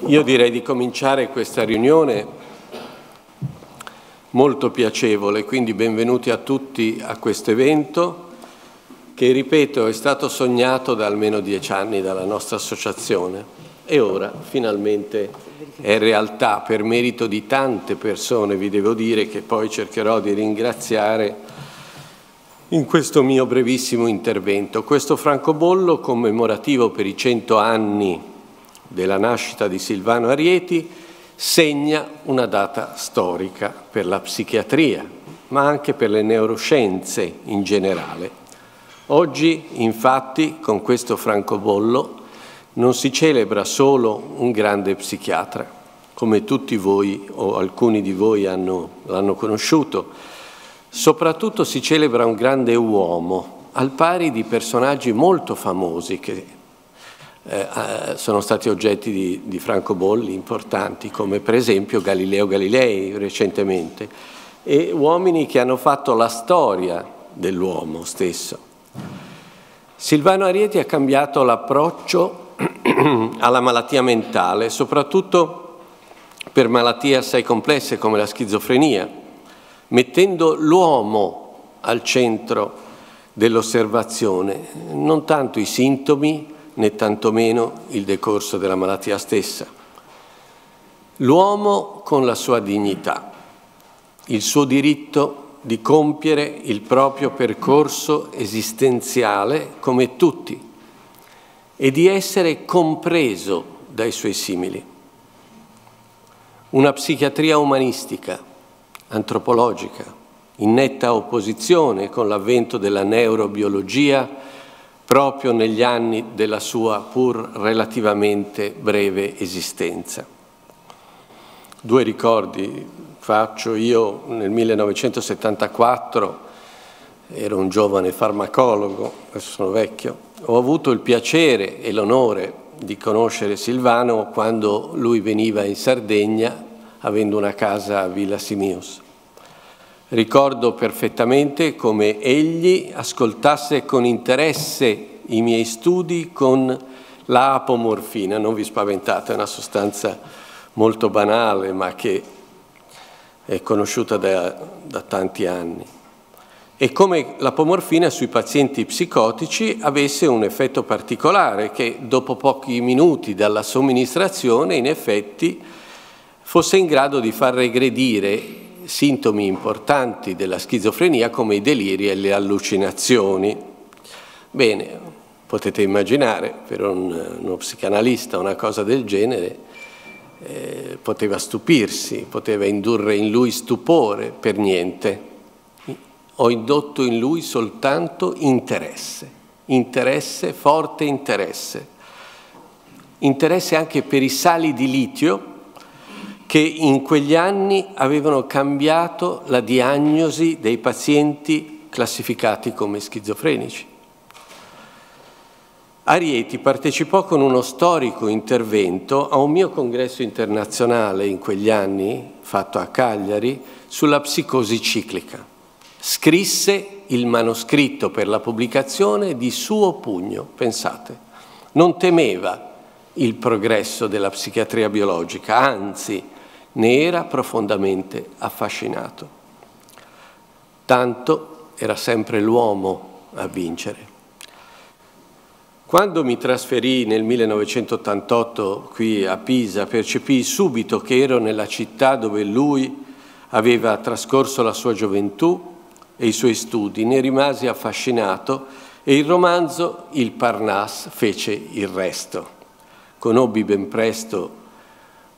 Io direi di cominciare questa riunione molto piacevole, quindi benvenuti a tutti a questo evento che, ripeto, è stato sognato da almeno dieci anni dalla nostra associazione e ora finalmente è realtà per merito di tante persone, vi devo dire, che poi cercherò di ringraziare in questo mio brevissimo intervento. Questo francobollo commemorativo per i cento anni della nascita di Silvano Arieti segna una data storica per la psichiatria, ma anche per le neuroscienze in generale. Oggi, infatti, con questo francobollo non si celebra solo un grande psichiatra, come tutti voi o alcuni di voi l'hanno conosciuto, soprattutto si celebra un grande uomo, al pari di personaggi molto famosi che eh, sono stati oggetti di, di francobolli importanti, come per esempio Galileo Galilei recentemente, e uomini che hanno fatto la storia dell'uomo stesso. Silvano Arieti ha cambiato l'approccio alla malattia mentale, soprattutto per malattie assai complesse come la schizofrenia, mettendo l'uomo al centro dell'osservazione, non tanto i sintomi, né tantomeno il decorso della malattia stessa. L'uomo con la sua dignità, il suo diritto di compiere il proprio percorso esistenziale come tutti e di essere compreso dai suoi simili. Una psichiatria umanistica, antropologica, in netta opposizione con l'avvento della neurobiologia proprio negli anni della sua pur relativamente breve esistenza. Due ricordi faccio io nel 1974, ero un giovane farmacologo, adesso sono vecchio, ho avuto il piacere e l'onore di conoscere Silvano quando lui veniva in Sardegna avendo una casa a Villa Simius. Ricordo perfettamente come egli ascoltasse con interesse i miei studi con la apomorfina, non vi spaventate, è una sostanza molto banale ma che è conosciuta da, da tanti anni. E come l'apomorfina sui pazienti psicotici avesse un effetto particolare, che dopo pochi minuti dalla somministrazione in effetti fosse in grado di far regredire sintomi importanti della schizofrenia come i deliri e le allucinazioni. Bene, potete immaginare per un, uno psicanalista una cosa del genere eh, poteva stupirsi, poteva indurre in lui stupore per niente. Ho indotto in lui soltanto interesse, interesse, forte interesse. Interesse anche per i sali di litio che in quegli anni avevano cambiato la diagnosi dei pazienti classificati come schizofrenici. Arieti partecipò con uno storico intervento a un mio congresso internazionale in quegli anni, fatto a Cagliari, sulla psicosi ciclica. Scrisse il manoscritto per la pubblicazione di suo pugno, pensate. Non temeva il progresso della psichiatria biologica, anzi ne era profondamente affascinato. Tanto era sempre l'uomo a vincere. Quando mi trasferì nel 1988 qui a Pisa, percepii subito che ero nella città dove lui aveva trascorso la sua gioventù e i suoi studi. Ne rimasi affascinato e il romanzo Il Parnasse fece il resto. Conobbi ben presto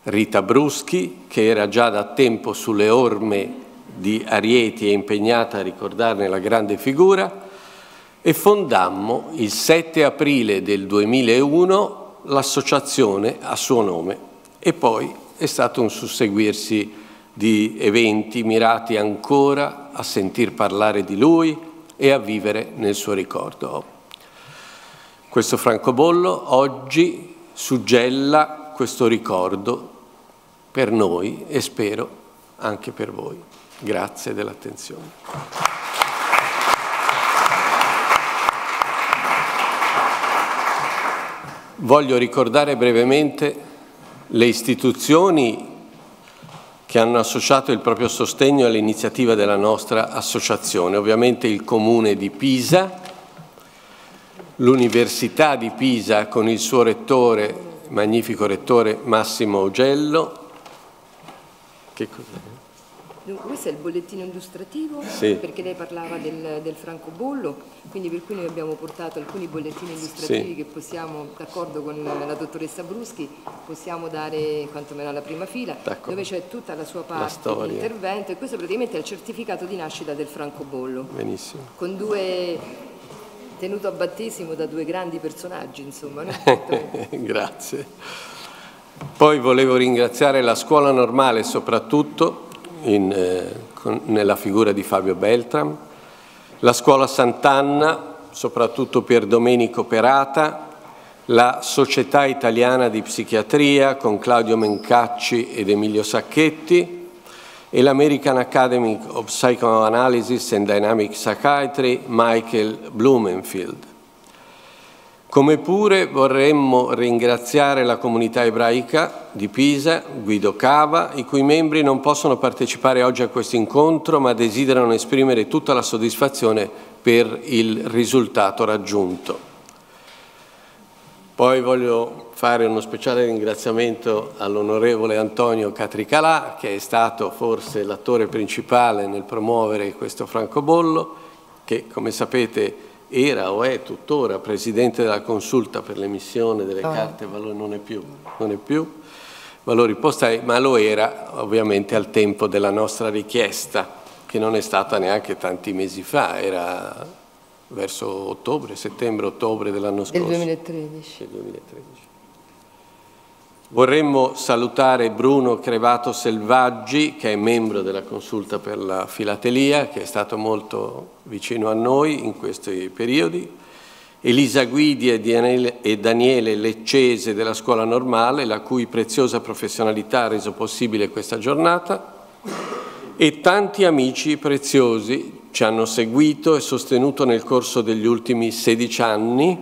Rita Bruschi, che era già da tempo sulle orme di Arieti e impegnata a ricordarne la grande figura, e fondammo il 7 aprile del 2001 l'associazione a suo nome e poi è stato un susseguirsi di eventi mirati ancora a sentir parlare di lui e a vivere nel suo ricordo. Questo francobollo oggi suggella questo ricordo per noi e spero anche per voi. Grazie dell'attenzione. Voglio ricordare brevemente le istituzioni che hanno associato il proprio sostegno all'iniziativa della nostra associazione, ovviamente il Comune di Pisa, l'Università di Pisa con il suo rettore, magnifico rettore Massimo Augello. Che cos'è? Questo è il bollettino illustrativo sì. perché lei parlava del, del, francobollo, quindi per cui noi abbiamo portato alcuni bollettini illustrativi sì. che possiamo, d'accordo con la dottoressa Bruschi, possiamo dare quantomeno alla prima fila, dove c'è tutta la sua parte di intervento e questo praticamente è il certificato di nascita del francobollo. Benissimo. Con due tenuto a battesimo da due grandi personaggi, insomma. No? Grazie. Poi volevo ringraziare la scuola normale soprattutto in, eh, con, nella figura di Fabio Beltram, la scuola Sant'Anna, soprattutto Pier Domenico Perata, la Società Italiana di Psichiatria con Claudio Mencacci ed Emilio Sacchetti e l'American Academy of Psychoanalysis and Dynamic Psychiatry Michael Blumenfield. Come pure vorremmo ringraziare la comunità ebraica di Pisa, Guido Cava, i cui membri non possono partecipare oggi a questo incontro ma desiderano esprimere tutta la soddisfazione per il risultato raggiunto. Poi voglio fare uno speciale ringraziamento all'onorevole Antonio Catricalà, che è stato forse l'attore principale nel promuovere questo francobollo, che come sapete era o è tuttora presidente della consulta per l'emissione delle ah. carte valori, non è più, non è più valori postali, ma lo era ovviamente al tempo della nostra richiesta, che non è stata neanche tanti mesi fa, era verso ottobre, settembre-ottobre dell'anno scorso. Del 2013. Del 2013. Vorremmo salutare Bruno Crevato Selvaggi, che è membro della Consulta per la Filatelia, che è stato molto vicino a noi in questi periodi, Elisa Guidi e Daniele Leccese della Scuola Normale, la cui preziosa professionalità ha reso possibile questa giornata, e tanti amici preziosi ci hanno seguito e sostenuto nel corso degli ultimi 16 anni,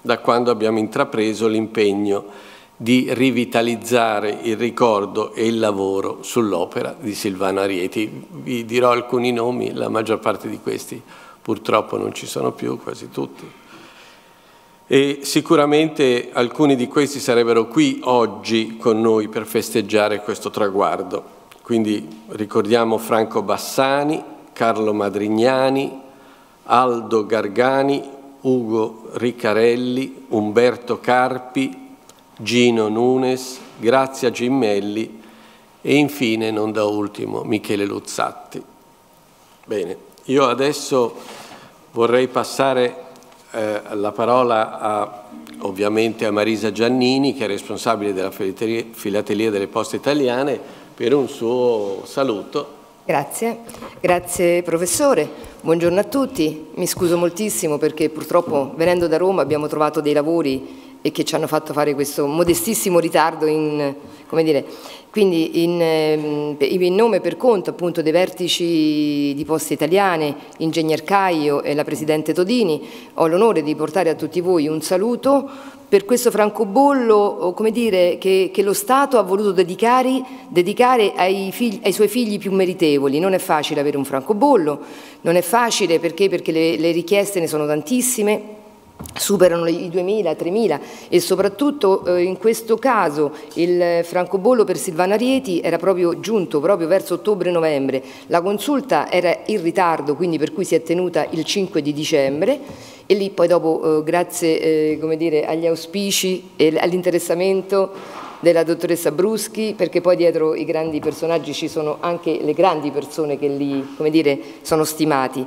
da quando abbiamo intrapreso l'impegno di rivitalizzare il ricordo e il lavoro sull'opera di Silvano Arieti. Vi dirò alcuni nomi, la maggior parte di questi purtroppo non ci sono più, quasi tutti. E sicuramente alcuni di questi sarebbero qui oggi con noi per festeggiare questo traguardo. Quindi ricordiamo Franco Bassani, Carlo Madrignani, Aldo Gargani, Ugo Riccarelli, Umberto Carpi, Gino Nunes, Grazia Gimmelli e infine, non da ultimo, Michele Luzzatti. Bene, io adesso vorrei passare eh, la parola a, ovviamente a Marisa Giannini, che è responsabile della filatelia delle poste italiane, per un suo saluto. Grazie, grazie professore, buongiorno a tutti. Mi scuso moltissimo perché purtroppo venendo da Roma abbiamo trovato dei lavori e che ci hanno fatto fare questo modestissimo ritardo in, dire, quindi in, ehm, in, nome per conto appunto dei vertici di Poste Italiane, Ingegner Caio e la Presidente Todini, ho l'onore di portare a tutti voi un saluto per questo francobollo dire, che, che, lo Stato ha voluto dedicare, dedicare ai, figli, ai, suoi figli più meritevoli. Non è facile avere un francobollo, non è facile perché, perché le, le richieste ne sono tantissime, superano i 2.000, 3.000 e soprattutto eh, in questo caso il francobollo per Silvana Rieti era proprio giunto proprio verso ottobre-novembre, la consulta era in ritardo quindi per cui si è tenuta il 5 di dicembre e lì poi dopo eh, grazie eh, dire, agli auspici e all'interessamento della dottoressa Bruschi perché poi dietro i grandi personaggi ci sono anche le grandi persone che lì come dire, sono stimati.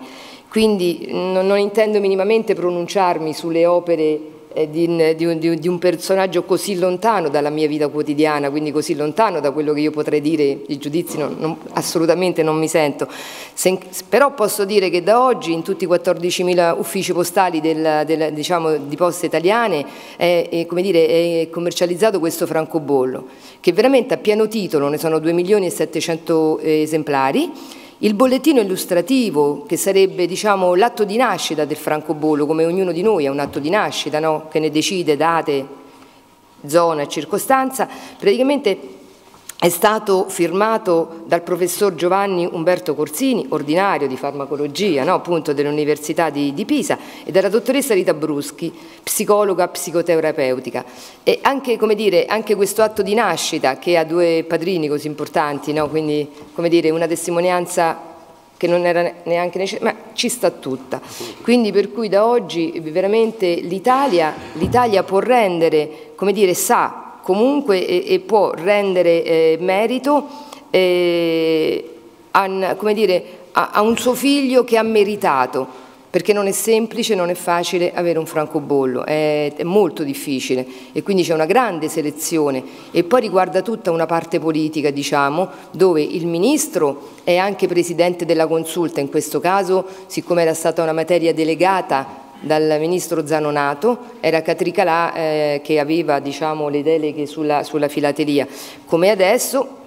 Quindi non, non intendo minimamente pronunciarmi sulle opere eh, di, di, un, di, un, personaggio così lontano dalla mia vita quotidiana, quindi così lontano da quello che io potrei dire, i giudizi non, non, assolutamente non mi sento. Se, però posso dire che da oggi in tutti i 14.000 uffici postali del, del, diciamo, di poste italiane è, è, dire, è, commercializzato questo francobollo, che veramente a pieno titolo ne sono 2 milioni e 700 esemplari il bollettino illustrativo, che sarebbe diciamo, l'atto di nascita del francobollo, come ognuno di noi ha un atto di nascita, no? che ne decide date zona e circostanza, praticamente è stato firmato dal professor Giovanni Umberto Corsini, ordinario di farmacologia no, dell'Università di, di, Pisa, e dalla dottoressa Rita Bruschi, psicologa psicoterapeutica. E anche, dire, anche, questo atto di nascita, che ha due padrini così importanti, no, quindi dire, una testimonianza che non era neanche necessaria, ma ci sta tutta. Quindi per cui da oggi veramente l'Italia può rendere, come dire, sa comunque e, e può rendere eh, merito eh, a, dire, a, a un suo figlio che ha meritato. Perché non è semplice, non è facile avere un francobollo, è, è molto difficile. E quindi c'è una grande selezione. E poi riguarda tutta una parte politica, diciamo, dove il Ministro è anche Presidente della Consulta, in questo caso, siccome era stata una materia delegata dal ministro Zanonato, era Catricalà eh, che aveva diciamo, le deleghe sulla, sulla filateria, come adesso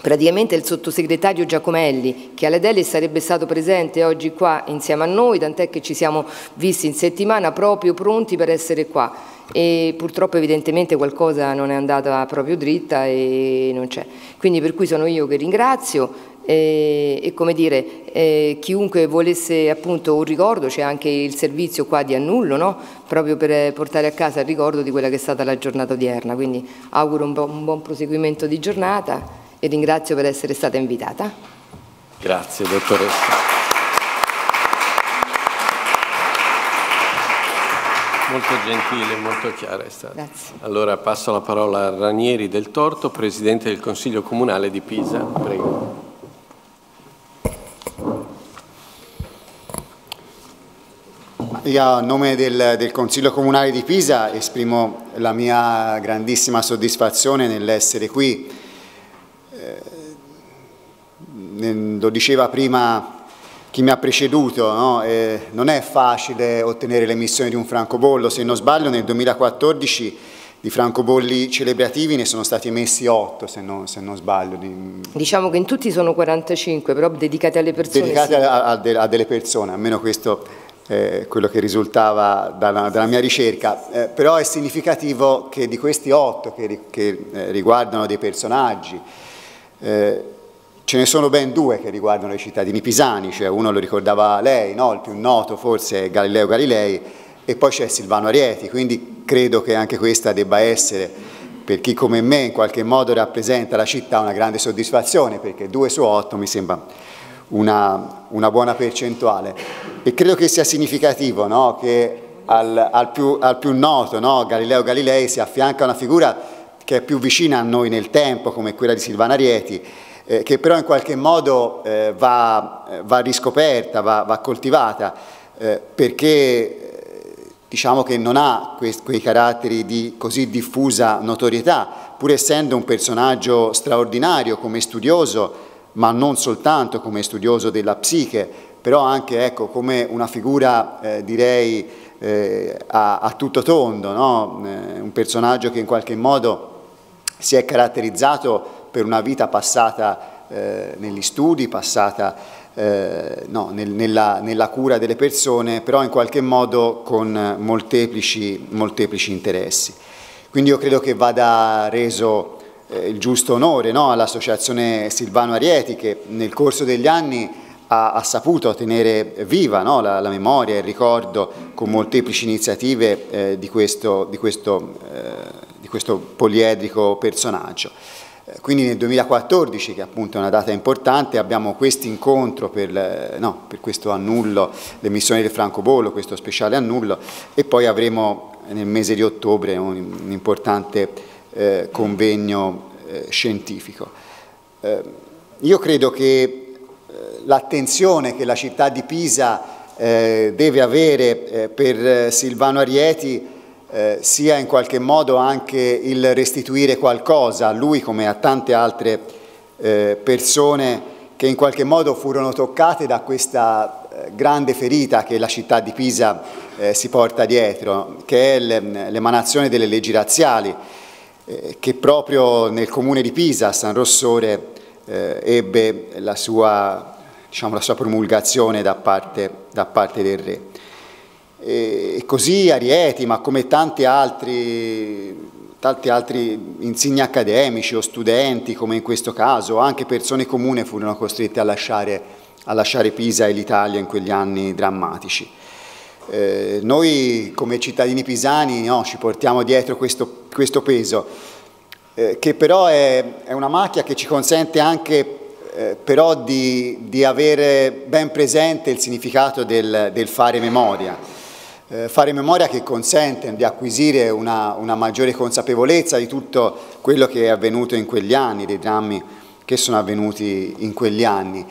praticamente il sottosegretario Giacomelli che alle deleghe sarebbe stato presente oggi qua insieme a noi, tant'è che ci siamo visti in settimana proprio pronti per essere qua e purtroppo evidentemente qualcosa non è andata proprio dritta e non c'è. Quindi per cui sono io che ringrazio e, e come dire, eh, chiunque volesse appunto un ricordo, c'è anche il servizio qua di annullo, no? proprio per portare a casa il ricordo di quella che è stata la giornata odierna, quindi auguro un, bu un buon proseguimento di giornata e ringrazio per essere stata invitata. Grazie dottoressa. Molto gentile, molto chiara è stata. Grazie. Allora passo la parola a Ranieri del Torto, Presidente del Consiglio Comunale di Pisa. Prego. Io a nome del, del, Consiglio Comunale di Pisa esprimo la mia grandissima soddisfazione nell'essere qui. Eh, lo diceva prima chi mi ha preceduto, no? eh, non è facile ottenere l'emissione di un francobollo, se non sbaglio nel 2014 di francobolli celebrativi ne sono stati emessi 8 se non, se non sbaglio. Diciamo che in tutti sono 45 però dedicati alle persone. Dedicati sì. a, a, a, delle persone, almeno questo eh, quello che risultava dalla, dalla mia ricerca, eh, però è significativo che di questi otto che, che eh, riguardano dei personaggi, eh, ce ne sono ben due che riguardano i cittadini pisani, cioè uno lo ricordava lei, no? il più noto forse è Galileo Galilei, e poi c'è Silvano Arieti, quindi credo che anche questa debba essere per chi come me in qualche modo rappresenta la città una grande soddisfazione, perché due su otto mi sembra una, una buona percentuale. E credo che sia significativo no? che al, al, più, al, più, noto, no? Galileo Galilei, si affianca una figura che è più vicina a noi nel tempo, come quella di Silvana Rieti, eh, che però in qualche modo eh, va, va, riscoperta, va, va coltivata, eh, perché eh, diciamo che non ha quei, quei caratteri di così diffusa notorietà, pur essendo un personaggio straordinario come studioso, ma non soltanto come studioso della psiche, però anche ecco, come una figura, eh, direi, eh, a, a, tutto tondo, no? eh, un personaggio che in qualche modo si è caratterizzato per una vita passata eh, negli studi, passata eh, no, nel, nella, nella, cura delle persone, però in qualche modo con molteplici, molteplici interessi. Quindi io credo che vada reso il giusto onore no? all'associazione Silvano Arieti che nel corso degli anni ha, ha saputo tenere viva no? la, la, memoria e il ricordo con molteplici iniziative eh, di, questo, di, questo, eh, di, questo, poliedrico personaggio. Eh, quindi nel 2014, che appunto è una data importante, abbiamo questo incontro per, no, per questo annullo, l'emissione del francobollo, questo speciale annullo, e poi avremo nel mese di ottobre un, un importante eh, convegno eh, scientifico. Eh, io credo che eh, l'attenzione che la città di Pisa eh, deve avere per Silvano Arieti sia in qualche modo anche il restituire qualcosa a lui come a tante altre persone che in qualche modo furono toccate da questa grande ferita che la città di Pisa eh, si porta dietro, che è l'emanazione delle leggi razziali eh, che proprio nel comune di Pisa, San Rossore, eh, ebbe la sua, diciamo, la sua promulgazione da parte, da parte, del re. E così Arieti, ma come tanti altri tanti altri insigni accademici o studenti, come in questo caso, anche persone comuni furono costrette a lasciare, a lasciare Pisa e l'Italia in quegli anni drammatici. Eh, noi come cittadini pisani no, ci portiamo dietro questo, questo peso, eh, che però è, è, una macchia che ci consente anche eh, però di, di, avere ben presente il significato del, del fare memoria. Eh, fare memoria che consente di acquisire una, una, maggiore consapevolezza di tutto quello che è avvenuto in quegli anni, dei drammi che sono avvenuti in quegli anni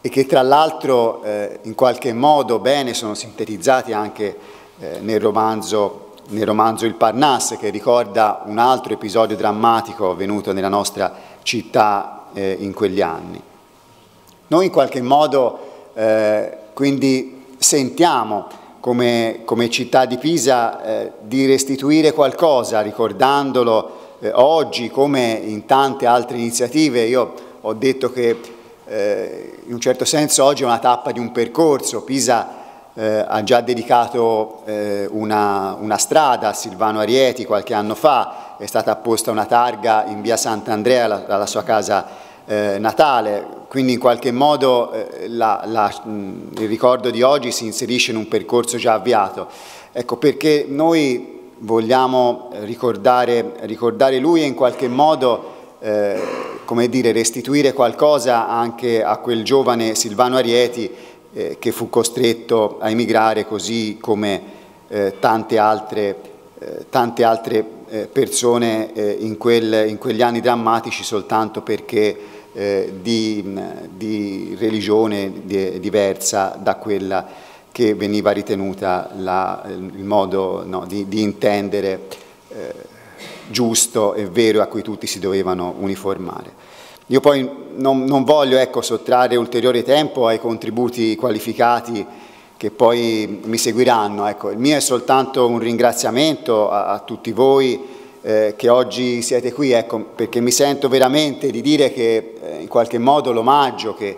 e che tra l'altro eh, in qualche modo bene sono sintetizzati anche eh, nel, romanzo, nel romanzo Il Parnasse che ricorda un altro episodio drammatico avvenuto nella nostra città eh, in quegli anni. Noi in qualche modo eh, quindi sentiamo come, come città di Pisa eh, di restituire qualcosa ricordandolo eh, oggi come in tante altre iniziative. Io ho detto che eh, in un certo senso oggi è una tappa di un percorso. Pisa eh, ha già dedicato eh, una, una, strada a Silvano Arieti qualche anno fa, è stata apposta una targa in via Sant'Andrea alla, sua casa eh, natale, quindi in qualche modo eh, la, la, mh, il ricordo di oggi si inserisce in un percorso già avviato. Ecco perché noi vogliamo ricordare, ricordare lui e in qualche modo eh, come dire, restituire qualcosa anche a quel giovane Silvano Arieti eh, che fu costretto a emigrare così come eh, tante altre, eh, tante altre persone in, quel, in quegli anni drammatici soltanto perché eh, di, di, religione di, diversa da quella che veniva ritenuta la, il modo no, di, di, intendere eh, giusto e vero a cui tutti si dovevano uniformare. Io poi non, non voglio ecco, sottrarre ulteriore tempo ai contributi qualificati che poi mi seguiranno. Ecco, il mio è soltanto un ringraziamento a, a tutti voi eh, che oggi siete qui, ecco, perché mi sento veramente di dire che eh, in qualche modo l'omaggio che,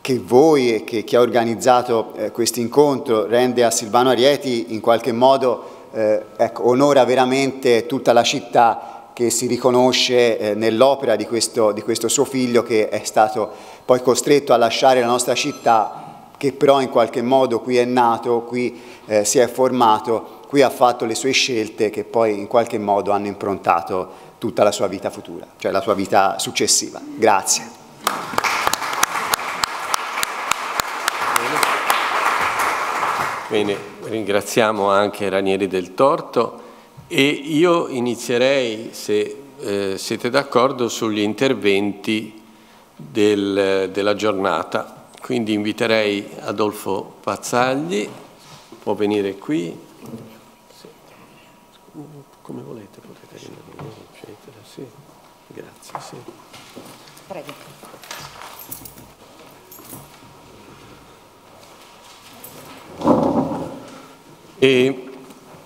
che, voi e che chi ha organizzato eh, questo incontro rende a Silvano Arieti in qualche modo eh, ecco, onora veramente tutta la città che si riconosce eh, nell'opera di di questo suo figlio che è stato poi costretto a lasciare la nostra città che però in qualche modo qui è nato, qui eh, si è formato qui ha fatto le sue scelte che poi in qualche modo hanno improntato tutta la sua vita futura, cioè la sua vita successiva. Grazie. Bene, ringraziamo anche Ranieri del Torto e io inizierei, se eh, siete d'accordo, sugli interventi del, della giornata. Quindi inviterei Adolfo Pazzagli, può venire qui come volete, potete rimanere, eccetera, sì, grazie, sì. Prego. E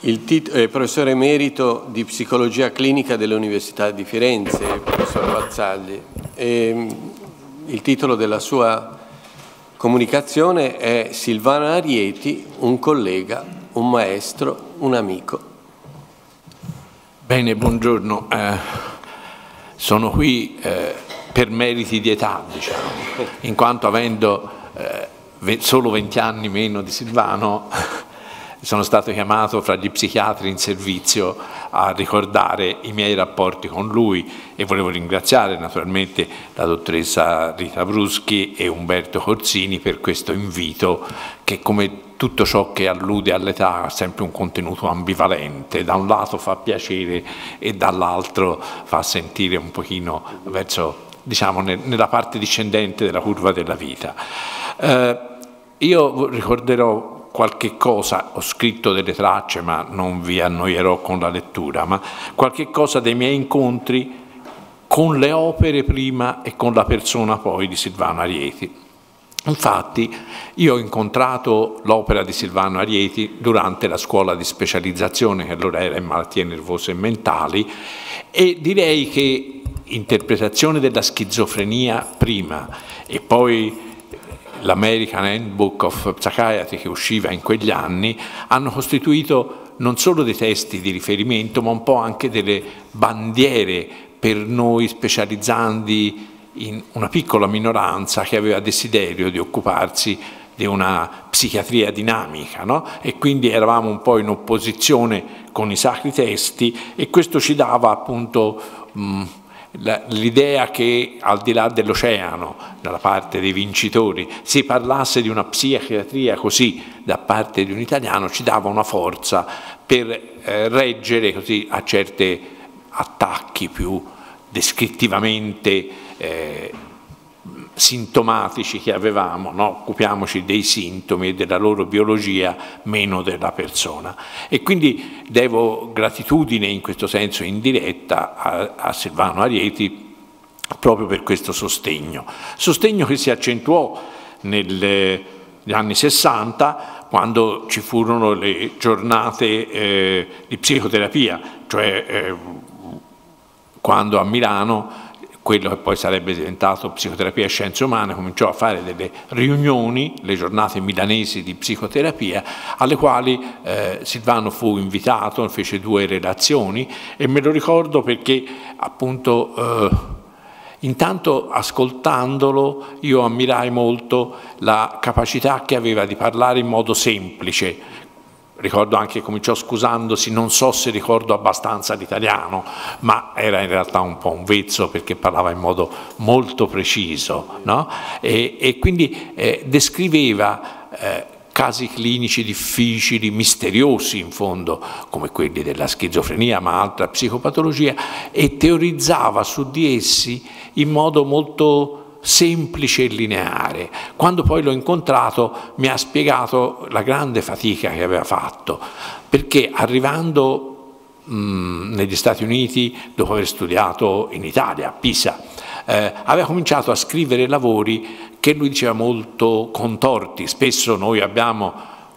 il titolo, eh, professore emerito di psicologia clinica dell'Università di Firenze, professor Bazzagli. E, il titolo della sua comunicazione è Silvana Arieti, un collega, un maestro, un amico. Bene, buongiorno. Eh, sono qui eh, per meriti di età, diciamo, in quanto avendo eh, solo 20 anni meno di Silvano sono stato chiamato fra gli psichiatri in servizio a ricordare i miei rapporti con lui e volevo ringraziare naturalmente la dottoressa Rita Bruschi e Umberto Corsini per questo invito che come tutto ciò che allude all'età ha sempre un contenuto ambivalente, da un lato fa piacere e dall'altro fa sentire un pochino verso, diciamo, nella parte discendente della curva della vita. Eh, io ricorderò qualche cosa, ho scritto delle tracce ma non vi annoierò con la lettura, ma qualche cosa dei miei incontri con le opere prima e con la persona poi di Silvano Arieti. Infatti io ho incontrato l'opera di Silvano Arieti durante la scuola di specializzazione che allora era in malattie nervose e mentali e direi che interpretazione della schizofrenia prima e poi l'American Handbook of Psychiatry che usciva in quegli anni hanno costituito non solo dei testi di riferimento, ma un po' anche delle bandiere per noi specializzandi in una piccola minoranza che aveva desiderio di occuparsi di una psichiatria dinamica no? e quindi eravamo un po' in opposizione con i sacri testi e questo ci dava appunto mh, l'idea che al di là dell'oceano, dalla parte dei vincitori, si parlasse di una psichiatria così da parte di un italiano ci dava una forza per eh, reggere così a certi attacchi più descrittivamente eh, sintomatici che avevamo, no? occupiamoci dei sintomi e della loro biologia meno della persona. E quindi devo gratitudine in questo senso indiretta a, a Silvano Arieti proprio per questo sostegno. Sostegno che si accentuò negli anni 60 quando ci furono le giornate eh, di psicoterapia, cioè eh, quando a Milano quello che poi sarebbe diventato psicoterapia e scienze umane, cominciò a fare delle riunioni, le giornate milanesi di psicoterapia, alle quali eh, Silvano fu invitato, fece due relazioni e me lo ricordo perché appunto eh, intanto ascoltandolo io ammirai molto la capacità che aveva di parlare in modo semplice, ricordo anche che cominciò scusandosi, non so se ricordo abbastanza l'italiano, ma era in realtà un po' un vezzo perché parlava in modo molto preciso no? e, e, quindi eh, descriveva eh, casi clinici difficili, misteriosi in fondo, come quelli della schizofrenia ma altra psicopatologia, e teorizzava su di essi in modo molto semplice e lineare. Quando poi l'ho incontrato mi ha spiegato la grande fatica che aveva fatto, perché arrivando mh, negli Stati Uniti, dopo aver studiato in Italia, a Pisa, eh, aveva cominciato a scrivere lavori che lui diceva molto contorti. Spesso noi abbiamo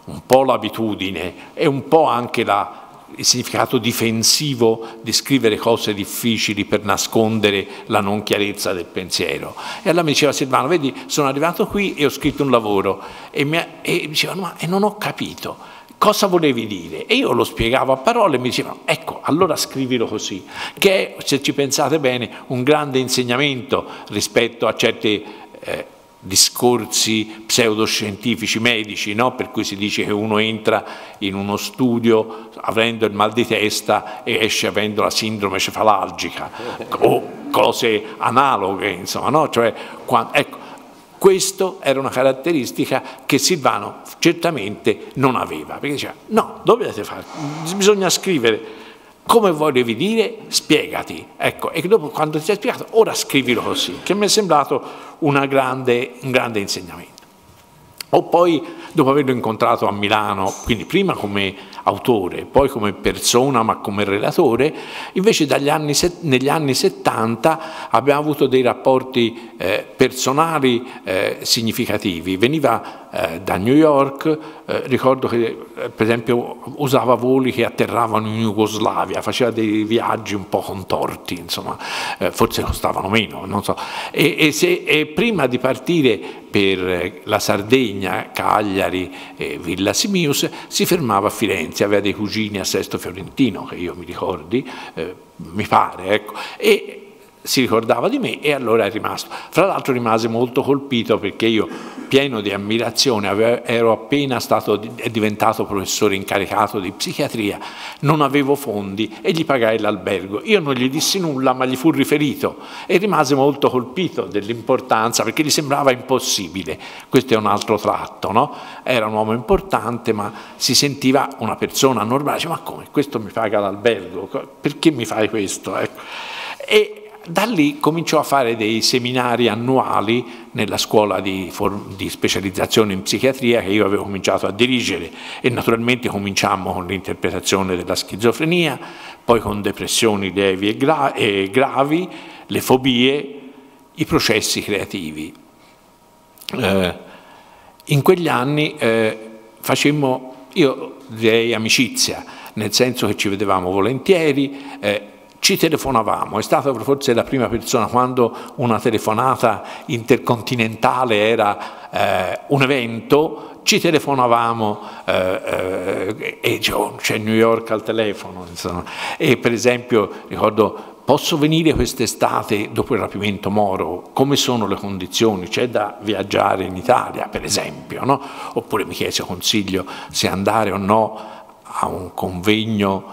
un po' l'abitudine e un po' anche la il significato difensivo di scrivere cose difficili per nascondere la non chiarezza del pensiero. E allora mi diceva Silvano, vedi, sono arrivato qui e ho scritto un lavoro e mi, e dicevano, ma e non ho capito cosa volevi dire? E io lo spiegavo a parole e mi dicevano, ecco, allora scrivilo così, che è, se ci pensate bene, un grande insegnamento rispetto a certe eh, discorsi pseudoscientifici medici, no? per cui si dice che uno entra in uno studio avendo il mal di testa e esce avendo la sindrome cefalalgica o cose analoghe, insomma, no? cioè, quando, ecco, questa era una caratteristica che Silvano certamente non aveva, perché diceva no, dovete fare, bisogna scrivere come volevi dire, spiegati. Ecco, e dopo quando ti sei spiegato, ora scrivilo così, che mi è sembrato grande, un grande insegnamento. O poi, dopo averlo incontrato a Milano, quindi prima come autore, poi come persona ma come relatore, invece anni, negli anni 70 abbiamo avuto dei rapporti eh, personali eh, significativi. Veniva eh, da New York, eh, ricordo che eh, per esempio usava voli che atterravano in Jugoslavia, faceva dei viaggi un po' contorti, insomma, eh, forse costavano meno, non so. E, e, se, e prima di partire per la Sardegna, Cagliari e Villa Simius si fermava a Firenze, aveva dei cugini a Sesto Fiorentino, che io mi ricordi, eh, mi pare, ecco. E, si ricordava di me e allora è rimasto. Fra l'altro rimase molto colpito perché io, pieno di ammirazione, ero appena stato, diventato professore incaricato di psichiatria, non avevo fondi e gli pagai l'albergo. Io non gli dissi nulla ma gli fu riferito e rimase molto colpito dell'importanza perché gli sembrava impossibile. Questo è un altro tratto, no? Era un uomo importante ma si sentiva una persona normale, Dice, ma come, questo mi paga l'albergo, perché mi fai questo? Ecco. E, da lì cominciò a fare dei seminari annuali nella scuola di, di, specializzazione in psichiatria che io avevo cominciato a dirigere e naturalmente cominciammo con l'interpretazione della schizofrenia, poi con depressioni lievi e, gra e gravi, le fobie, i processi creativi. Eh, in quegli anni eh, facemmo, io direi amicizia, nel senso che ci vedevamo volentieri, eh, ci telefonavamo, è stata forse la prima persona quando una telefonata intercontinentale era eh, un evento, ci telefonavamo eh, eh, e c'è New York al telefono. Insomma. E per esempio ricordo Posso venire quest'estate dopo il rapimento Moro? Come sono le condizioni? C'è da viaggiare in Italia, per esempio, no? Oppure mi chiese consiglio se andare o no a un convegno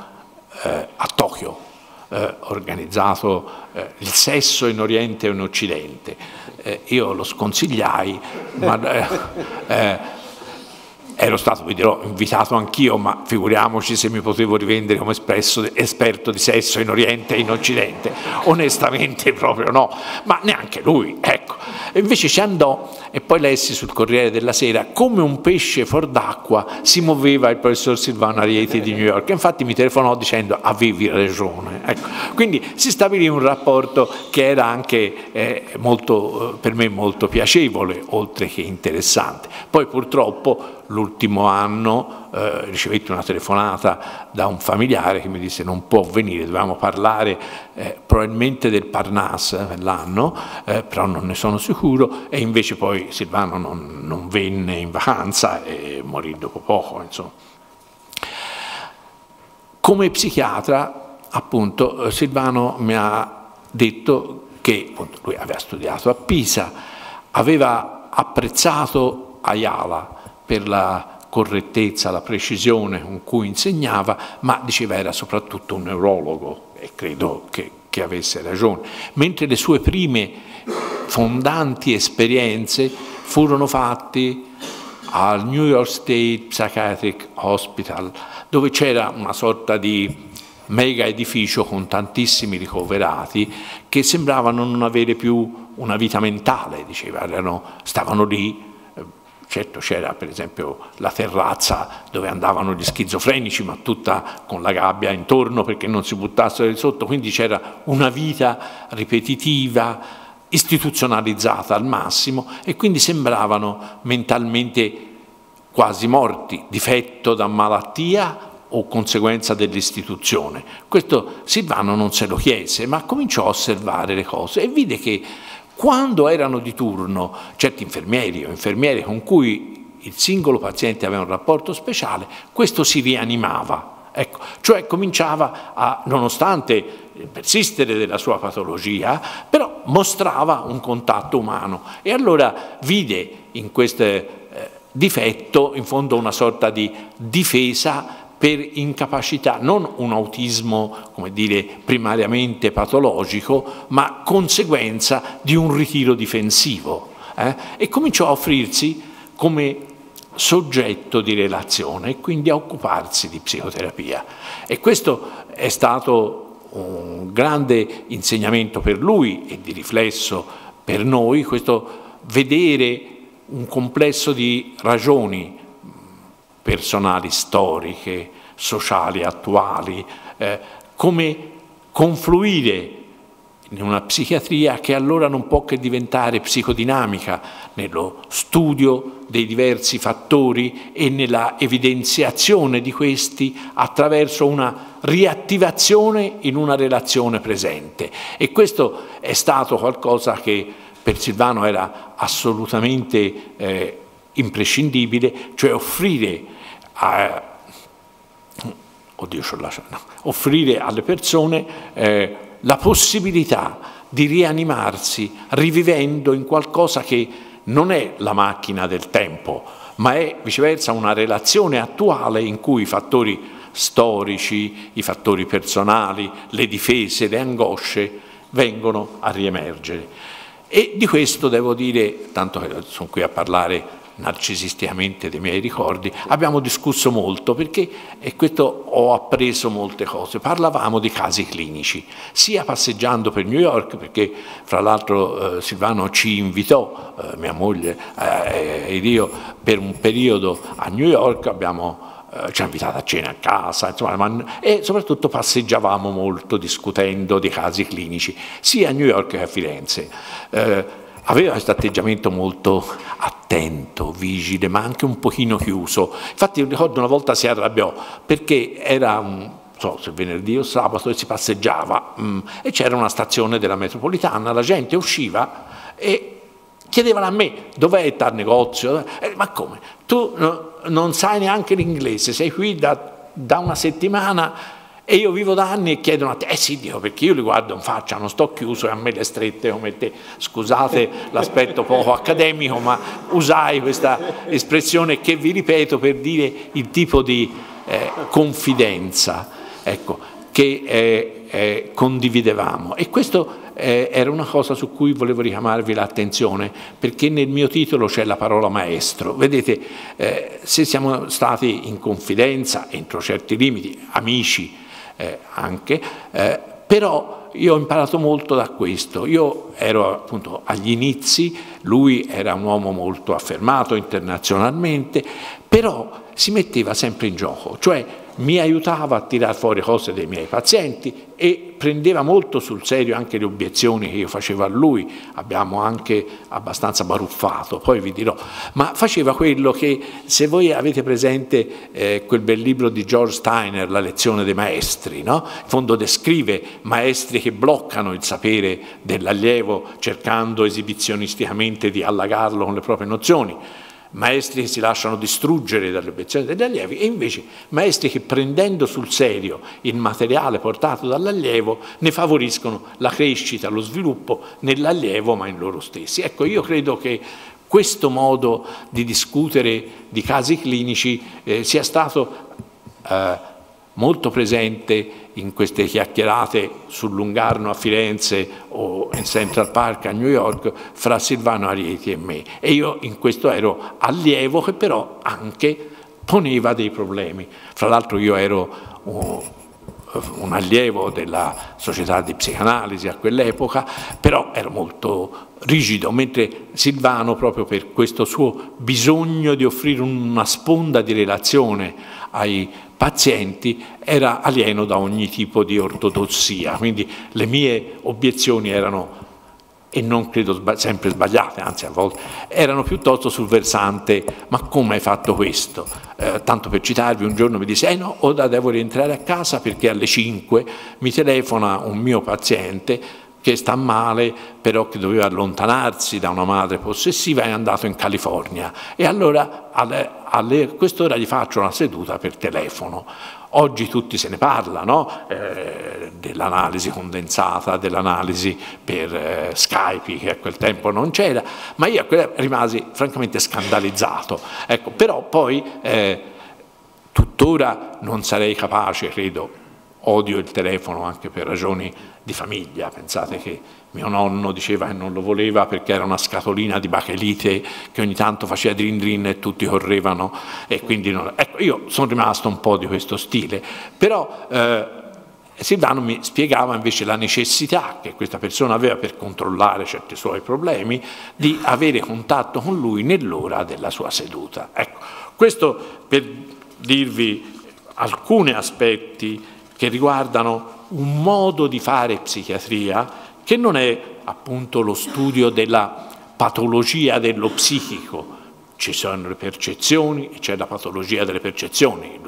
eh, a Tokyo, eh, organizzato eh, il sesso in Oriente e in Occidente. Eh, io lo sconsigliai, ma eh, eh, ero stato, vi dirò, invitato anch'io, ma figuriamoci se mi potevo rivendere come espresso, esperto di sesso in Oriente e in Occidente. Onestamente proprio no, ma neanche lui, ecco. Invece ci andò e poi lessi sul Corriere della Sera come un pesce fuor d'acqua si muoveva il professor Silvano Arieti di New York. Infatti mi telefonò dicendo avevi ragione. Ecco. Quindi si stabilì un rapporto che era anche eh, molto, per me molto piacevole, oltre che interessante. Poi purtroppo l'ultimo anno eh, ricevetti una telefonata da un familiare che mi disse non può venire, dovevamo parlare eh, probabilmente del Parnas l'anno, eh, però non ne sono sicuro e invece poi Silvano non, non venne in vacanza e morì dopo poco. Insomma. Come psichiatra appunto eh, Silvano mi ha detto che appunto, lui aveva studiato a Pisa, aveva apprezzato Ayala, per la correttezza, la precisione con cui insegnava, ma diceva era soprattutto un neurologo e credo che, che avesse ragione. Mentre le sue prime fondanti esperienze furono fatte al New York State Psychiatric Hospital, dove c'era una sorta di mega edificio con tantissimi ricoverati che sembravano non avere più una vita mentale, diceva, erano, stavano lì Certo c'era per esempio la terrazza dove andavano gli schizofrenici, ma tutta con la gabbia intorno perché non si buttassero di sotto, quindi c'era una vita ripetitiva, istituzionalizzata al massimo e quindi sembravano mentalmente quasi morti, difetto da malattia o conseguenza dell'istituzione. Questo Silvano non se lo chiese, ma cominciò a osservare le cose e vide che quando erano di turno certi infermieri o infermiere con cui il singolo paziente aveva un rapporto speciale, questo si rianimava. Ecco, cioè cominciava a, nonostante il persistere della sua patologia, però mostrava un contatto umano e allora vide in questo eh, difetto in fondo una sorta di difesa per incapacità, non un autismo, come dire, primariamente patologico, ma conseguenza di un ritiro difensivo. Eh? E cominciò a offrirsi come soggetto di relazione e quindi a occuparsi di psicoterapia. E questo è stato un grande insegnamento per lui e di riflesso per noi, questo vedere un complesso di ragioni personali, storiche, sociali, attuali, eh, come confluire in una psichiatria che allora non può che diventare psicodinamica nello studio dei diversi fattori e nella evidenziazione di questi attraverso una riattivazione in una relazione presente. E questo è stato qualcosa che per Silvano era assolutamente eh, imprescindibile, cioè offrire, a, oddio, no, offrire alle persone eh, la possibilità di rianimarsi rivivendo in qualcosa che non è la macchina del tempo, ma è viceversa una relazione attuale in cui i fattori storici, i fattori personali, le difese, le angosce vengono a riemergere. E di questo devo dire, tanto che sono qui a parlare narcisisticamente dei miei ricordi, abbiamo discusso molto perché, e questo ho appreso molte cose, parlavamo di casi clinici, sia passeggiando per New York, perché fra l'altro eh, Silvano ci invitò, eh, mia moglie eh, ed io, per un periodo a New York, abbiamo eh, ci ha invitato a cena a casa, insomma, ma, e soprattutto passeggiavamo molto discutendo di casi clinici, sia a New York che a Firenze. Eh, aveva questo atteggiamento molto attento, vigile, ma anche un pochino chiuso. Infatti ricordo una volta si arrabbiò perché era un so se venerdì o sabato e si passeggiava mh, mm, e c'era una stazione della metropolitana, la gente usciva e Chiedevano a me, dov'è il negozio? Eh, ma come? Tu no, non sai neanche l'inglese, sei qui da, da, una settimana e io vivo da anni e chiedono a te, eh sì, dico, perché io li guardo in faccia, non sto chiuso e a me le strette come te. Scusate l'aspetto poco accademico, ma usai questa espressione che vi ripeto per dire il tipo di eh, confidenza ecco, che eh, eh condividevamo. E questo eh, era una cosa su cui volevo richiamarvi l'attenzione, perché nel mio titolo c'è la parola maestro. Vedete, eh, se siamo stati in confidenza, entro certi limiti, amici eh, anche, eh, però io ho imparato molto da questo. Io ero appunto agli inizi, lui era un uomo molto affermato internazionalmente, però si metteva sempre in gioco, cioè mi aiutava a tirare fuori cose dei miei pazienti e prendeva molto sul serio anche le obiezioni che io facevo a lui, abbiamo anche abbastanza baruffato, poi vi dirò, ma faceva quello che se voi avete presente eh, quel bel libro di George Steiner, La lezione dei maestri, no? in fondo descrive maestri che bloccano il sapere dell'allievo cercando esibizionisticamente di allagarlo con le proprie nozioni, maestri che si lasciano distruggere dalle obiezioni degli allievi e invece maestri che prendendo sul serio il materiale portato dall'allievo ne favoriscono la crescita, lo sviluppo nell'allievo ma in loro stessi. Ecco, io credo che questo modo di discutere di casi clinici eh, sia stato eh, molto presente in queste chiacchierate sul Lungarno a Firenze o in Central Park a New York fra Silvano Arieti e me. E io in questo ero allievo che però anche poneva dei problemi. Fra l'altro io ero un, un allievo della società di psicanalisi a quell'epoca, però ero molto rigido, mentre Silvano proprio per questo suo bisogno di offrire una sponda di relazione ai pazienti era alieno da ogni tipo di ortodossia, quindi le mie obiezioni erano, e non credo sempre sbagliate, anzi a volte, erano piuttosto sul versante, ma come hai fatto questo? Eh, tanto per citarvi, un giorno mi disse, eh no, ora devo rientrare a casa perché alle 5 mi telefona un mio paziente che sta male, però che doveva allontanarsi da una madre possessiva, è andato in California. E allora a quest'ora gli faccio una seduta per telefono. Oggi tutti se ne parla, no? eh, dell'analisi condensata, dell'analisi per eh, Skype, che a quel tempo non c'era, ma io rimasi francamente scandalizzato. Ecco, però poi eh, tuttora non sarei capace, credo, odio il telefono anche per ragioni di famiglia, pensate che mio nonno diceva che non lo voleva perché era una scatolina di bachelite che ogni tanto faceva drin drin e tutti correvano e quindi non... ecco, io sono rimasto un po' di questo stile, però eh, Silvano mi spiegava invece la necessità che questa persona aveva per controllare certi suoi problemi di avere contatto con lui nell'ora della sua seduta. Ecco, questo per dirvi alcuni aspetti che riguardano un modo di fare psichiatria che non è appunto lo studio della patologia dello psichico, ci sono le percezioni, c'è la patologia delle percezioni,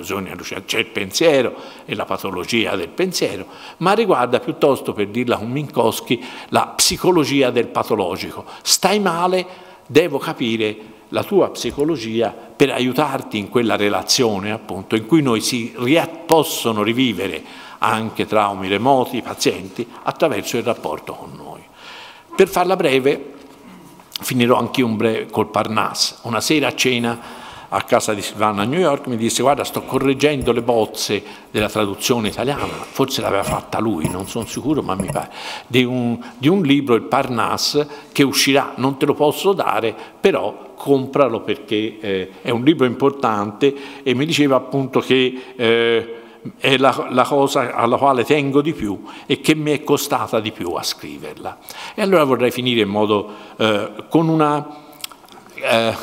c'è il pensiero e la patologia del pensiero, ma riguarda piuttosto, per dirla con Minkowski, la psicologia del patologico. Stai male, devo capire la tua psicologia per aiutarti in quella relazione appunto in cui noi si possono rivivere anche traumi remoti, pazienti, attraverso il rapporto con noi. Per farla breve, finirò anch'io un breve col Parnasse. Una sera a cena a casa di Silvana a New York mi disse guarda sto correggendo le bozze della traduzione italiana, forse l'aveva fatta lui, non sono sicuro ma mi pare, di un, di un libro, il Parnasse, che uscirà, non te lo posso dare, però compralo perché eh, è un libro importante. E mi diceva appunto che... Eh, è la, la, cosa alla quale tengo di più e che mi è costata di più a scriverla. E allora vorrei finire in modo, eh, con una, eh,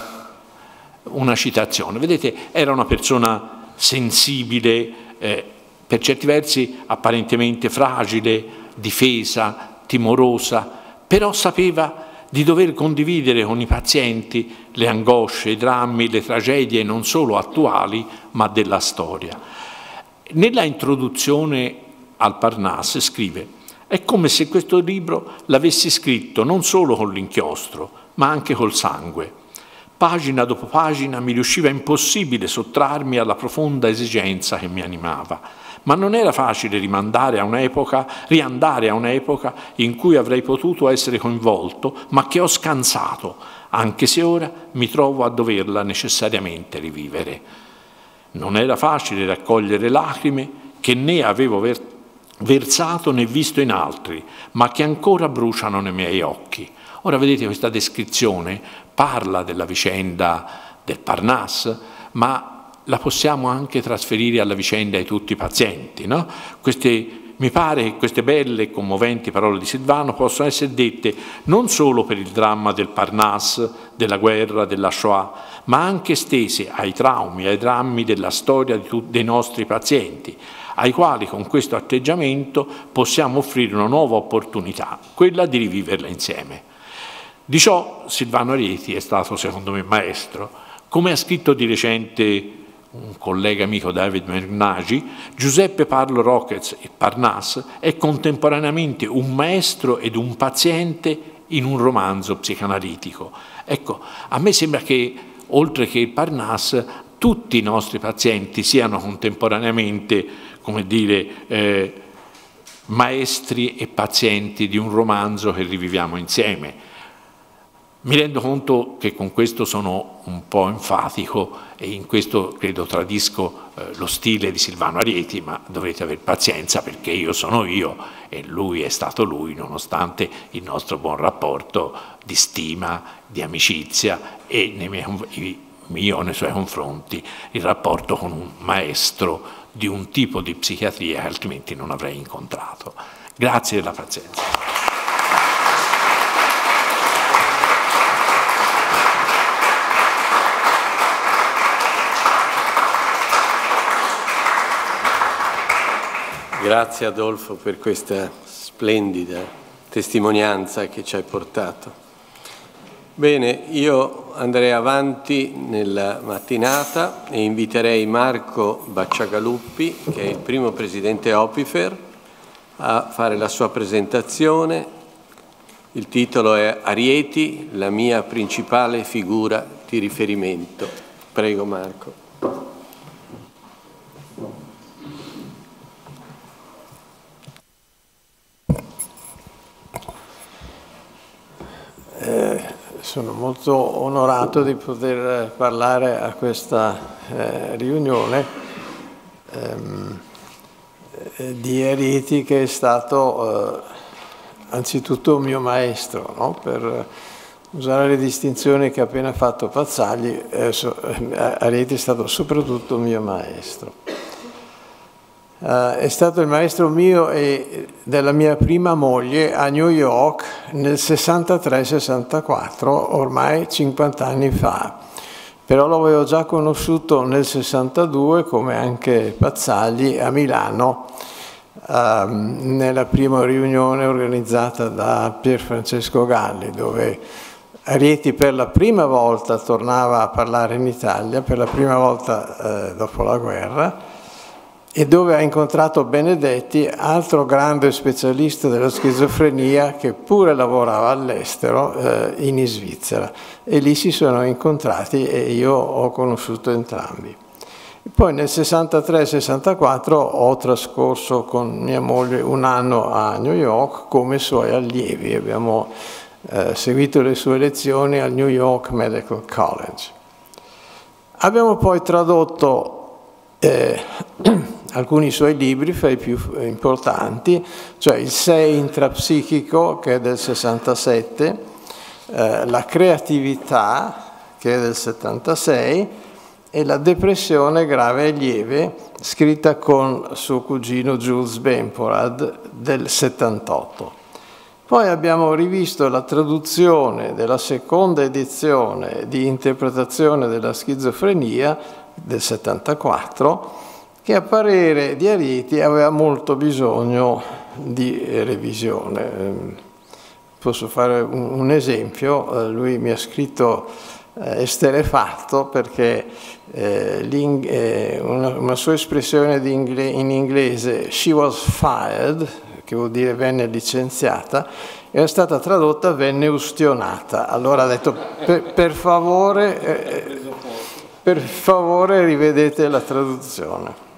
una, citazione. Vedete, era una persona sensibile, eh, per certi versi apparentemente fragile, difesa, timorosa, però sapeva di dover condividere con i pazienti le angosce, i drammi, le tragedie non solo attuali, ma della storia. Nella introduzione al Parnasse scrive è come se questo libro l'avessi scritto non solo con l'inchiostro, ma anche col sangue. Pagina dopo pagina mi riusciva impossibile sottrarmi alla profonda esigenza che mi animava, ma non era facile rimandare a un'epoca, riandare a un'epoca in cui avrei potuto essere coinvolto, ma che ho scansato, anche se ora mi trovo a doverla necessariamente rivivere. Non era facile raccogliere lacrime che né avevo versato né visto in altri, ma che ancora bruciano nei miei occhi. Ora vedete questa descrizione parla della vicenda del Parnasse, ma la possiamo anche trasferire alla vicenda di tutti i pazienti. No? Queste, mi pare che queste belle e commoventi parole di Silvano possono essere dette non solo per il dramma del Parnasse, della guerra, della Shoah, ma anche stese ai traumi, ai drammi della storia dei nostri pazienti, ai quali con questo atteggiamento possiamo offrire una nuova opportunità, quella di riviverla insieme. Di ciò Silvano Arieti è stato secondo me maestro. Come ha scritto di recente un collega amico David Mernagi, Giuseppe Parlo Rockets e Parnasse è contemporaneamente un maestro ed un paziente in un romanzo psicanalitico. Ecco, a me sembra che oltre che il Parnasse tutti i nostri pazienti siano contemporaneamente, come dire, eh, maestri e pazienti di un romanzo che riviviamo insieme. Mi rendo conto che con questo sono un po' enfatico e in questo credo tradisco eh, lo stile di Silvano Arieti, ma dovete avere pazienza perché io sono io e lui è stato lui, nonostante il nostro buon rapporto di stima, di amicizia e nei miei, mio nei suoi confronti il rapporto con un maestro di un tipo di psichiatria che altrimenti non avrei incontrato. Grazie della pazienza. Grazie Adolfo per questa splendida testimonianza che ci hai portato. Bene, io andrei avanti nella mattinata e inviterei Marco Bacciagaluppi, che è il primo presidente Opifer, a fare la sua presentazione. Il titolo è Arieti, la mia principale figura di riferimento. Prego Marco. Sono molto onorato di poter parlare a questa eh, riunione ehm, eh, di Eriti che è stato eh, anzitutto mio maestro, no? per usare le distinzioni che ha appena fatto Pazzagli, eh, eh, Areti è stato soprattutto mio maestro. Uh, è stato il maestro mio e della mia prima moglie a New York nel 63-64, ormai 50 anni fa. Però l'avevo già conosciuto nel 62, come anche Pazzagli, a Milano, uh, nella prima riunione organizzata da Pier Francesco Galli, dove Arieti per la prima volta tornava a parlare in Italia, per la prima volta uh, dopo la guerra, e dove ha incontrato Benedetti, altro grande specialista della schizofrenia che pure lavorava all'estero eh, in Svizzera e lì si sono incontrati e io ho conosciuto entrambi. Poi nel 63-64 ho trascorso con mia moglie un anno a New York come suoi allievi, abbiamo eh, seguito le sue lezioni al New York Medical College. Abbiamo poi tradotto eh, alcuni suoi libri, fra i più importanti, cioè il Sei intrapsichico che è del 67, eh, La creatività che è del 76 e La depressione grave e lieve scritta con suo cugino Jules Bemporad del 78. Poi abbiamo rivisto la traduzione della seconda edizione di interpretazione della schizofrenia del 74 che a parere di Ariti aveva molto bisogno di revisione. Ehm, posso fare un, esempio, eh, lui mi ha scritto eh, esterefatto perché eh, una, sua espressione in inglese, she was fired, che vuol dire venne licenziata, era stata tradotta venne ustionata. Allora ha detto per, per favore, eh, per favore rivedete la traduzione.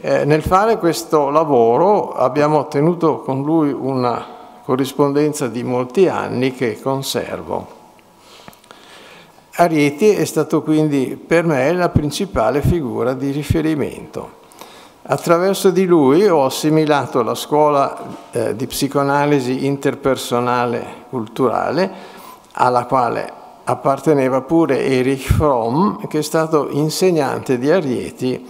Eh, nel fare questo lavoro abbiamo ottenuto con lui una corrispondenza di molti anni che conservo. Arieti è stato quindi per me la principale figura di riferimento. Attraverso di lui ho assimilato la scuola eh, di psicoanalisi interpersonale culturale alla quale apparteneva pure Erich Fromm, che è stato insegnante di Arieti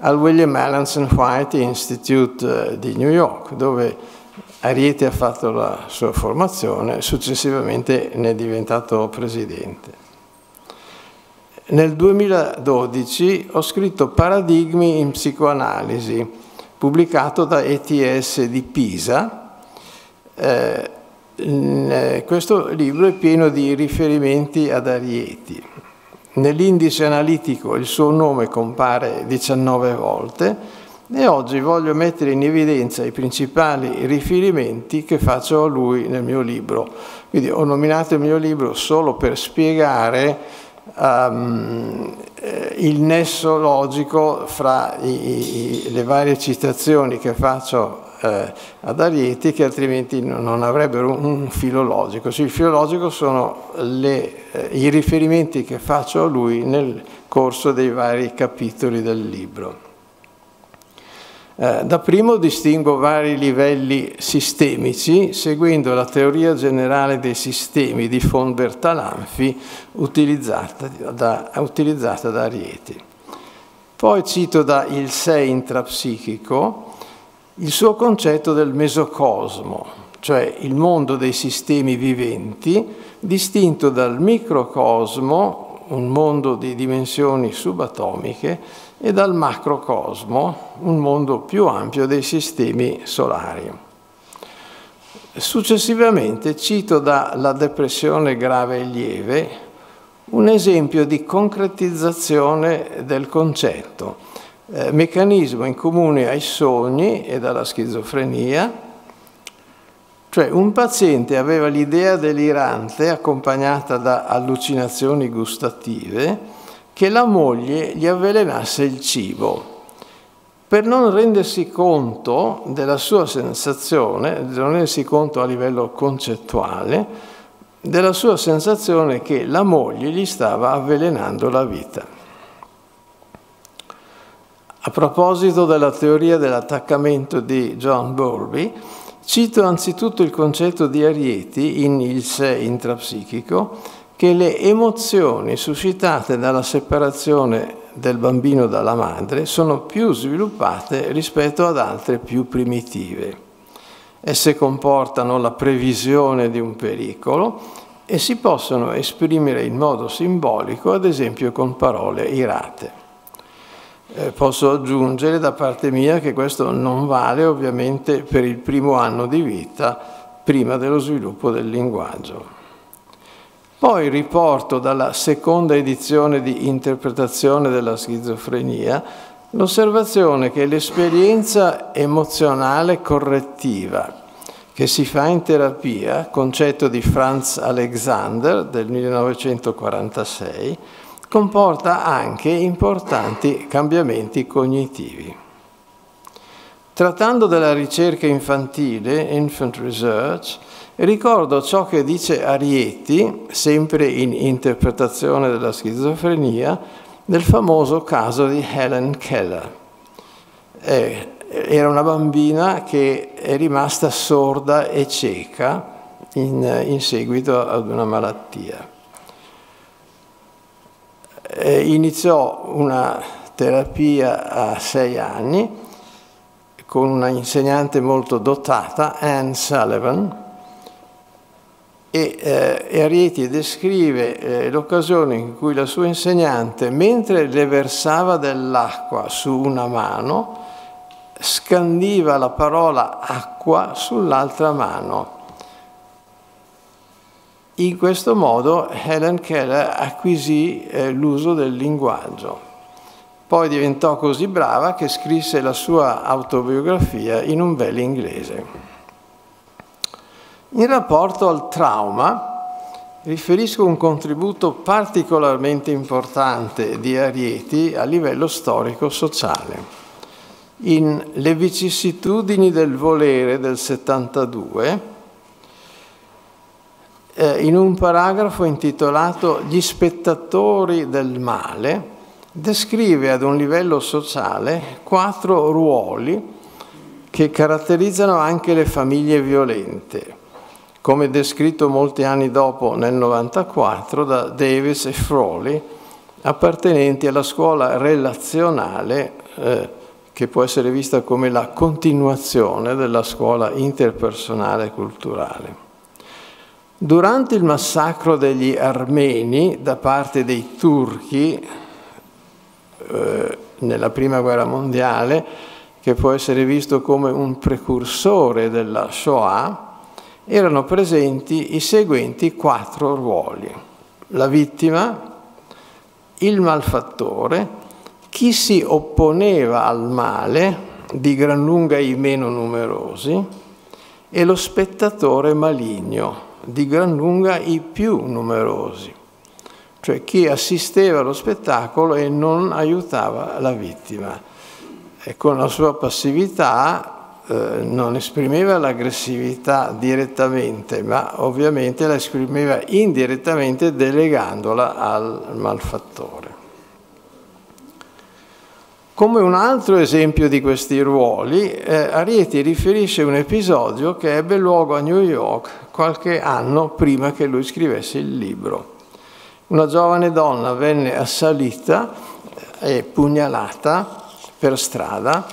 al William Allenson White Institute eh, di New York, dove Arieti ha fatto la sua formazione, successivamente ne è diventato presidente. Nel 2012 ho scritto Paradigmi in psicoanalisi, pubblicato da ETS di Pisa. Eh, eh, questo libro è pieno di riferimenti ad Arieti. Nell'indice analitico il suo nome compare 19 volte e oggi voglio mettere in evidenza i principali riferimenti che faccio a lui nel mio libro. Quindi ho nominato il mio libro solo per spiegare um, il nesso logico fra i, i, le varie citazioni che faccio eh, ad Arieti che altrimenti non avrebbero un filo logico. Sì, il filo logico sono le, eh, i riferimenti che faccio a lui nel corso dei vari capitoli del libro. Eh, da primo distingo vari livelli sistemici seguendo la teoria generale dei sistemi di von Bertalanffy utilizzata da, utilizzata da Arieti. Poi cito da Il sé intrapsichico il suo concetto del mesocosmo, cioè il mondo dei sistemi viventi distinto dal microcosmo, un mondo di dimensioni subatomiche, e dal macrocosmo, un mondo più ampio dei sistemi solari. Successivamente cito da La depressione grave e lieve un esempio di concretizzazione del concetto, eh, meccanismo in comune ai sogni e alla schizofrenia, cioè un paziente aveva l'idea delirante accompagnata da allucinazioni gustative, che la moglie gli avvelenasse il cibo per non rendersi conto della sua sensazione, non rendersi conto a livello concettuale, della sua sensazione che la moglie gli stava avvelenando la vita. A proposito della teoria dell'attaccamento di John Bowlby, cito anzitutto il concetto di Arieti in Il sé intrapsichico, che le emozioni suscitate dalla separazione del bambino dalla madre sono più sviluppate rispetto ad altre più primitive. Esse comportano la previsione di un pericolo e si possono esprimere in modo simbolico, ad esempio con parole irate. Eh, posso aggiungere da parte mia che questo non vale ovviamente per il primo anno di vita prima dello sviluppo del linguaggio. Poi riporto dalla seconda edizione di interpretazione della schizofrenia l'osservazione che l'esperienza emozionale correttiva che si fa in terapia, concetto di Franz Alexander del 1946, comporta anche importanti cambiamenti cognitivi. Trattando della ricerca infantile, infant research, Ricordo ciò che dice Arieti, sempre in interpretazione della schizofrenia, del famoso caso di Helen Keller. Eh, era una bambina che è rimasta sorda e cieca in, in seguito ad una malattia. Eh, iniziò una terapia a sei anni con una insegnante molto dotata, Anne Sullivan, e eh, Arieti descrive eh, l'occasione in cui la sua insegnante, mentre le versava dell'acqua su una mano, scandiva la parola acqua sull'altra mano. In questo modo Helen Keller acquisì eh, l'uso del linguaggio Poi diventò così brava che scrisse la sua autobiografia in un bel inglese. In rapporto al trauma, riferisco un contributo particolarmente importante di Arieti a livello storico-sociale. In Le vicissitudini del volere del 72, eh, in un paragrafo intitolato Gli spettatori del male, descrive ad un livello sociale quattro ruoli che caratterizzano anche le famiglie violente come descritto molti anni dopo nel 94 da Davis e Froley, appartenenti alla scuola relazionale eh, che può essere vista come la continuazione della scuola interpersonale culturale. Durante il massacro degli armeni da parte dei turchi eh, nella prima guerra mondiale, che può essere visto come un precursore della Shoah, erano presenti i seguenti quattro ruoli. La vittima, il malfattore, chi si opponeva al male, di gran lunga i meno numerosi, e lo spettatore maligno, di gran lunga i più numerosi, cioè chi assisteva allo spettacolo e non aiutava la vittima. E con la sua passività eh, non esprimeva l'aggressività direttamente, ma ovviamente la esprimeva indirettamente delegandola al malfattore. Come un altro esempio di questi ruoli, eh, Arieti riferisce un episodio che ebbe luogo a New York qualche anno prima che lui scrivesse il libro. Una giovane donna venne assalita e pugnalata per strada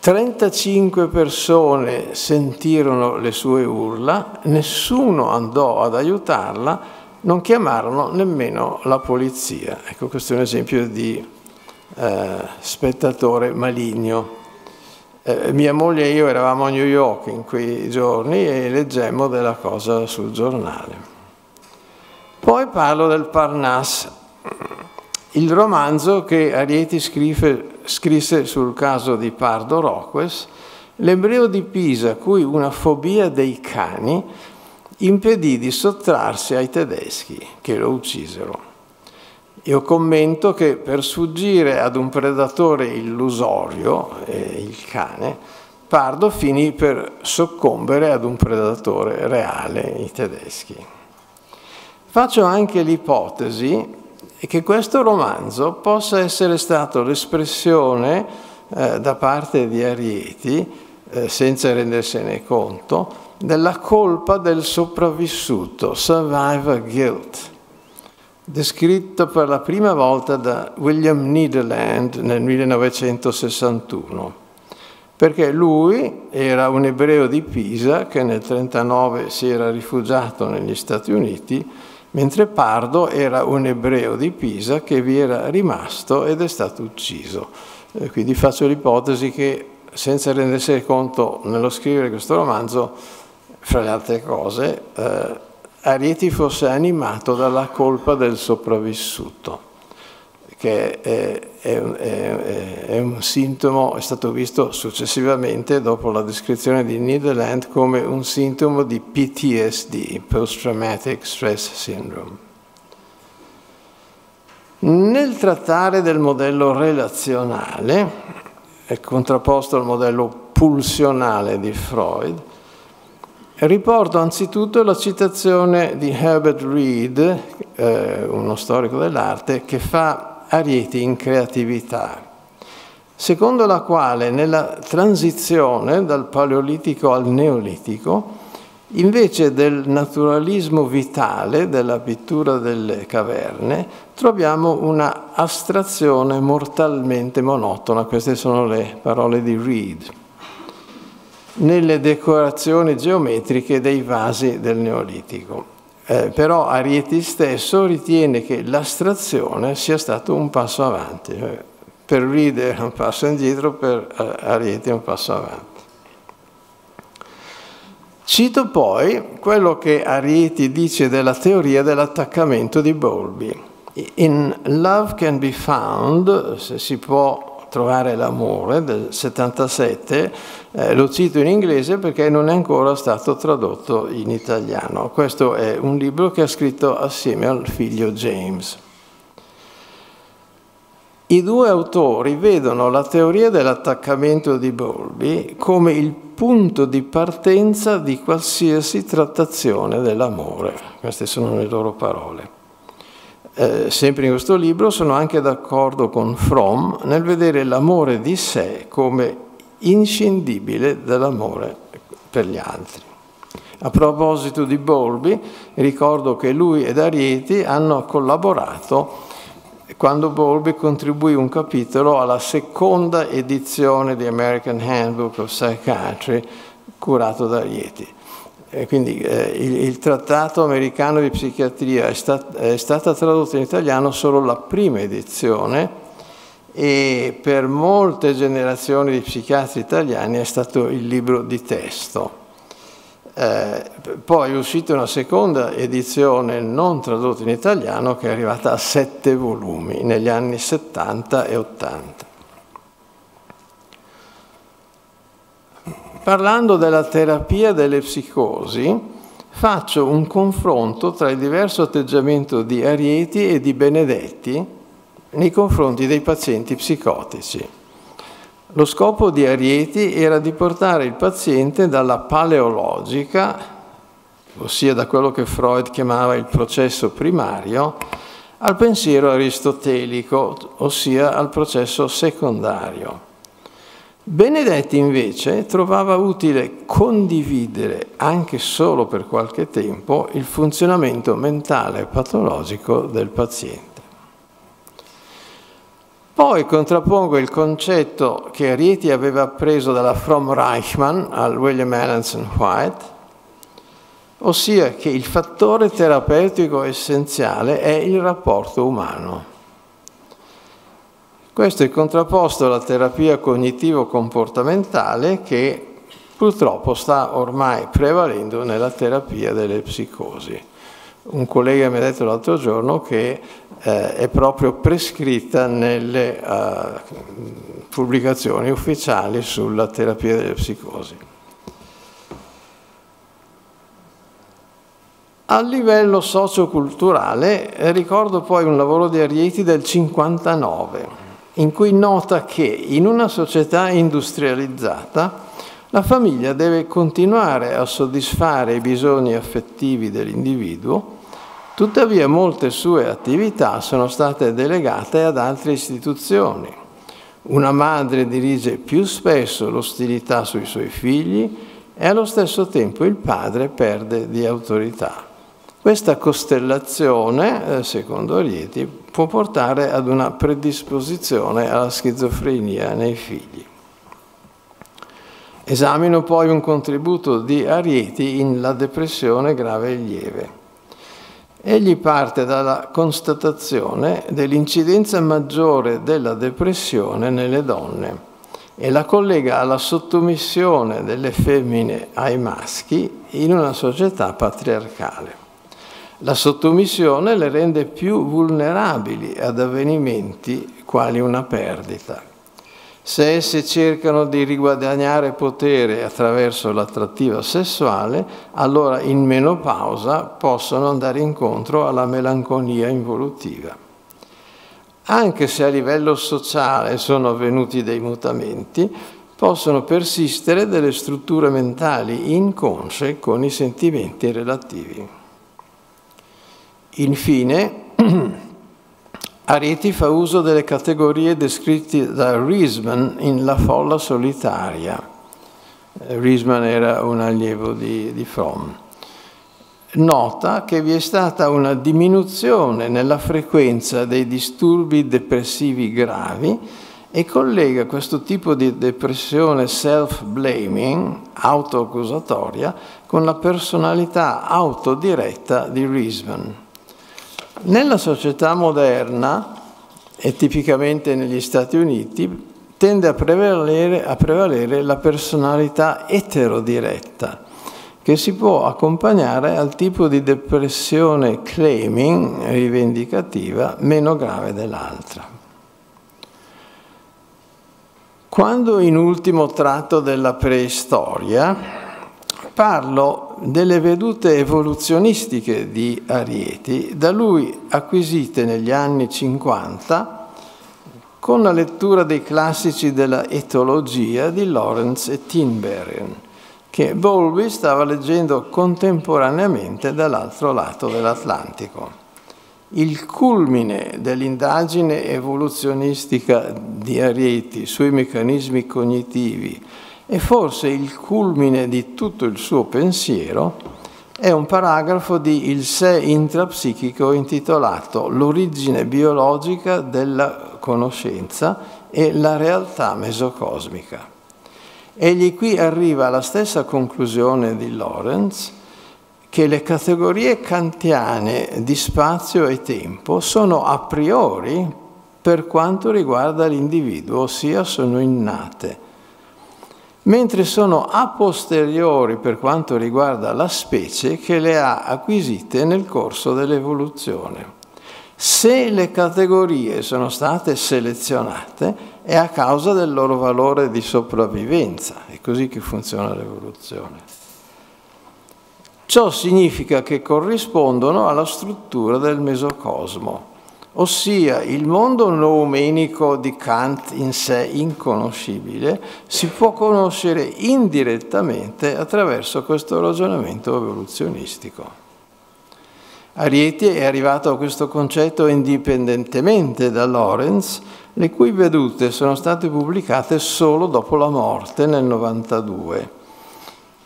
35 persone sentirono le sue urla, nessuno andò ad aiutarla, non chiamarono nemmeno la polizia. Ecco, questo è un esempio di eh, spettatore maligno. Eh, mia moglie e io eravamo a New York in quei giorni e leggemmo della cosa sul giornale. Poi parlo del Parnasse, il romanzo che Arieti scrive scrisse sul caso di Pardo Roques, l'ebreo di Pisa, cui una fobia dei cani impedì di sottrarsi ai tedeschi che lo uccisero. Io commento che per sfuggire ad un predatore illusorio, eh, il cane, Pardo finì per soccombere ad un predatore reale, i tedeschi. Faccio anche l'ipotesi che questo romanzo possa essere stato l'espressione eh, da parte di Arieti, eh, senza rendersene conto, della colpa del sopravvissuto, survivor guilt, descritto per la prima volta da William Nederland nel 1961 perché lui era un ebreo di Pisa che nel 1939 si era rifugiato negli Stati Uniti mentre Pardo era un ebreo di Pisa che vi era rimasto ed è stato ucciso. Eh, quindi faccio l'ipotesi che, senza rendersi conto nello scrivere questo romanzo, fra le altre cose, eh, Arieti fosse animato dalla colpa del sopravvissuto che è, è, è, è, un sintomo, è stato visto successivamente dopo la descrizione di Netherland come un sintomo di PTSD, Post Traumatic Stress Syndrome. Nel trattare del modello relazionale, è contrapposto al modello pulsionale di Freud, riporto anzitutto la citazione di Herbert Reed, eh, uno storico dell'arte, che fa Arieti in creatività, secondo la quale nella transizione dal paleolitico al neolitico, invece del naturalismo vitale della pittura delle caverne, troviamo una astrazione mortalmente monotona, queste sono le parole di Reed, nelle decorazioni geometriche dei vasi del neolitico. Eh, però Arieti stesso ritiene che l'astrazione sia stato un passo avanti. Eh, per Reed è un passo indietro, per eh, Arieti è un passo avanti. Cito poi quello che Arieti dice della teoria dell'attaccamento di Bowlby, In Love Can Be Found, se si può trovare l'amore, del 77, eh, lo cito in inglese perché non è ancora stato tradotto in italiano. Questo è un libro che ha scritto assieme al figlio James. I due autori vedono la teoria dell'attaccamento di Bowlby come il punto di partenza di qualsiasi trattazione dell'amore. Queste sono le loro parole. Eh, sempre in questo libro sono anche d'accordo con Fromm nel vedere l'amore di sé come inscindibile dall'amore per gli altri. A proposito di Bowlby, ricordo che lui ed Arieti hanno collaborato quando Bowlby contribuì un capitolo alla seconda edizione di American Handbook of Psychiatry curato da Rieti. E quindi eh, il, il, trattato americano di psichiatria è, stat, è stata tradotta in italiano solo la prima edizione e per molte generazioni di psichiatri italiani è stato il libro di testo. Eh, poi è uscita una seconda edizione non tradotta in italiano che è arrivata a sette volumi negli anni 70 e 80. Parlando della terapia delle psicosi, faccio un confronto tra il diverso atteggiamento di Arieti e di Benedetti nei confronti dei pazienti psicotici. Lo scopo di Arieti era di portare il paziente dalla paleologica, ossia da quello che Freud chiamava il processo primario, al pensiero aristotelico, ossia al processo secondario. Benedetti invece trovava utile condividere, anche solo per qualche tempo, il funzionamento mentale patologico del paziente. Poi contrappongo il concetto che Rieti aveva appreso dalla From Reichmann al William Alanson White, ossia che il fattore terapeutico essenziale è il rapporto umano. Questo è contrapposto alla terapia cognitivo-comportamentale che purtroppo sta ormai prevalendo nella terapia delle psicosi. Un collega mi ha detto l'altro giorno che eh, è proprio prescritta nelle uh, pubblicazioni ufficiali sulla terapia delle psicosi. A livello socioculturale eh, ricordo poi un lavoro di Arieti del 59 in cui nota che in una società industrializzata la famiglia deve continuare a soddisfare i bisogni affettivi dell'individuo Tuttavia molte sue attività sono state delegate ad altre istituzioni. Una madre dirige più spesso l'ostilità sui suoi figli e allo stesso tempo il padre perde di autorità. Questa costellazione, eh, secondo Rieti, può portare ad una predisposizione alla schizofrenia nei figli. Esamino poi un contributo di Arieti in La depressione grave e lieve. Egli parte dalla constatazione dell'incidenza maggiore della depressione nelle donne e la collega alla sottomissione delle femmine ai maschi in una società patriarcale. La sottomissione le rende più vulnerabili ad avvenimenti quali una perdita. Se esse cercano di riguadagnare potere attraverso l'attrattiva sessuale, allora in menopausa possono andare incontro alla melanconia involutiva. Anche se a livello sociale sono avvenuti dei mutamenti, possono persistere delle strutture mentali inconsce con i sentimenti relativi. Infine, Arieti fa uso delle categorie descritte da Riesman in La folla solitaria. Eh, Riesman era un allievo di, di Fromm. Nota che vi è stata una diminuzione nella frequenza dei disturbi depressivi gravi e collega questo tipo di depressione self-blaming, autoaccusatoria, con la personalità autodiretta di Riesman. Nella società moderna, e tipicamente negli Stati Uniti, tende a prevalere, a prevalere la personalità eterodiretta, che si può accompagnare al tipo di depressione claiming, rivendicativa, meno grave dell'altra. Quando in ultimo tratto della preistoria parlo delle vedute evoluzionistiche di Arieti, da lui acquisite negli anni 50 con la lettura dei classici della etologia di Lawrence e Tinbergen, che Bowlby stava leggendo contemporaneamente dall'altro lato dell'Atlantico. Il culmine dell'indagine evoluzionistica di Arieti sui meccanismi cognitivi e forse il culmine di tutto il suo pensiero è un paragrafo di Il sé intrapsichico intitolato L'origine biologica della conoscenza e la realtà mesocosmica. Egli qui arriva alla stessa conclusione di Lorenz che le categorie kantiane di spazio e tempo sono a priori per quanto riguarda l'individuo, ossia sono innate, mentre sono a posteriori per quanto riguarda la specie che le ha acquisite nel corso dell'evoluzione. Se le categorie sono state selezionate è a causa del loro valore di sopravvivenza, è così che funziona l'evoluzione. Ciò significa che corrispondono alla struttura del mesocosmo, ossia il mondo noumenico di Kant in sé inconoscibile si può conoscere indirettamente attraverso questo ragionamento evoluzionistico. Arieti è arrivato a questo concetto indipendentemente da Lorenz, le cui vedute sono state pubblicate solo dopo la morte nel 92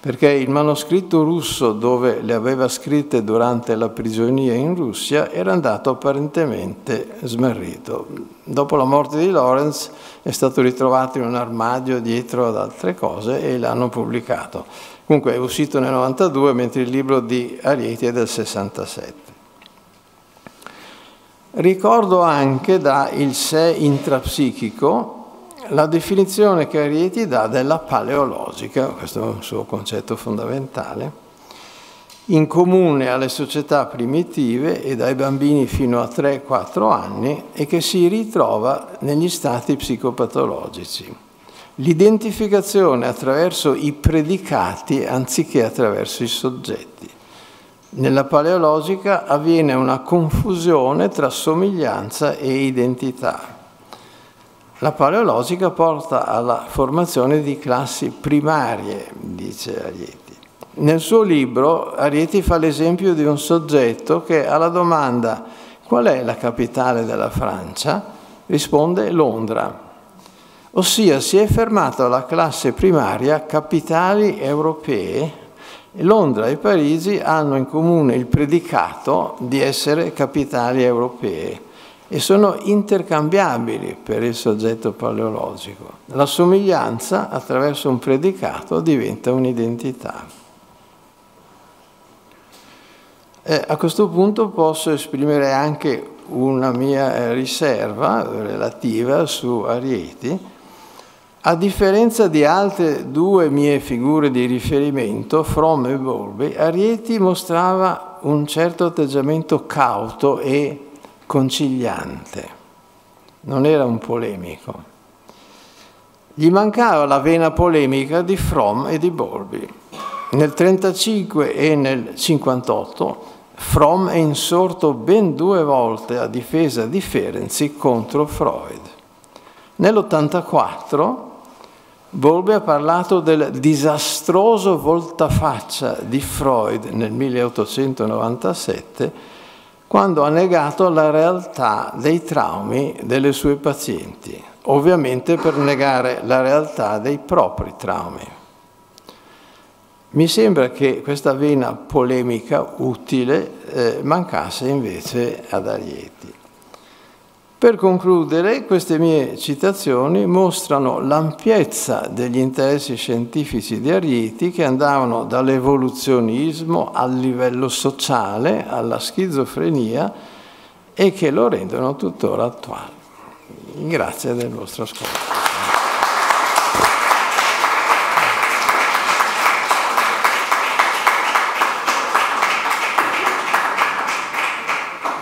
perché il manoscritto russo dove le aveva scritte durante la prigionia in Russia era andato apparentemente smarrito. Dopo la morte di Lorenz è stato ritrovato in un armadio dietro ad altre cose e l'hanno pubblicato. Comunque è uscito nel 92 mentre il libro di Arieti è del 67. Ricordo anche da Il sé intrapsichico la definizione che Arieti dà della paleologica, questo è un suo concetto fondamentale, in comune alle società primitive e dai bambini fino a 3-4 anni e che si ritrova negli stati psicopatologici. L'identificazione attraverso i predicati anziché attraverso i soggetti. Nella paleologica avviene una confusione tra somiglianza e identità la paleologica porta alla formazione di classi primarie, dice Arieti. Nel suo libro Arieti fa l'esempio di un soggetto che alla domanda qual è la capitale della Francia risponde Londra. Ossia si è fermato alla classe primaria capitali europee Londra e Parigi hanno in comune il predicato di essere capitali europee e sono intercambiabili per il soggetto paleologico. La somiglianza attraverso un predicato diventa un'identità. Eh, a questo punto posso esprimere anche una mia eh, riserva relativa su Arieti. A differenza di altre due mie figure di riferimento, Fromm e Bowlby, Arieti mostrava un certo atteggiamento cauto e conciliante, non era un polemico. Gli mancava la vena polemica di Fromm e di Bowlby. Nel 1935 e nel 1958 Fromm è insorto ben due volte a difesa di Ferenczi contro Freud. Nell'84 Bowlby ha parlato del disastroso voltafaccia di Freud nel 1897 quando ha negato la realtà dei traumi delle sue pazienti, ovviamente per negare la realtà dei propri traumi. Mi sembra che questa vena polemica utile eh, mancasse invece ad Arieti. Per concludere, queste mie citazioni mostrano l'ampiezza degli interessi scientifici di Arieti che andavano dall'evoluzionismo al livello sociale, alla schizofrenia e che lo rendono tuttora attuale. Grazie del vostro ascolto.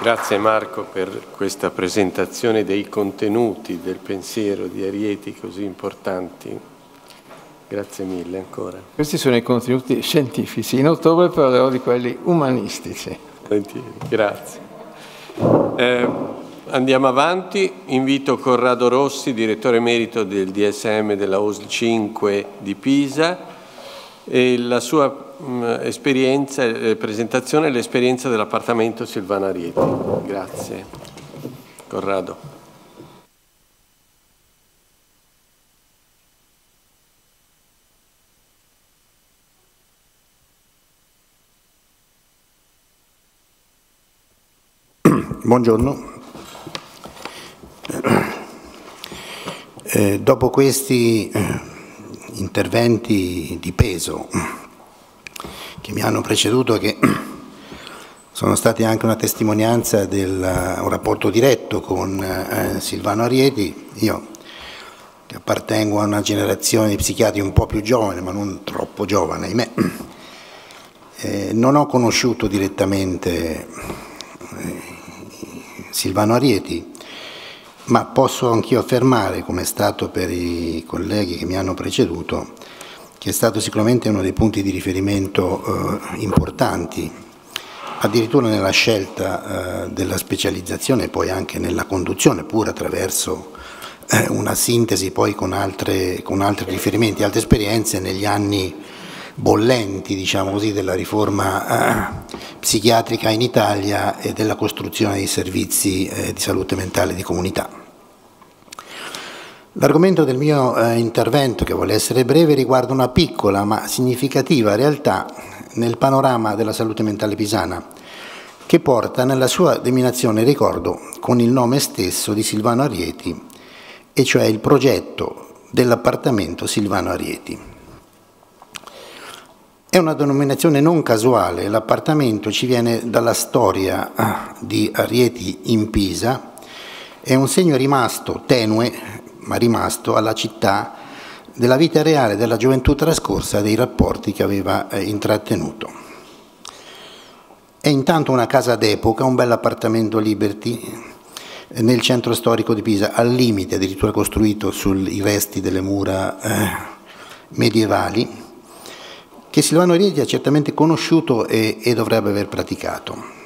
Grazie Marco per questa presentazione dei contenuti del pensiero di Arieti così importanti. Grazie mille ancora. Questi sono i contenuti scientifici. In ottobre parlerò di quelli umanistici. Grazie. Eh, andiamo avanti. Invito Corrado Rossi, direttore emerito del DSM della USL 5 di Pisa, e la sua mh, esperienza, eh, presentazione l'esperienza dell'appartamento Silvana Rieti. Grazie. Corrado. Buongiorno. Eh, dopo questi eh, interventi di peso che mi hanno preceduto e che sono stati anche una testimonianza di un rapporto diretto con eh, Silvano Arieti, io che appartengo a una generazione di psichiatri un po' più giovane, ma non troppo giovane, ahimè, eh, non ho conosciuto direttamente eh, Silvano Arieti, ma posso anch'io affermare, come è stato per i colleghi che mi hanno preceduto, che è stato sicuramente uno dei punti di riferimento eh, importanti, addirittura nella scelta eh, della specializzazione e poi anche nella conduzione, pur attraverso eh, una sintesi poi con, altre, con altri riferimenti, altre esperienze negli anni bollenti diciamo così, della riforma eh, psichiatrica in Italia e della costruzione dei servizi eh, di salute mentale di comunità. L'argomento del mio eh, intervento, che vuole essere breve, riguarda una piccola ma significativa realtà nel panorama della salute mentale pisana, che porta nella sua denominazione ricordo con il nome stesso di Silvano Arieti, e cioè il progetto dell'appartamento Silvano Arieti. È una denominazione non casuale, l'appartamento ci viene dalla storia ah, di Arieti in Pisa, è un segno rimasto tenue, ma rimasto alla città della vita reale della gioventù trascorsa, dei rapporti che aveva eh, intrattenuto. È intanto una casa d'epoca, un bel appartamento Liberty eh, nel centro storico di Pisa, al limite, addirittura costruito sui resti delle mura eh, medievali, che Silvano Rieti ha certamente conosciuto e, e, dovrebbe aver praticato.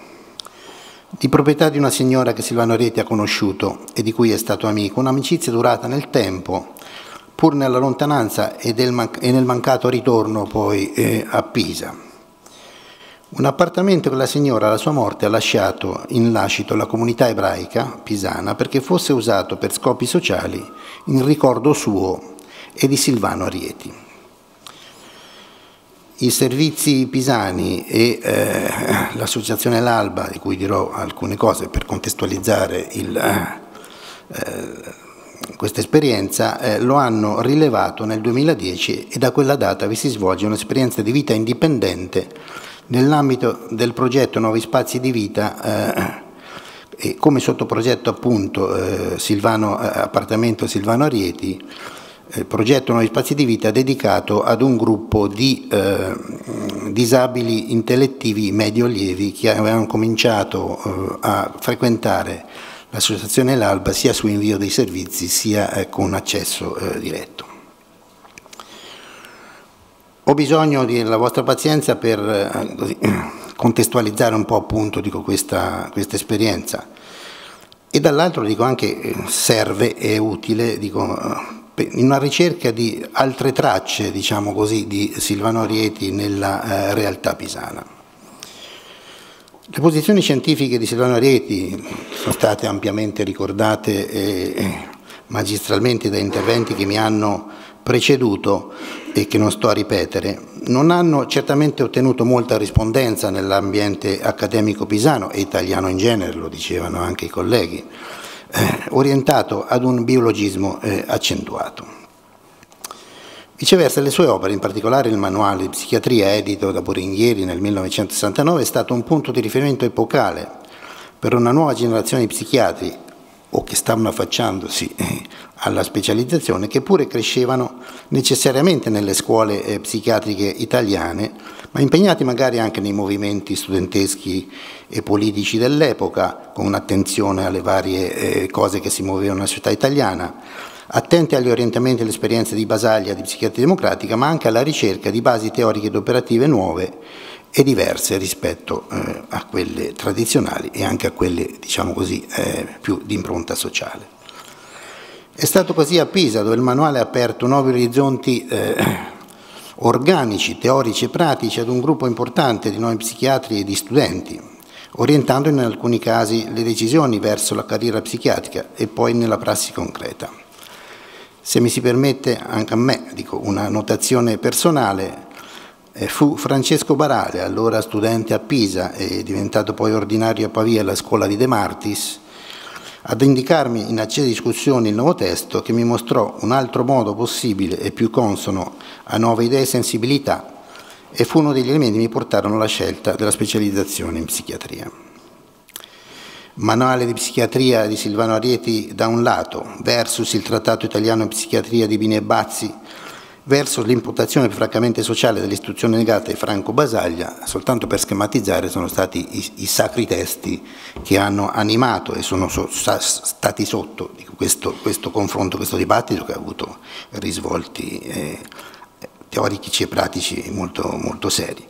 Di proprietà di una signora che Silvano Rieti ha conosciuto e di cui è stato amico, un'amicizia durata nel tempo, pur nella lontananza e, nel mancato ritorno poi eh, a Pisa. Un appartamento che la signora alla sua morte ha lasciato in lascito alla comunità ebraica pisana perché fosse usato per scopi sociali in ricordo suo e di Silvano Arieti i servizi pisani e eh, l'associazione L'Alba, di cui dirò alcune cose per contestualizzare eh, eh, questa esperienza, eh, lo hanno rilevato nel 2010 e da quella data vi si svolge un'esperienza di vita indipendente nell'ambito del progetto Nuovi Spazi di Vita eh, e come sottoprogetto appunto eh, Silvano, appartamento Silvano Arieti eh, progetto Nuovi Spazi di Vita dedicato ad un gruppo di eh, disabili intellettivi medio-lievi che avevano cominciato eh, a frequentare l'associazione L'Alba sia su invio dei servizi sia eh, con accesso eh, diretto. Ho bisogno della vostra pazienza per eh, così, contestualizzare un po' appunto dico, questa, questa esperienza e dall'altro dico anche serve e utile dico, in una ricerca di altre tracce, diciamo così, di Silvano Rieti nella eh, realtà pisana. Le posizioni scientifiche di Silvano Rieti sono state ampiamente ricordate eh, magistralmente da interventi che mi hanno preceduto e che non sto a ripetere, non hanno certamente ottenuto molta rispondenza nell'ambiente accademico pisano e italiano in genere, lo dicevano anche i colleghi orientato ad un biologismo eh, accentuato. Viceversa, le sue opere, in particolare il manuale di psichiatria edito da Boringhieri nel 1969, è stato un punto di riferimento epocale per una nuova generazione di psichiatri o che stavano affacciandosi eh, alla specializzazione, che pure crescevano necessariamente nelle scuole eh, psichiatriche italiane, ma impegnati magari anche nei movimenti studenteschi e politici dell'epoca, con un'attenzione alle varie eh, cose che si muovevano nella società italiana, attenti agli orientamenti e alle esperienze di Basaglia di psichiatria democratica, ma anche alla ricerca di basi teoriche ed operative nuove e diverse rispetto eh, a quelle tradizionali e anche a quelle, diciamo così, eh, più di impronta sociale. È stato così a Pisa, dove il manuale ha aperto nuovi orizzonti eh, organici, teorici e pratici ad un gruppo importante di nuovi psichiatri e di studenti, orientando in alcuni casi le decisioni verso la carriera psichiatrica e poi nella prassi concreta. Se mi si permette anche a me, dico, una notazione personale, eh, fu Francesco Barale, allora studente a Pisa e diventato poi ordinario a Pavia alla scuola di De Martis, ad indicarmi in accesa discussione il nuovo testo che mi mostrò un altro modo possibile e più consono a nuove idee e sensibilità e fu uno degli elementi che mi portarono alla scelta della specializzazione in psichiatria. Manuale di psichiatria di Silvano Arieti da un lato, versus il Trattato italiano in psichiatria di Bini e Bazzi verso l'imputazione francamente sociale dell'istruzione negata di Franco Basaglia, soltanto per schematizzare, sono stati i, i sacri testi che hanno animato e sono so, stati sotto questo, questo, confronto, questo dibattito che ha avuto risvolti eh, teorici e pratici molto, molto seri.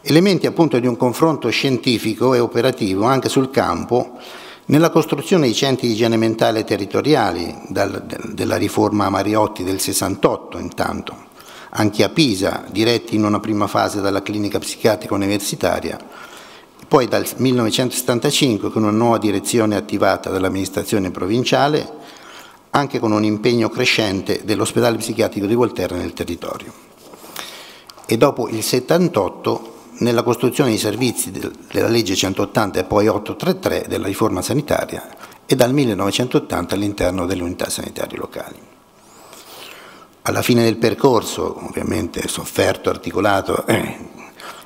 Elementi appunto di un confronto scientifico e operativo anche sul campo nella costruzione dei centri di igiene mentale territoriali dal, della riforma Mariotti del 68 intanto, anche a Pisa, diretti in una prima fase dalla clinica psichiatrica universitaria, poi dal 1975 con una nuova direzione attivata dall'amministrazione provinciale, anche con un impegno crescente dell'ospedale psichiatrico di Volterra nel territorio. E dopo il 78 nella costruzione dei servizi della legge 180 e poi 833 della riforma sanitaria e dal 1980 all'interno delle unità sanitarie locali. Alla fine del percorso, ovviamente sofferto, articolato eh,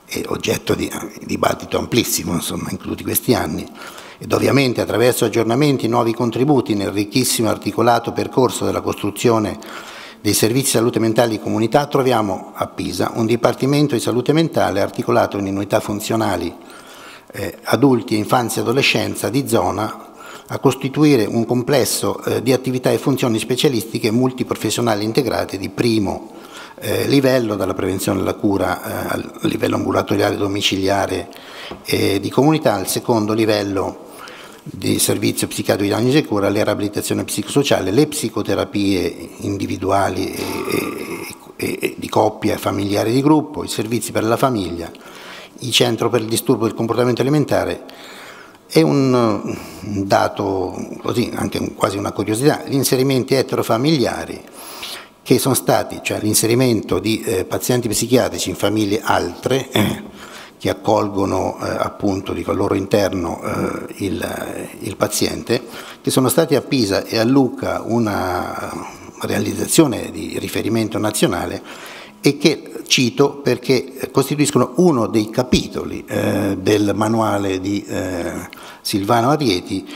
e oggetto di dibattito amplissimo insomma, in tutti questi anni, ed ovviamente attraverso aggiornamenti e nuovi contributi nel ricchissimo articolato percorso della costruzione dei servizi di salute mentale di comunità troviamo a Pisa un dipartimento di salute mentale articolato in unità funzionali eh, adulti, infanzia e adolescenza di zona a costituire un complesso eh, di attività e funzioni specialistiche multiprofessionali integrate di primo eh, livello, dalla prevenzione alla cura eh, a livello ambulatoriale domiciliare e di comunità, al secondo livello di servizio psichiatrico di diagnosi e cura, la riabilitazione psicosociale, le psicoterapie individuali e, e, e di coppia, familiare di gruppo, i servizi per la famiglia, il centro per il disturbo del comportamento alimentare e un dato così, anche quasi una curiosità, gli inserimenti eterofamiliari che sono stati, cioè l'inserimento di eh, pazienti psichiatrici in famiglie altre, eh, che accolgono eh, appunto dico, al loro interno eh, il, il, paziente, che sono stati a Pisa e a Lucca una realizzazione di riferimento nazionale e che cito perché costituiscono uno dei capitoli eh, del manuale di eh, Silvano Arieti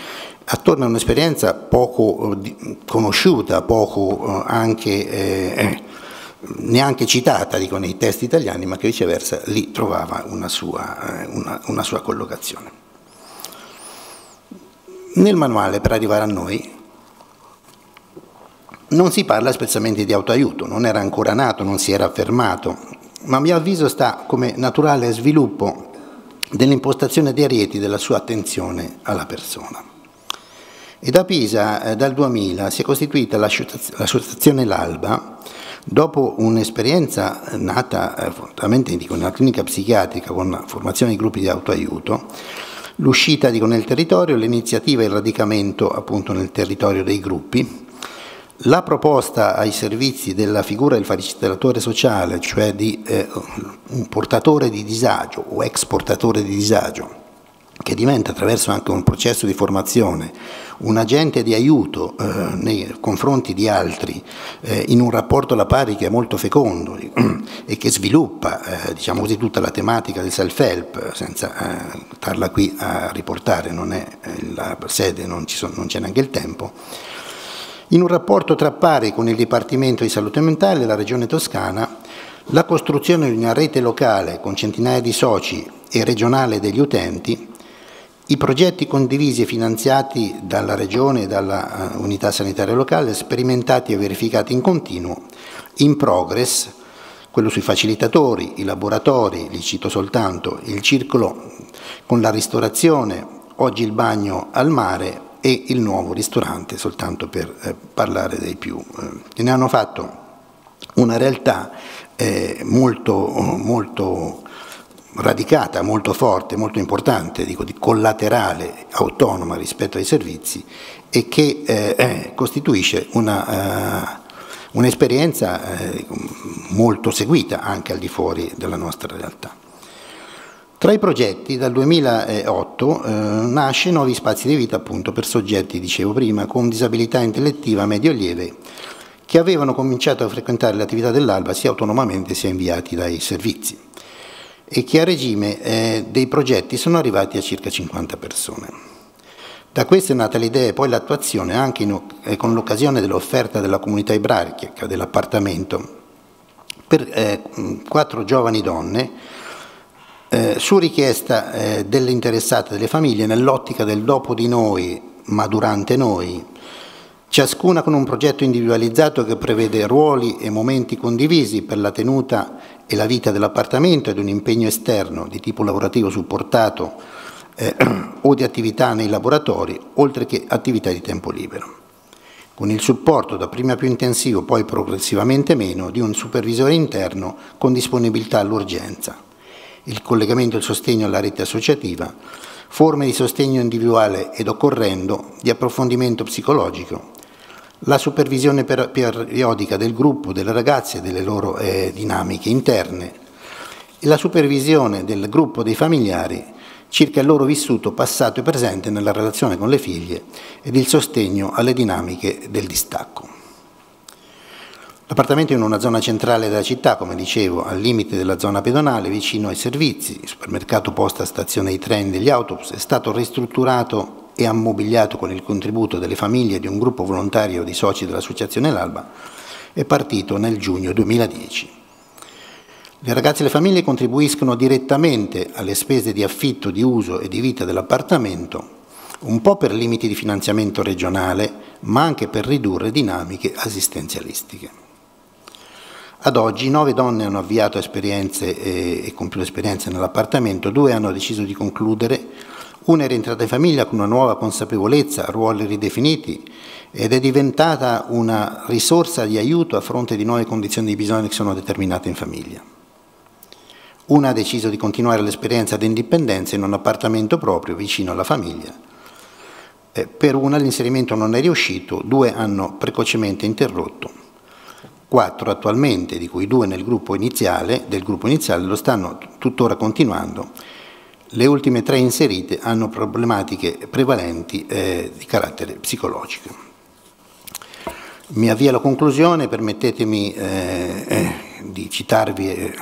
attorno a un'esperienza poco eh, conosciuta, poco eh, anche neanche citata dico, nei testi italiani, ma che viceversa lì trovava una sua, eh, una, una sua collocazione. Nel manuale, per arrivare a noi, non si parla espressamente di autoaiuto, non era ancora nato, non si era affermato, ma a mio avviso sta come naturale sviluppo dell'impostazione di Arieti della sua attenzione alla persona. E da Pisa, eh, dal 2000, si è costituita l'associazione L'Alba, Dopo un'esperienza nata eh, fortemente dico, nella clinica psichiatrica con formazione di gruppi di autoaiuto, l'uscita dico, nel territorio, l'iniziativa e il radicamento appunto nel territorio dei gruppi, la proposta ai servizi della figura del facilitatore sociale, cioè di eh, un portatore di disagio o ex portatore di disagio, che diventa attraverso anche un processo di formazione un agente di aiuto eh, nei confronti di altri eh, in un rapporto alla pari che è molto fecondo e che sviluppa eh, diciamo così, tutta la tematica del self-help senza eh, starla qui a riportare, non è eh, la sede, non, non c'è neanche il tempo. In un rapporto tra pari con il Dipartimento di Salute Mentale della Regione Toscana, la costruzione di una rete locale con centinaia di soci e regionale degli utenti i progetti condivisi e finanziati dalla Regione e dalla uh, Unità Sanitaria Locale, sperimentati e verificati in continuo, in progress, quello sui facilitatori, i laboratori, li cito soltanto, il circolo con la ristorazione, oggi il bagno al mare e il nuovo ristorante, soltanto per eh, parlare dei più. Eh, ne hanno fatto una realtà eh, molto, molto radicata, molto forte, molto importante, dico di collaterale, autonoma rispetto ai servizi e che eh, eh costituisce una, uh, un'esperienza eh, molto seguita anche al di fuori della nostra realtà. Tra i progetti dal 2008 eh, nasce Nuovi Spazi di Vita appunto per soggetti, dicevo prima, con disabilità intellettiva medio-lieve che avevano cominciato a frequentare l'attività dell'alba sia autonomamente sia inviati dai servizi e che a regime eh, dei progetti sono arrivati a circa 50 persone. Da questo è nata l'idea e poi l'attuazione anche in, eh, con l'occasione dell'offerta della comunità ebraica dell'appartamento per eh, quattro giovani donne eh, su richiesta eh, delle interessate delle famiglie nell'ottica del dopo di noi ma durante noi ciascuna con un progetto individualizzato che prevede ruoli e momenti condivisi per la tenuta e la vita dell'appartamento ed un impegno esterno di tipo lavorativo supportato eh, o di attività nei laboratori, oltre che attività di tempo libero. Con il supporto da prima più intensivo, poi progressivamente meno, di un supervisore interno con disponibilità all'urgenza, il collegamento e il sostegno alla rete associativa, forme di sostegno individuale ed occorrendo di approfondimento psicologico, la supervisione periodica del gruppo, delle ragazze e delle loro eh, dinamiche interne e la supervisione del gruppo dei familiari circa il loro vissuto passato e presente nella relazione con le figlie ed il sostegno alle dinamiche del distacco. L'appartamento è in una zona centrale della città, come dicevo, al limite della zona pedonale, vicino ai servizi, supermercato, posta, stazione dei treni, degli autobus, è stato ristrutturato e ammobiliato con il contributo delle famiglie di un gruppo volontario di soci dell'Associazione L'Alba, è partito nel giugno 2010. Le ragazze e le famiglie contribuiscono direttamente alle spese di affitto, di uso e di vita dell'appartamento, un po' per limiti di finanziamento regionale, ma anche per ridurre dinamiche assistenzialistiche. Ad oggi nove donne hanno avviato esperienze e, e compiuto esperienze nell'appartamento, due hanno deciso di concludere una è rientrata in famiglia con una nuova consapevolezza, ruoli ridefiniti ed è diventata una risorsa di aiuto a fronte di nuove condizioni di bisogno che sono determinate in famiglia. Una ha deciso di continuare l'esperienza di indipendenza in un appartamento proprio vicino alla famiglia. Eh, per una l'inserimento non è riuscito, due hanno precocemente interrotto, quattro attualmente, di cui due nel gruppo iniziale, del gruppo iniziale, lo stanno tuttora continuando le ultime tre inserite hanno problematiche prevalenti eh, di carattere psicologico. Mi avvio alla conclusione, permettetemi eh, eh, di citarvi eh,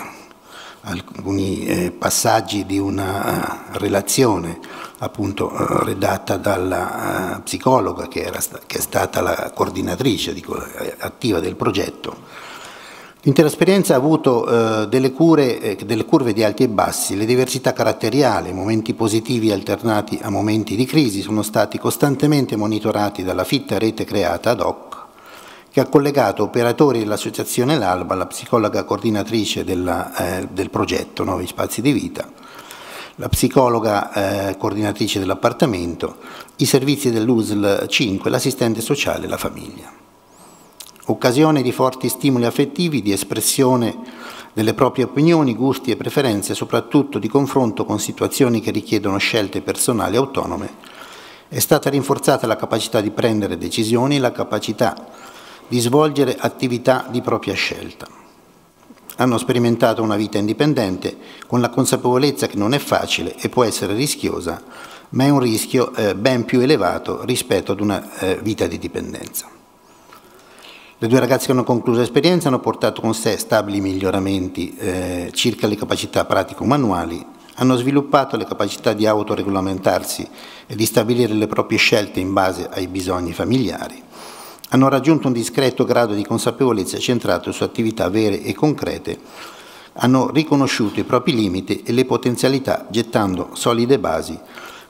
alcuni eh, passaggi di una uh, relazione appunto redatta dalla psicologa che, era, che, è stata la coordinatrice dico, attiva del progetto L'intera esperienza ha avuto eh, delle, cure, eh, delle, curve di alti e bassi, le diversità caratteriali, momenti positivi alternati a momenti di crisi sono stati costantemente monitorati dalla fitta rete creata ad hoc che ha collegato operatori dell'associazione L'Alba, la psicologa coordinatrice della, eh, del progetto Nuovi Spazi di Vita, la psicologa eh, coordinatrice dell'appartamento, i servizi dell'USL 5, l'assistente sociale e la famiglia occasione di forti stimoli affettivi, di espressione delle proprie opinioni, gusti e preferenze, soprattutto di confronto con situazioni che richiedono scelte personali autonome, è stata rinforzata la capacità di prendere decisioni e la capacità di svolgere attività di propria scelta. hanno sperimentato una vita indipendente con la consapevolezza che non è facile e può essere rischiosa, ma è un rischio eh, ben più elevato rispetto ad una eh, vita di dipendenza. Le due ragazze che hanno concluso l'esperienza hanno portato con sé stabili miglioramenti eh, circa le capacità pratico-manuali, hanno sviluppato le capacità di autoregolamentarsi e di stabilire le proprie scelte in base ai bisogni familiari, hanno raggiunto un discreto grado di consapevolezza centrato su attività vere e concrete, hanno riconosciuto i propri limiti e le potenzialità gettando solide basi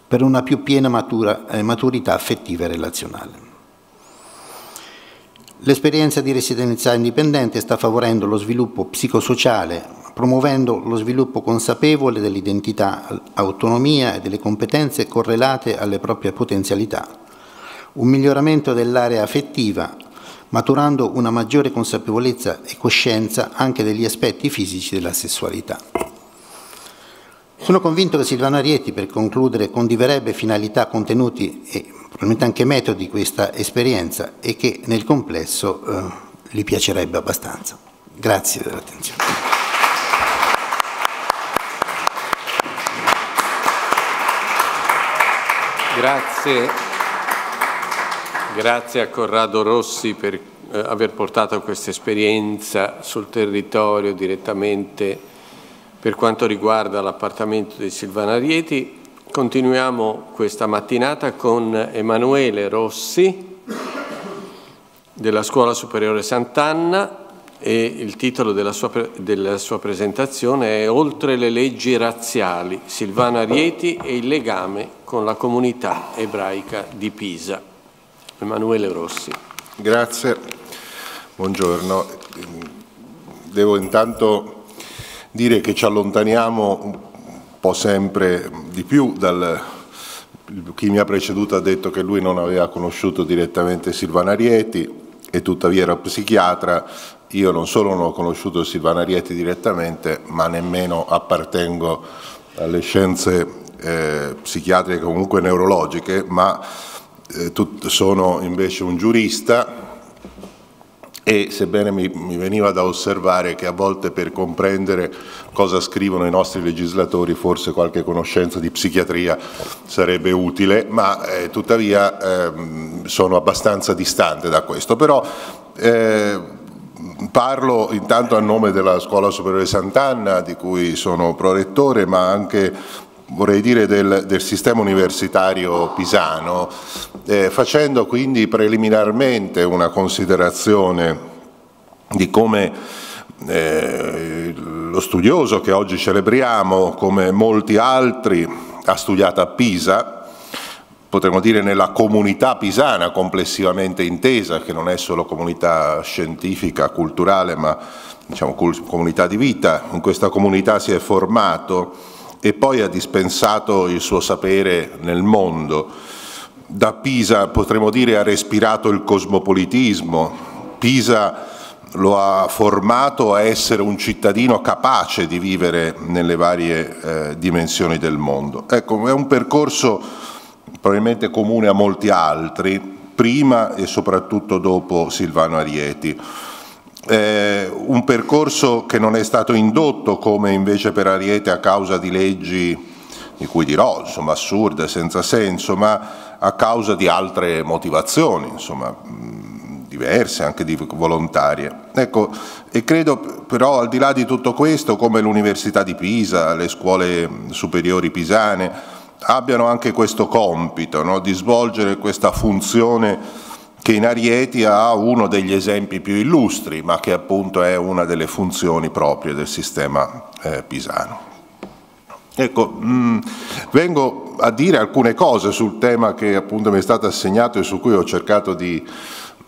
per una più piena matura, eh, maturità affettiva e relazionale. L'esperienza di residenza indipendente sta favorendo lo sviluppo psicosociale, promuovendo lo sviluppo consapevole dell'identità, autonomia e delle competenze correlate alle proprie potenzialità, un miglioramento dell'area affettiva, maturando una maggiore consapevolezza e coscienza anche degli aspetti fisici della sessualità. Sono convinto che Silvano Arieti, per concludere, condiverebbe finalità, contenuti e probabilmente anche metodi di questa esperienza e che nel complesso eh, gli piacerebbe abbastanza. Grazie dell'attenzione. Grazie. Grazie a Corrado Rossi per eh, aver portato questa esperienza sul territorio direttamente per quanto riguarda l'appartamento di Silvana Rieti, continuiamo questa mattinata con Emanuele Rossi della Scuola Superiore Sant'Anna e il titolo della sua, della sua, presentazione è Oltre le leggi razziali, Silvana Rieti e il legame con la comunità ebraica di Pisa. Emanuele Rossi. Grazie, buongiorno. Devo intanto dire che ci allontaniamo un po' sempre di più dal... Chi mi ha preceduto ha detto che lui non aveva conosciuto direttamente Silvana Rieti e tuttavia era psichiatra. Io non solo non ho conosciuto Silvana Rieti direttamente, ma nemmeno appartengo alle scienze eh, psichiatriche comunque neurologiche, ma eh, sono invece un giurista e sebbene mi, mi, veniva da osservare che a volte per comprendere cosa scrivono i nostri legislatori forse qualche conoscenza di psichiatria sarebbe utile, ma eh, tuttavia eh, sono abbastanza distante da questo. Però eh, parlo intanto a nome della Scuola Superiore Sant'Anna, di cui sono prorettore, ma anche vorrei dire del, del sistema universitario pisano, eh, facendo quindi preliminarmente una considerazione di come eh, lo studioso che oggi celebriamo, come molti altri, ha studiato a Pisa, potremmo dire nella comunità pisana complessivamente intesa, che non è solo comunità scientifica, culturale, ma diciamo, comunità di vita. In questa comunità si è formato e poi ha dispensato il suo sapere nel mondo. Da Pisa potremmo dire ha respirato il cosmopolitismo, Pisa lo ha formato a essere un cittadino capace di vivere nelle varie eh, dimensioni del mondo. Ecco, è un percorso probabilmente comune a molti altri, prima e soprattutto dopo Silvano Arieti eh, un percorso che non è stato indotto come invece per Ariete a causa di leggi di cui dirò, insomma, assurde, senza senso, ma a causa di altre motivazioni, insomma, diverse, anche di volontarie. Ecco, e credo però al di là di tutto questo, come l'Università di Pisa, le scuole superiori pisane, abbiano anche questo compito no, di svolgere questa funzione che in Arieti ha uno degli esempi più illustri, ma che appunto è una delle funzioni proprie del sistema eh, pisano. Ecco, mh, mm, vengo a dire alcune cose sul tema che appunto mi è stato assegnato e su cui ho cercato di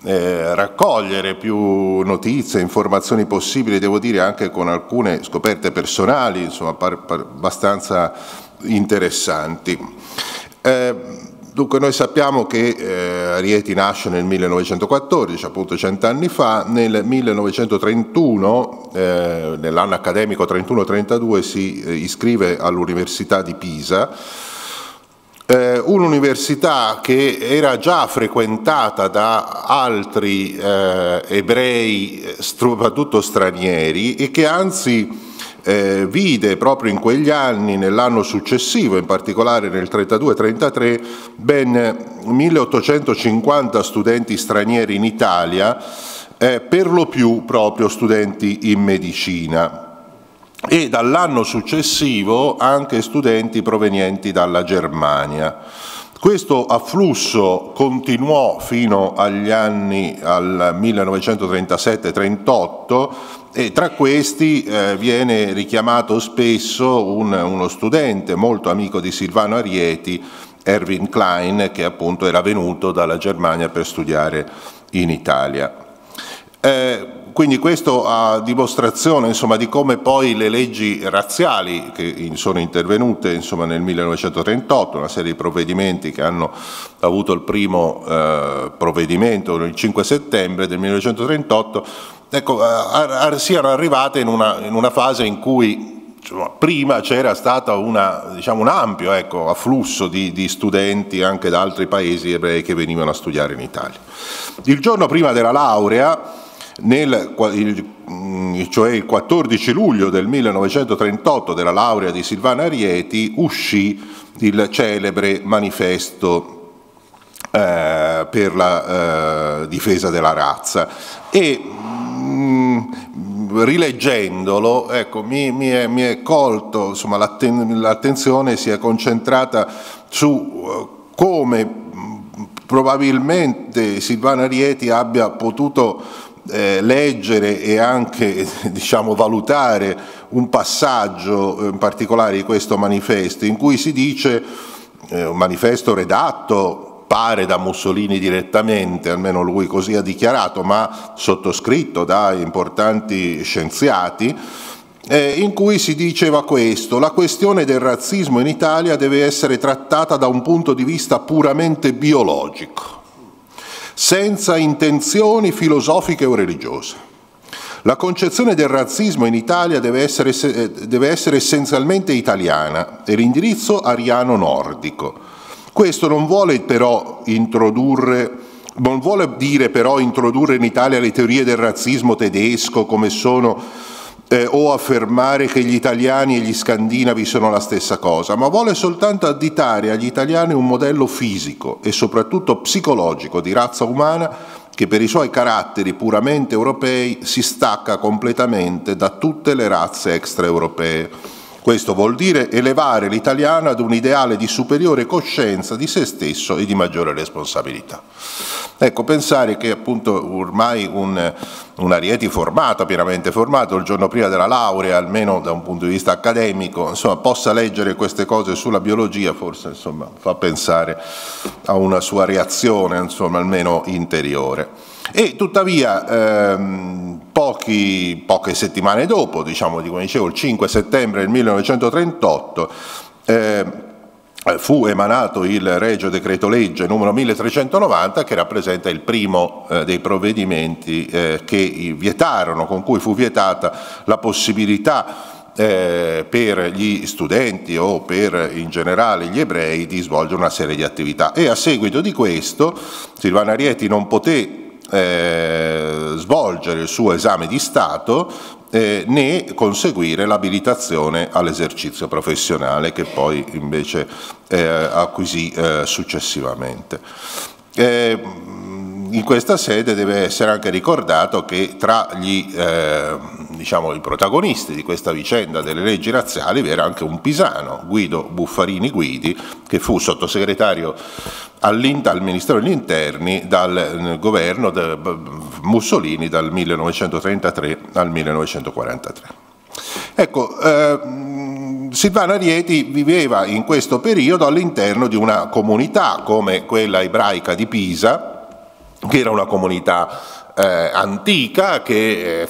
eh, raccogliere più notizie, informazioni possibili, devo dire anche con alcune scoperte personali, insomma, par, par, abbastanza interessanti. Eh, Dunque noi sappiamo che eh, Rieti nasce nel 1914, appunto cent'anni fa, nel 1931, eh, nell'anno accademico 31-32, si eh, iscrive all'Università di Pisa, eh, un'università che era già frequentata da altri eh, ebrei, soprattutto stranieri, e che anzi eh, vide proprio in quegli anni, nell'anno successivo, in particolare nel 32-33, ben 1850 studenti stranieri in Italia, eh, per lo più proprio studenti in medicina e dall'anno successivo anche studenti provenienti dalla Germania. Questo afflusso continuò fino agli anni al 1937-38 e tra questi eh, viene richiamato spesso un, uno studente molto amico di Silvano Arieti, Erwin Klein, che appunto era venuto dalla Germania per studiare in Italia. Eh, quindi questo a dimostrazione insomma, di come poi le leggi razziali che sono intervenute insomma, nel 1938, una serie di provvedimenti che hanno avuto il primo eh, provvedimento il 5 settembre del 1938, ecco, eh, siano arrivate in una, in una fase in cui cioè, prima c'era stato diciamo, un ampio ecco, afflusso di, di, studenti anche da altri paesi ebrei che venivano a studiare in Italia. Il giorno prima della laurea nel, mm, cioè il 14 luglio del 1938 della laurea di Silvana Arieti uscì il celebre manifesto eh, per la eh, difesa della razza e mm, rileggendolo ecco, mi, mi, è, mi, è, colto, insomma, l'atten l'attenzione si è concentrata su uh, come mm, probabilmente Silvana Arieti abbia potuto eh, leggere e anche diciamo, valutare un passaggio eh, in particolare di questo manifesto in cui si dice, eh, un manifesto redatto pare da Mussolini direttamente, almeno lui così ha dichiarato, ma sottoscritto da importanti scienziati, eh, in cui si diceva questo, la questione del razzismo in Italia deve essere trattata da un punto di vista puramente biologico senza intenzioni filosofiche o religiose. La concezione del razzismo in Italia deve essere, eh, deve essere essenzialmente italiana e l'indirizzo ariano-nordico. Questo non vuole però introdurre non vuole dire però introdurre in Italia le teorie del razzismo tedesco come sono eh, o affermare che gli italiani e gli scandinavi sono la stessa cosa, ma vuole soltanto additare agli italiani un modello fisico e soprattutto psicologico di razza umana che per i suoi caratteri puramente europei si stacca completamente da tutte le razze extraeuropee. Questo vuol dire elevare l'italiano ad un ideale di superiore coscienza di se stesso e di maggiore responsabilità. Ecco, pensare che appunto ormai un, un Arieti formato, pienamente formato, il giorno prima della laurea, almeno da un punto di vista accademico, insomma, possa leggere queste cose sulla biologia, forse insomma, fa pensare a una sua reazione, insomma, almeno interiore. E tuttavia ehm, pochi, poche settimane dopo, diciamo, come dicevo, il 5 settembre del 1938, eh, fu emanato il Regio Decreto Legge numero 1390 che rappresenta il primo eh, dei provvedimenti eh, che vietarono, con cui fu vietata la possibilità eh, per gli studenti o per in generale gli ebrei di svolgere una serie di attività. E a seguito di questo Silvana Rieti non poté eh, svolgere il suo esame di Stato eh, né conseguire l'abilitazione all'esercizio professionale che poi invece eh, acquisì eh, successivamente. Eh, in questa sede deve essere anche ricordato che tra gli, eh, diciamo, i protagonisti di questa vicenda delle leggi razziali vi era anche un pisano, Guido Buffarini Guidi, che fu sottosegretario al Ministero degli Interni dal eh, governo de Mussolini dal 1933 al 1943. Ecco, eh, Silvana Rieti viveva in questo periodo all'interno di una comunità come quella ebraica di Pisa, che era una comunità eh, antica che, eh,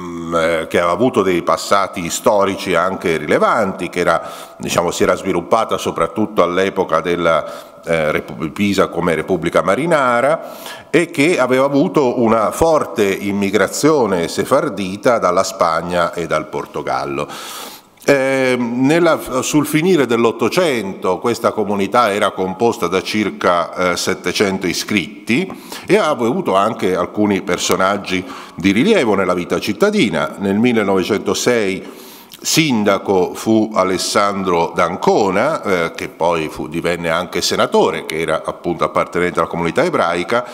mm, eh, che, aveva avuto dei passati storici anche rilevanti, che era, diciamo, si era sviluppata soprattutto all'epoca della eh, Pisa come Repubblica Marinara e che aveva avuto una forte immigrazione sefardita dalla Spagna e dal Portogallo. Eh, nella, sul finire dell'Ottocento questa comunità era composta da circa eh, 700 iscritti e ha avuto anche alcuni personaggi di rilievo nella vita cittadina. Nel 1906 sindaco fu Alessandro D'Ancona, eh, che poi fu, divenne anche senatore, che era appunto appartenente alla comunità ebraica,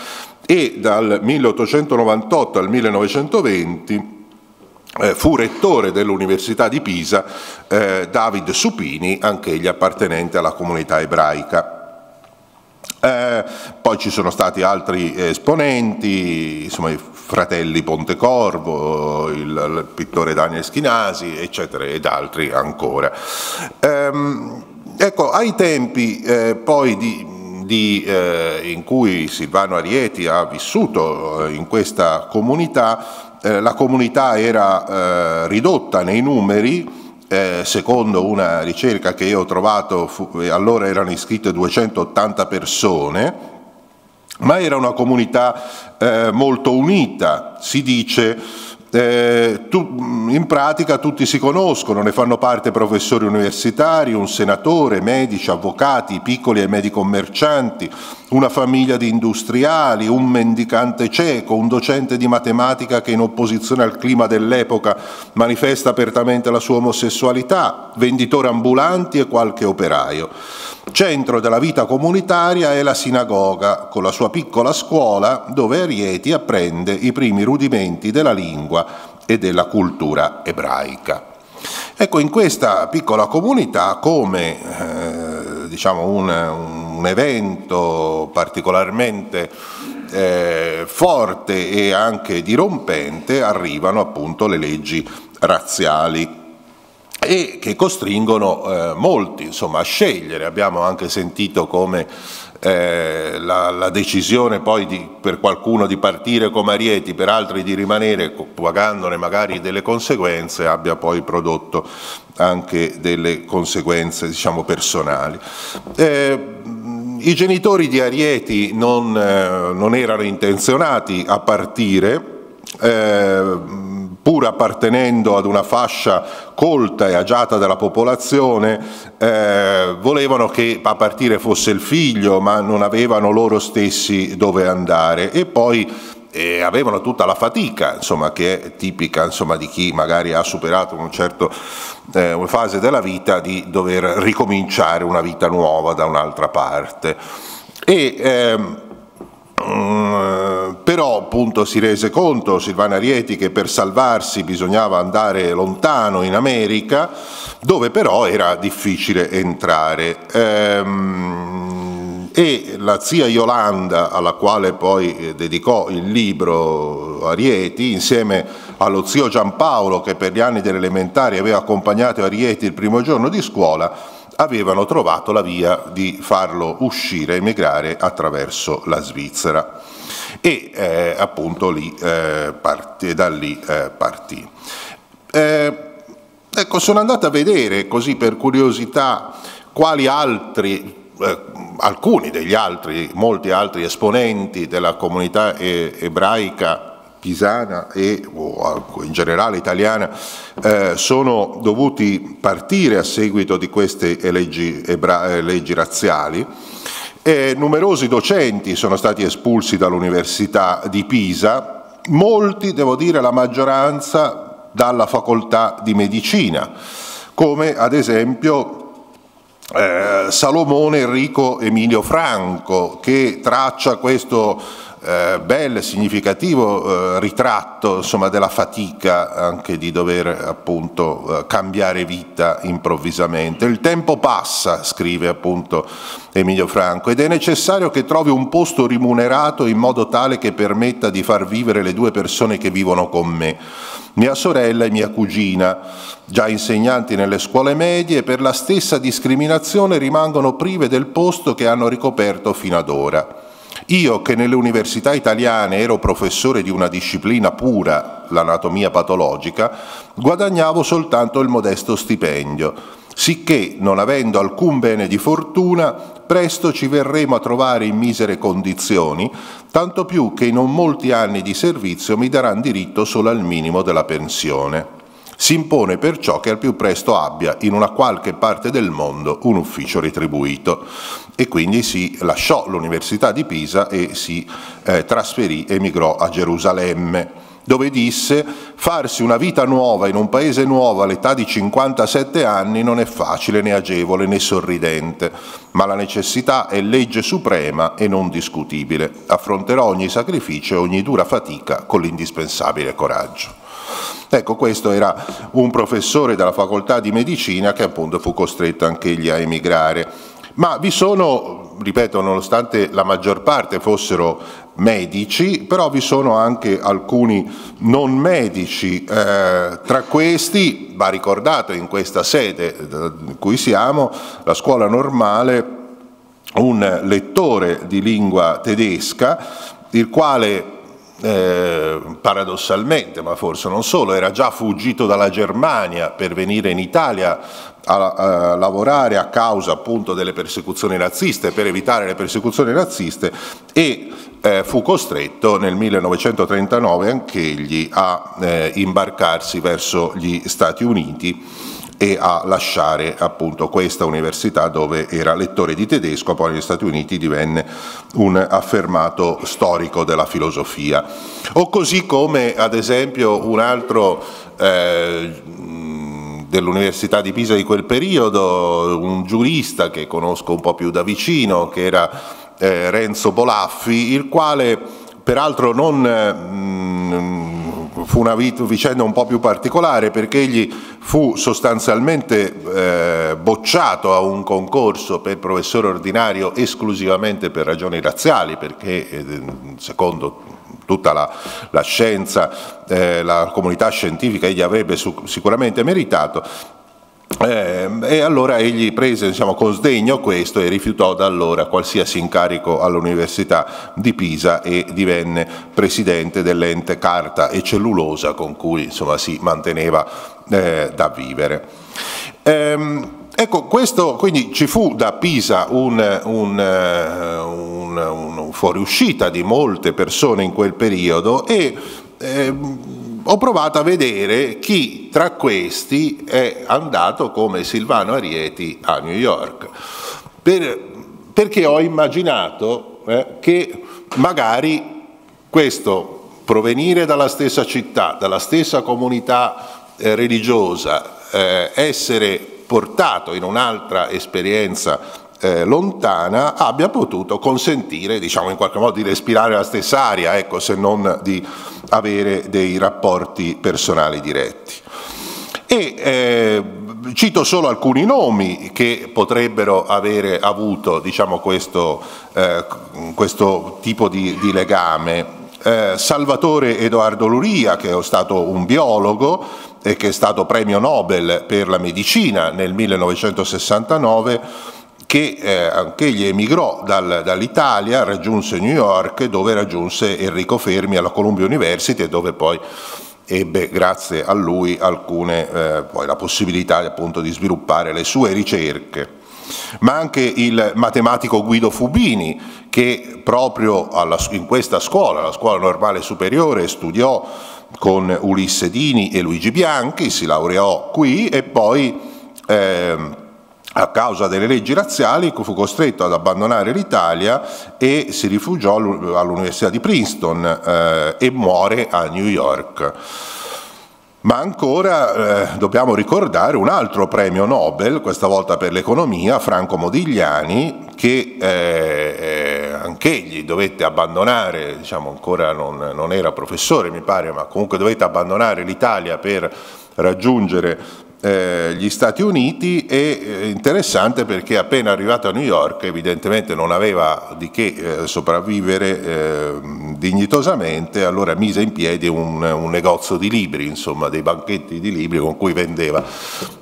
e dal 1898 al 1920 eh, fu rettore dell'Università di Pisa eh, David Supini, anch'egli appartenente alla comunità ebraica. Eh, poi ci sono stati altri esponenti, insomma fratelli Pontecorvo, il, il pittore Daniel Schinasi, eccetera, ed altri ancora. Ehm, ecco, ai tempi eh, poi di, di, eh, in cui Silvano Arieti ha vissuto eh, in questa comunità, eh, la comunità era eh, ridotta nei numeri, eh, secondo una ricerca che io ho trovato, fu, allora erano iscritte 280 persone, ma era una comunità eh, molto unita, si dice eh, tu, in pratica tutti si conoscono, ne fanno parte professori universitari, un senatore, medici, avvocati, piccoli e medi commercianti, una famiglia di industriali, un mendicante cieco, un docente di matematica che in opposizione al clima dell'epoca manifesta apertamente la sua omosessualità, venditori ambulanti e qualche operaio. Centro della vita comunitaria è la sinagoga, con la sua piccola scuola dove Arieti apprende i primi rudimenti della lingua e della cultura ebraica. Ecco, in questa piccola comunità, come eh, diciamo un, un, evento particolarmente eh, forte e anche dirompente, arrivano appunto le leggi razziali e che costringono eh, molti insomma, a scegliere. Abbiamo anche sentito come eh, la, la, decisione poi di, per qualcuno di partire come Arieti, per altri di rimanere pagandone magari delle conseguenze, abbia poi prodotto anche delle conseguenze diciamo, personali. Eh, I genitori di Arieti non, eh, non erano intenzionati a partire, eh, pur appartenendo ad una fascia colta e agiata della popolazione, eh, volevano che a partire fosse il figlio, ma non avevano loro stessi dove andare e poi eh, avevano tutta la fatica, insomma, che è tipica insomma, di chi magari ha superato un certo, eh, una fase della vita di dover ricominciare una vita nuova da un'altra parte. E, ehm, però appunto si rese conto Silvana Rieti che per salvarsi bisognava andare lontano in America dove però era difficile entrare. Ehm, e la zia Yolanda alla quale poi eh, dedicò il libro Arieti insieme allo zio Giampaolo che per gli anni dell'elementare aveva accompagnato Arieti il primo giorno di scuola avevano trovato la via di farlo uscire, emigrare attraverso la Svizzera e eh, appunto lì, eh, partì, da lì eh, partì. Eh, ecco, sono andato a vedere così per curiosità quali altri, eh, alcuni degli altri, molti altri esponenti della comunità ebraica pisana e in generale italiana eh, sono dovuti partire a seguito di queste leggi, ebra, leggi razziali. E numerosi docenti sono stati espulsi dall'Università di Pisa, molti, devo dire la maggioranza, dalla facoltà di medicina, come ad esempio eh, Salomone Enrico Emilio Franco, che traccia questo eh, bel, significativo eh, ritratto insomma, della fatica anche di dover appunto eh, cambiare vita improvvisamente. Il tempo passa, scrive appunto Emilio Franco, ed è necessario che trovi un posto rimunerato in modo tale che permetta di far vivere le due persone che vivono con me, mia sorella e mia cugina, già insegnanti nelle scuole medie, per la stessa discriminazione rimangono prive del posto che hanno ricoperto fino ad ora. Io che nelle università italiane ero professore di una disciplina pura, l'anatomia patologica, guadagnavo soltanto il modesto stipendio, sicché, non avendo alcun bene di fortuna, presto ci verremo a trovare in misere condizioni, tanto più che in non molti anni di servizio mi daranno diritto solo al minimo della pensione. Si impone perciò che al più presto abbia in una qualche parte del mondo un ufficio retribuito e quindi si lasciò l'Università di Pisa e si eh, trasferì, emigrò a Gerusalemme dove disse farsi una vita nuova in un paese nuovo all'età di 57 anni non è facile né agevole né sorridente, ma la necessità è legge suprema e non discutibile. Affronterò ogni sacrificio e ogni dura fatica con l'indispensabile coraggio. Ecco, questo era un professore della facoltà di medicina che appunto fu costretto anch'egli a emigrare. Ma vi sono, ripeto, nonostante la maggior parte fossero medici, però vi sono anche alcuni non medici. Eh, tra questi va ricordato in questa sede in cui siamo, la scuola normale, un lettore di lingua tedesca, il quale eh, paradossalmente, ma forse non solo, era già fuggito dalla Germania per venire in Italia a, a, lavorare a causa appunto delle persecuzioni razziste, per evitare le persecuzioni razziste e eh, fu costretto nel 1939 anch'egli a eh, imbarcarsi verso gli Stati Uniti e a lasciare appunto questa università dove era lettore di tedesco, poi negli Stati Uniti divenne un affermato storico della filosofia. O così come ad esempio un altro eh, dell'Università di Pisa di quel periodo, un giurista che conosco un po' più da vicino, che era eh, Renzo Bolaffi, il quale peraltro non... Mh, fu una vicenda un po' più particolare perché egli fu sostanzialmente eh, bocciato a un concorso per professore ordinario esclusivamente per ragioni razziali, perché eh, secondo tutta la, la scienza, eh, la comunità scientifica egli avrebbe su, sicuramente meritato, eh, e allora egli prese diciamo, con sdegno questo e rifiutò da allora qualsiasi incarico all'Università di Pisa e divenne presidente dell'ente Carta e Cellulosa con cui insomma, si manteneva eh, da vivere. Ehm, ecco, questo quindi ci fu da Pisa un, un, un, un fuoriuscita di molte persone in quel periodo e eh, ho provato a vedere chi tra questi è andato come Silvano Arieti a New York, per, perché ho immaginato eh, che magari questo provenire dalla stessa città, dalla stessa comunità eh, religiosa, eh, essere portato in un'altra esperienza eh, lontana abbia potuto consentire, diciamo in qualche modo, di respirare la stessa aria, ecco, se non di avere dei rapporti personali diretti. E eh, cito solo alcuni nomi che potrebbero avere avuto diciamo, questo, eh, questo, tipo di, di legame. Eh, Salvatore Edoardo Luria, che è stato un biologo e che è stato premio Nobel per la medicina nel 1969, che eh, anch'egli emigrò dal, dall'Italia, raggiunse New York dove raggiunse Enrico Fermi alla Columbia University e dove poi ebbe grazie a lui alcune, eh, poi la possibilità appunto di sviluppare le sue ricerche. Ma anche il matematico Guido Fubini che proprio alla, in questa scuola, la scuola normale superiore, studiò con Ulisse Dini e Luigi Bianchi, si laureò qui e poi eh, a causa delle leggi razziali fu costretto ad abbandonare l'Italia e si rifugiò all'Università di Princeton eh, e muore a New York. Ma ancora eh, dobbiamo ricordare un altro premio Nobel, questa volta per l'economia, Franco Modigliani, che eh, eh anch'egli dovette abbandonare, diciamo ancora non, non era professore mi pare, ma comunque dovette abbandonare l'Italia per raggiungere eh, gli Stati Uniti è eh, interessante perché appena arrivato a New York evidentemente non aveva di che eh, sopravvivere eh, dignitosamente, allora mise in piedi un, un, negozio di libri, insomma dei banchetti di libri con cui vendeva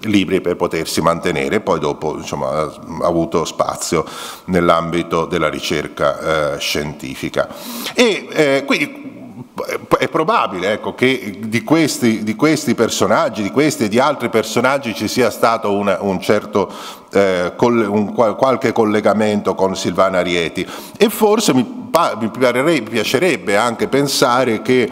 libri per potersi mantenere, poi dopo insomma, ha avuto spazio nell'ambito della ricerca eh, scientifica. E eh, quindi è probabile ecco, che di questi, di questi, personaggi, di questi e di altri personaggi ci sia stato una, un certo eh, un, qualche collegamento con Silvana Rieti. E forse mi, mi piacerebbe anche pensare che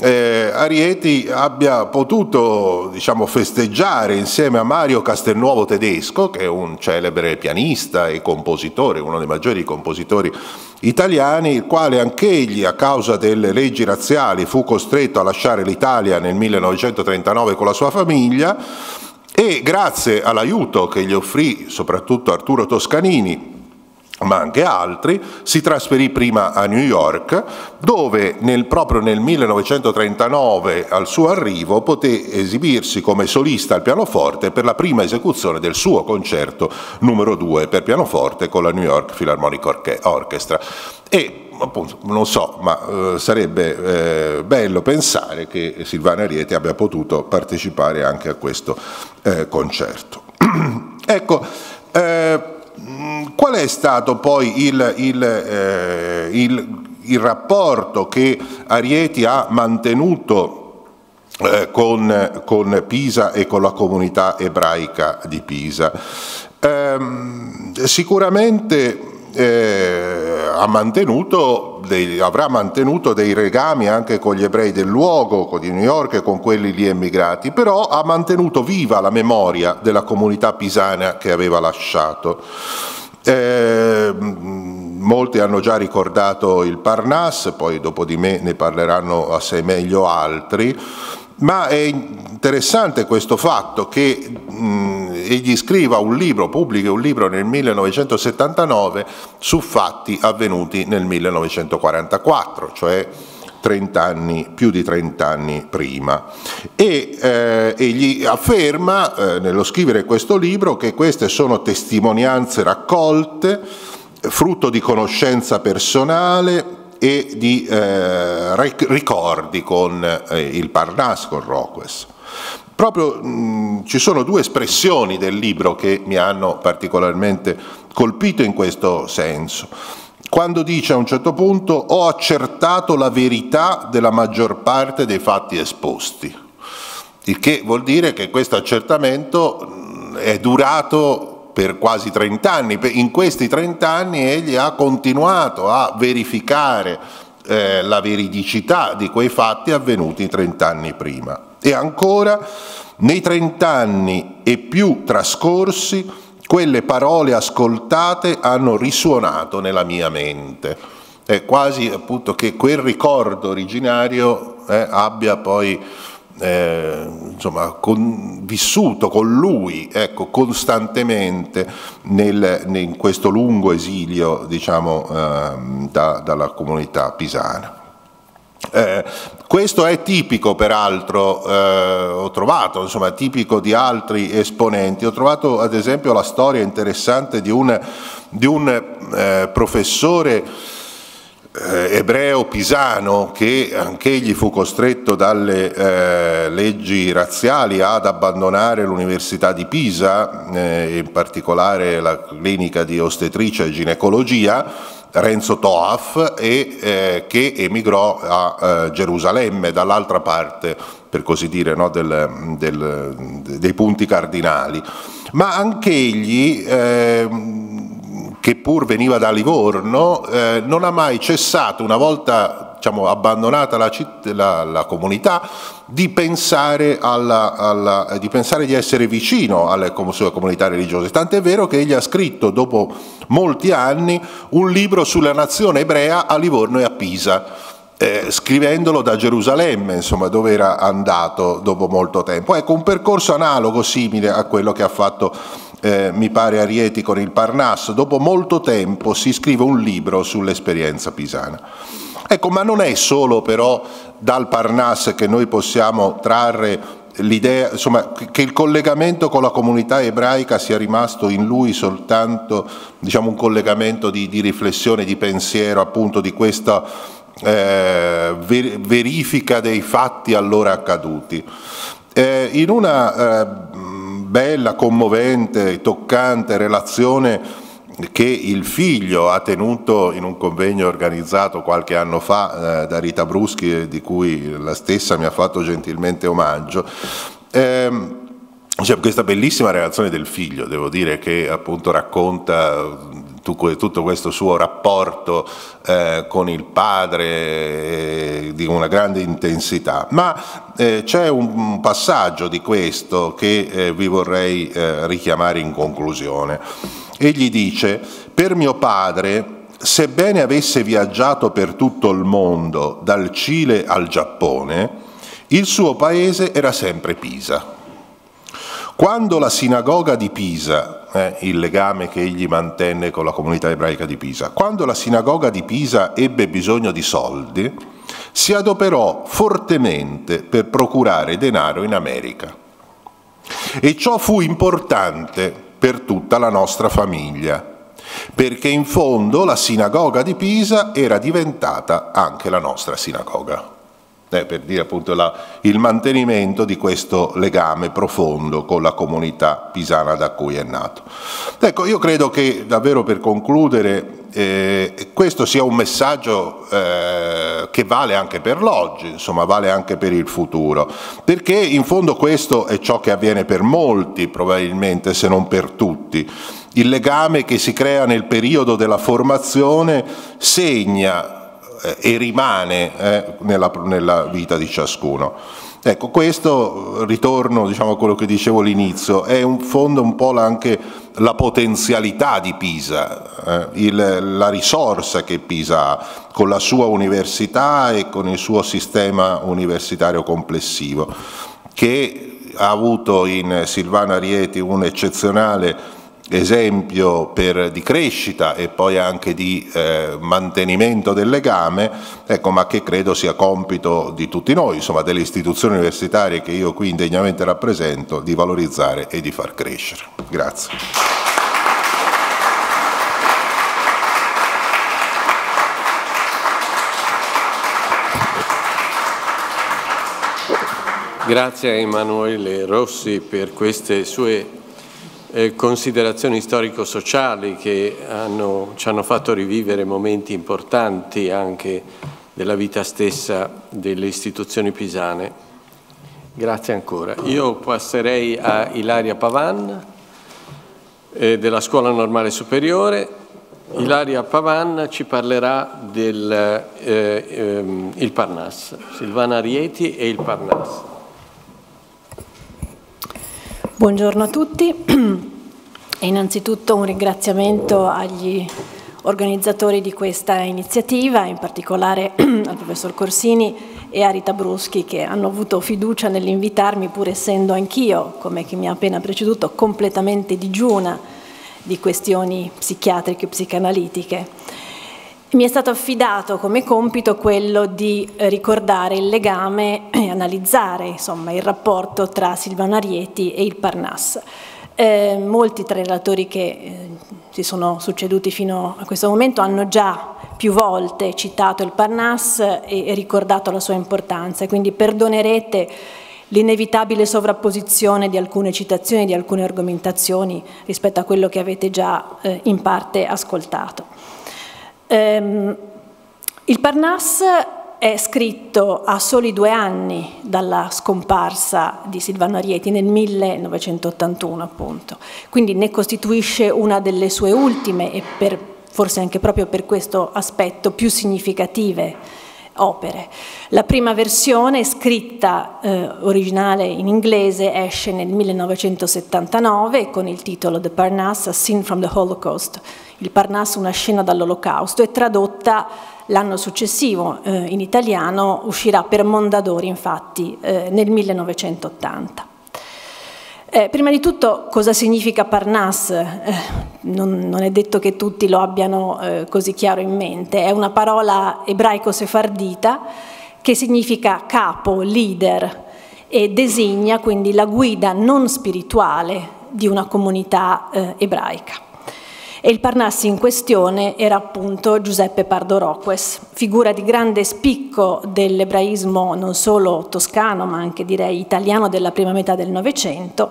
eh, Arieti abbia potuto diciamo, festeggiare insieme a Mario Castelnuovo Tedesco, che è un celebre pianista e compositore, uno dei maggiori compositori italiani, il quale anch'egli a causa delle leggi razziali fu costretto a lasciare l'Italia nel 1939 con la sua famiglia e grazie all'aiuto che gli offrì soprattutto Arturo Toscanini, ma anche altri, si trasferì prima a New York, dove nel, proprio nel 1939 al suo arrivo poté esibirsi come solista al pianoforte per la prima esecuzione del suo concerto numero 2 per pianoforte con la New York Philharmonic Orchestra. E appunto, non so, ma eh, sarebbe eh, bello pensare che Silvana Arieti abbia potuto partecipare anche a questo eh, concerto. ecco, eh, qual è stato poi il, il, eh, il, il rapporto che Arieti ha mantenuto eh, con, con, Pisa e con la comunità ebraica di Pisa. Eh, sicuramente eh, mantenuto dei, avrà mantenuto dei legami anche con gli ebrei del luogo, con di New York e con quelli lì emigrati, però ha mantenuto viva la memoria della comunità pisana che aveva lasciato. Eh, molti hanno già ricordato il Parnas, poi dopo di me ne parleranno assai meglio altri, ma è interessante questo fatto che mh, egli scriva un libro, pubblica un libro nel 1979 su fatti avvenuti nel 1944, cioè 30 anni, più di 30 anni prima. E eh, egli afferma eh, nello scrivere questo libro che queste sono testimonianze raccolte, frutto di conoscenza personale e di eh, ricordi con eh, il Parnas, con Roques. Proprio mh, ci sono due espressioni del libro che mi hanno particolarmente colpito in questo senso quando dice a un certo punto ho accertato la verità della maggior parte dei fatti esposti, il che vuol dire che questo accertamento è durato per quasi 30 anni, in questi 30 anni egli ha continuato a verificare eh, la veridicità di quei fatti avvenuti 30 anni prima e ancora nei 30 anni e più trascorsi quelle parole ascoltate hanno risuonato nella mia mente. È quasi appunto che quel ricordo originario eh, abbia poi eh, insomma, con, vissuto con lui ecco, costantemente nel, in questo lungo esilio diciamo, eh, da, dalla comunità pisana. Eh, questo è tipico peraltro, eh, ho trovato, insomma, tipico di altri esponenti, ho trovato ad esempio la storia interessante di un, di un eh, professore eh, ebreo pisano che anch'egli fu costretto dalle eh, leggi razziali ad abbandonare l'Università di Pisa, eh, in particolare la clinica di ostetricia e ginecologia, Renzo Toaf e eh, che emigrò a eh, Gerusalemme dall'altra parte per così dire no, del, del, dei punti cardinali. Ma anche egli eh, che pur veniva da Livorno eh, non ha mai cessato una volta diciamo, abbandonata la, la, la, comunità, di pensare, alla, alla, di pensare, di essere vicino alle sue comunità religiose. Tant'è vero che egli ha scritto dopo molti anni un libro sulla nazione ebrea a Livorno e a Pisa. Eh, scrivendolo da Gerusalemme, insomma, dove era andato dopo molto tempo. Ecco, un percorso analogo, simile a quello che ha fatto, eh, mi pare, Arieti con il Parnasso. Dopo molto tempo si scrive un libro sull'esperienza pisana. Ecco, ma non è solo però dal Parnas che noi possiamo trarre l'idea, insomma, che il collegamento con la comunità ebraica sia rimasto in lui soltanto diciamo, un collegamento di, di, riflessione, di pensiero, appunto di questa eh, verifica dei fatti allora accaduti. Eh, in una eh, bella, commovente, toccante relazione che il figlio ha tenuto in un convegno organizzato qualche anno fa eh, da Rita Bruschi, di cui la stessa mi ha fatto gentilmente omaggio. Eh, c'è questa bellissima relazione del figlio, devo dire, che appunto racconta tutto questo suo rapporto eh, con il padre eh, di una grande intensità, ma eh, c'è un passaggio di questo che eh, vi vorrei eh, richiamare in conclusione. Egli dice, per mio padre, sebbene avesse viaggiato per tutto il mondo, dal Cile al Giappone, il suo paese era sempre Pisa. Quando la sinagoga di Pisa, eh, il legame che egli mantenne con la comunità ebraica di Pisa, quando la sinagoga di Pisa ebbe bisogno di soldi, si adoperò fortemente per procurare denaro in America. E ciò fu importante per tutta la nostra famiglia, perché in fondo la sinagoga di Pisa era diventata anche la nostra sinagoga per dire appunto la, il mantenimento di questo legame profondo con la comunità pisana da cui è nato. Ecco, io credo che davvero per concludere eh, questo sia un messaggio eh, che vale anche per l'oggi, insomma vale anche per il futuro, perché in fondo questo è ciò che avviene per molti probabilmente, se non per tutti. Il legame che si crea nel periodo della formazione segna eh, e rimane eh, nella, nella vita di ciascuno. Ecco, questo, ritorno diciamo, a quello che dicevo all'inizio, è un fondo un po' anche la potenzialità di Pisa, eh, il, la risorsa che Pisa ha con la sua università e con il suo sistema universitario complessivo, che ha avuto in Silvana Rieti un eccezionale esempio per, di crescita e poi anche di eh, mantenimento del legame, ecco, ma che credo sia compito di tutti noi, insomma delle istituzioni universitarie che io qui indegnamente rappresento, di valorizzare e di far crescere. Grazie. Grazie a Emanuele Rossi per queste sue eh, considerazioni storico-sociali che hanno, ci hanno fatto rivivere momenti importanti anche della vita stessa delle istituzioni pisane. Grazie ancora. Io passerei a Ilaria Pavan eh, della Scuola Normale Superiore. Ilaria Pavan ci parlerà del eh, ehm, il Parnas, Silvana Rieti e il Parnas. Buongiorno a tutti. E innanzitutto un ringraziamento agli organizzatori di questa iniziativa, in particolare al professor Corsini e a Rita Bruschi che hanno avuto fiducia nell'invitarmi pur essendo anch'io, come chi mi ha appena preceduto, completamente digiuna di questioni psichiatriche e psicanalitiche mi è stato affidato come compito quello di ricordare il legame e analizzare insomma, il rapporto tra Silvano Arieti e il Parnas. Eh, molti tra i relatori che eh, si sono succeduti fino a questo momento hanno già più volte citato il Parnas e, e ricordato la sua importanza, quindi perdonerete l'inevitabile sovrapposizione di alcune citazioni, di alcune argomentazioni rispetto a quello che avete già eh, in parte ascoltato. Ehm, il Parnass è scritto a soli due anni dalla scomparsa di Silvano Arieti nel 1981 appunto, quindi ne costituisce una delle sue ultime e per, forse anche proprio per questo aspetto più significative opere. La prima versione scritta eh, originale in inglese esce nel 1979 con il titolo The Parnass, A Scene from the Holocaust, il Parnasso una scena dall'olocausto e tradotta l'anno successivo eh, in italiano uscirà per Mondadori infatti eh, nel 1980. Eh, prima di tutto cosa significa Parnas? Eh, non, non, è detto che tutti lo abbiano eh, così chiaro in mente, è una parola ebraico-sefardita che significa capo, leader e designa quindi la guida non spirituale di una comunità eh, ebraica e il Parnassi in questione era appunto Giuseppe Pardo Roques, figura di grande spicco dell'ebraismo non solo toscano ma anche direi italiano della prima metà del Novecento,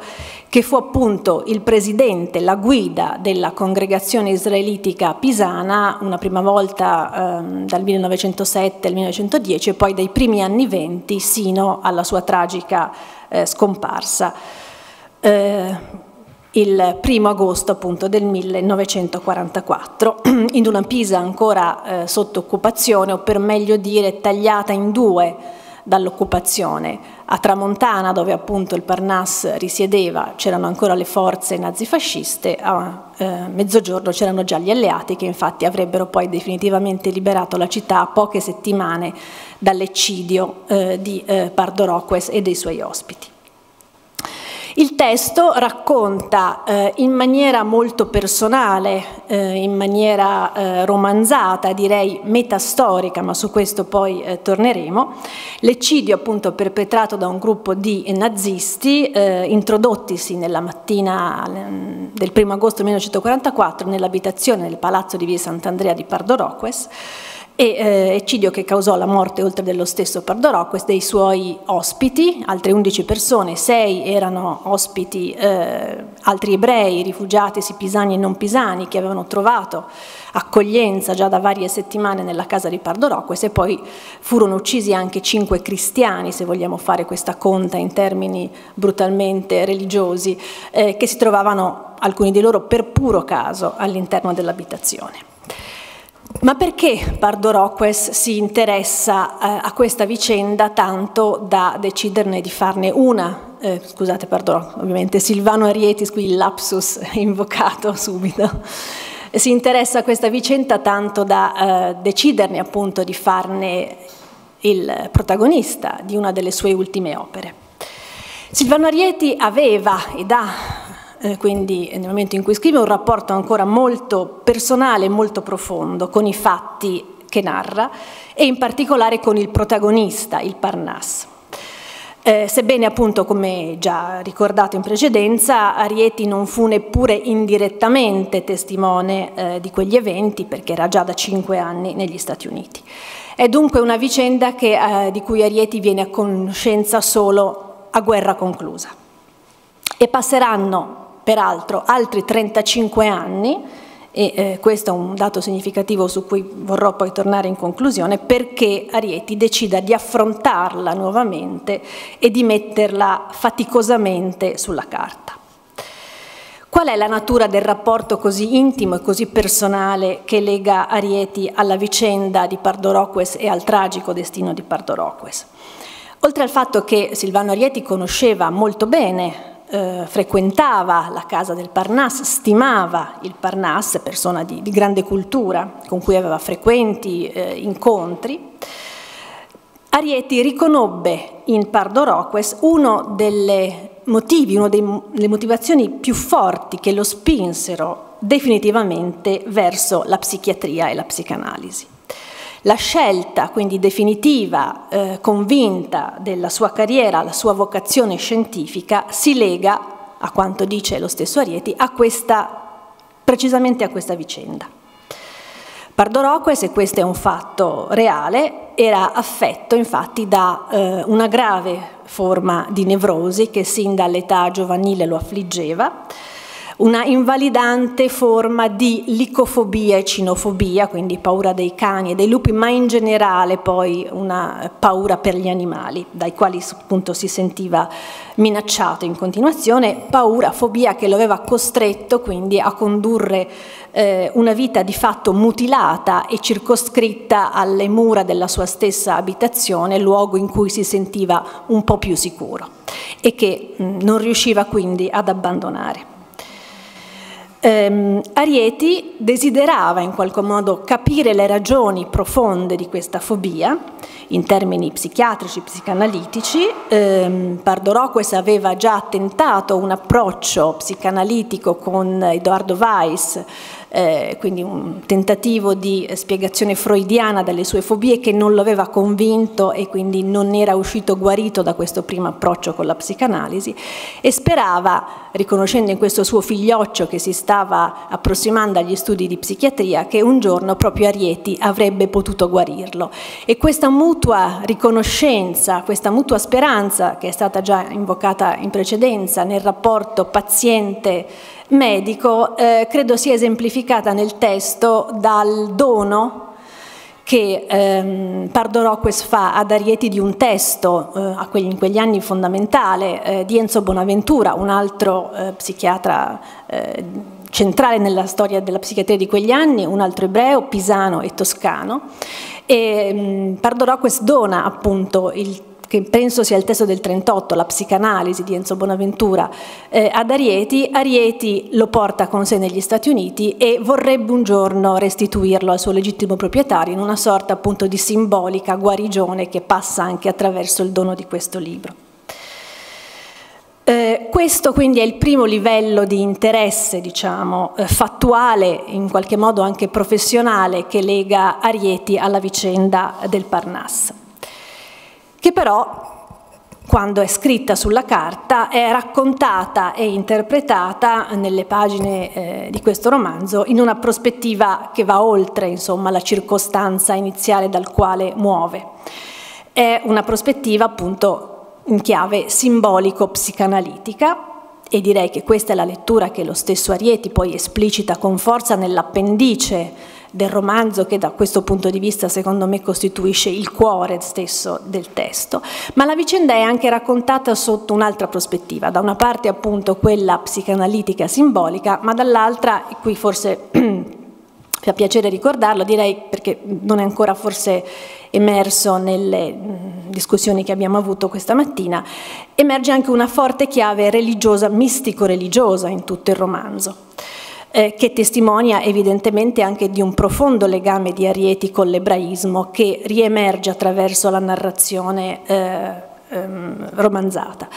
che fu appunto il presidente, la guida della congregazione israelitica pisana una prima volta ehm, dal 1907 al 1910 e poi dai primi anni venti sino alla sua tragica eh, scomparsa. Eh, il primo agosto appunto del 1944 in una Pisa ancora eh, sotto occupazione o per meglio dire tagliata in due dall'occupazione. A Tramontana, dove appunto il Parnasse risiedeva, c'erano ancora le forze nazifasciste, a eh, mezzogiorno c'erano già gli alleati che infatti avrebbero poi definitivamente liberato la città a poche settimane dall'eccidio eh, di eh, Pardo e dei suoi ospiti. Il testo racconta eh, in maniera molto personale, eh, in maniera eh, romanzata, direi metastorica, ma su questo poi eh, torneremo, l'eccidio appunto perpetrato da un gruppo di nazisti eh, introdottisi nella mattina del 1 agosto 1944 nell'abitazione del palazzo di via Sant'Andrea di Pardo Roques e eh, eccidio che causò la morte oltre dello stesso Pardorocques dei suoi ospiti, altre 11 persone, 6 erano ospiti, eh, altri ebrei, rifugiatisi pisani e non pisani che avevano trovato accoglienza già da varie settimane nella casa di Pardorocques e poi furono uccisi anche 5 cristiani, se vogliamo fare questa conta in termini brutalmente religiosi, eh, che si trovavano alcuni di loro per puro caso all'interno dell'abitazione. Ma perché Pardo Roques si interessa eh, a questa vicenda tanto da deciderne di farne una? Eh, scusate, Pardo, ovviamente Silvano Arietis, qui il lapsus invocato subito. Si interessa a questa vicenda tanto da eh, deciderne appunto di farne il protagonista di una delle sue ultime opere. Silvano Arieti aveva ed ha eh, quindi nel momento in cui scrive un rapporto ancora molto personale molto profondo con i fatti che narra e in particolare con il protagonista, il Parnasse. Eh, sebbene appunto, come già ricordato in precedenza, Arieti non fu neppure indirettamente testimone eh, di quegli eventi perché era già da cinque anni negli Stati Uniti. È dunque una vicenda che, eh, di cui Arieti viene a conoscenza solo a guerra conclusa. E passeranno peraltro altri 35 anni, e eh, questo è un dato significativo su cui vorrò poi tornare in conclusione, perché Arieti decida di affrontarla nuovamente e di metterla faticosamente sulla carta. Qual è la natura del rapporto così intimo e così personale che lega Arieti alla vicenda di Pardo Roques e al tragico destino di Pardo Roques? Oltre al fatto che Silvano Arieti conosceva molto bene eh, frequentava la casa del Parnasse, stimava il Parnasse, persona di, di grande cultura, con cui aveva frequenti eh, incontri, Arieti riconobbe in Pardo Roques uno dei motivi, una delle motivazioni più forti che lo spinsero definitivamente verso la psichiatria e la psicanalisi. La scelta quindi definitiva, eh, convinta della sua carriera, la sua vocazione scientifica si lega, a quanto dice lo stesso Arieti, a questa, precisamente a questa vicenda. Pardo Roques, e questo è un fatto reale, era affetto infatti da eh, una grave forma di nevrosi che sin dall'età giovanile lo affliggeva, una invalidante forma di licofobia e cinofobia, quindi paura dei cani e dei lupi, ma in generale poi una paura per gli animali, dai quali appunto si sentiva minacciato in continuazione, paura, fobia che lo aveva costretto quindi a condurre eh, una vita di fatto mutilata e circoscritta alle mura della sua stessa abitazione, luogo in cui si sentiva un po' più sicuro e che mh, non riusciva quindi ad abbandonare. Um, Arieti desiderava in qualche modo capire le ragioni profonde di questa fobia in termini psichiatrici, psicanalitici. Um, Pardo Roques aveva già tentato un approccio psicanalitico con Edoardo Weiss eh, quindi un tentativo di spiegazione freudiana delle sue fobie che non lo aveva convinto e quindi non era uscito guarito da questo primo approccio con la psicanalisi e sperava, riconoscendo in questo suo figlioccio che si stava approssimando agli studi di psichiatria, che un giorno proprio Arieti avrebbe potuto guarirlo. E questa mutua riconoscenza, questa mutua speranza che è stata già invocata in precedenza nel rapporto paziente medico eh, credo sia esemplificata nel testo dal dono che ehm, Pardo fa ad Arieti di un testo eh, quegli, in quegli anni fondamentale eh, di Enzo Bonaventura, un altro eh, psichiatra eh, centrale nella storia della psichiatria di quegli anni, un altro ebreo, pisano e toscano. E, mh, Pardo dona appunto il che penso sia il testo del 38, la psicanalisi di Enzo Bonaventura, eh, ad Arieti. Arieti lo porta con sé negli Stati Uniti e vorrebbe un giorno restituirlo al suo legittimo proprietario in una sorta appunto di simbolica guarigione che passa anche attraverso il dono di questo libro. Eh, questo quindi è il primo livello di interesse, diciamo, eh, fattuale, in qualche modo anche professionale, che lega Arieti alla vicenda del Parnasse che però quando è scritta sulla carta è raccontata e interpretata nelle pagine eh, di questo romanzo in una prospettiva che va oltre insomma, la circostanza iniziale dal quale muove. È una prospettiva appunto in chiave simbolico-psicanalitica e direi che questa è la lettura che lo stesso Arieti poi esplicita con forza nell'appendice del romanzo che da questo punto di vista secondo me costituisce il cuore stesso del testo, ma la vicenda è anche raccontata sotto un'altra prospettiva, da una parte appunto quella psicanalitica simbolica, ma dall'altra, e qui forse fa piacere ricordarlo, direi perché non è ancora forse emerso nelle discussioni che abbiamo avuto questa mattina, emerge anche una forte chiave religiosa, mistico-religiosa in tutto il romanzo eh, che testimonia evidentemente anche di un profondo legame di Arieti con l'ebraismo che riemerge attraverso la narrazione eh, ehm, romanzata.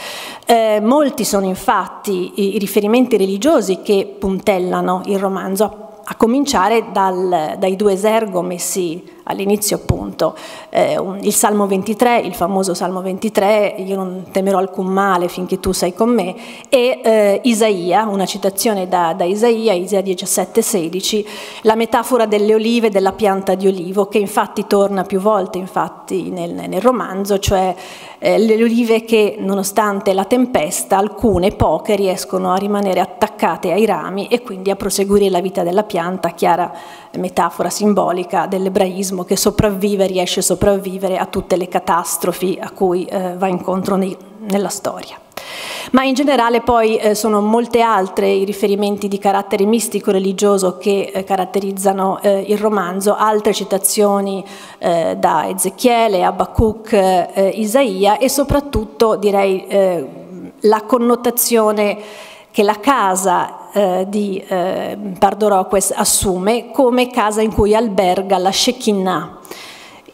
Eh, molti sono infatti i riferimenti religiosi che puntellano il romanzo, a cominciare dal, dai due esergo messi all'inizio appunto eh, il Salmo 23, il famoso Salmo 23, io non temerò alcun male finché tu sei con me, e eh, Isaia, una citazione da, da Isaia, Isaia 17, 16, la metafora delle olive, della pianta di olivo, che infatti torna più volte infatti nel, nel romanzo, cioè eh, le olive che nonostante la tempesta, alcune poche riescono a rimanere attaccate ai rami e quindi a proseguire la vita della pianta, chiara metafora simbolica dell'ebraismo che sopravvive, riesce a sopravvivere a tutte le catastrofi a cui eh, va incontro nei, nella storia. Ma in generale poi eh, sono molte altre i riferimenti di carattere mistico-religioso che eh, caratterizzano eh, il romanzo, altre citazioni eh, da Ezechiele, Abacuc, eh, Isaia e soprattutto direi eh, la connotazione che la casa eh, di eh, Pardoroques assume come casa in cui alberga la Shekinah,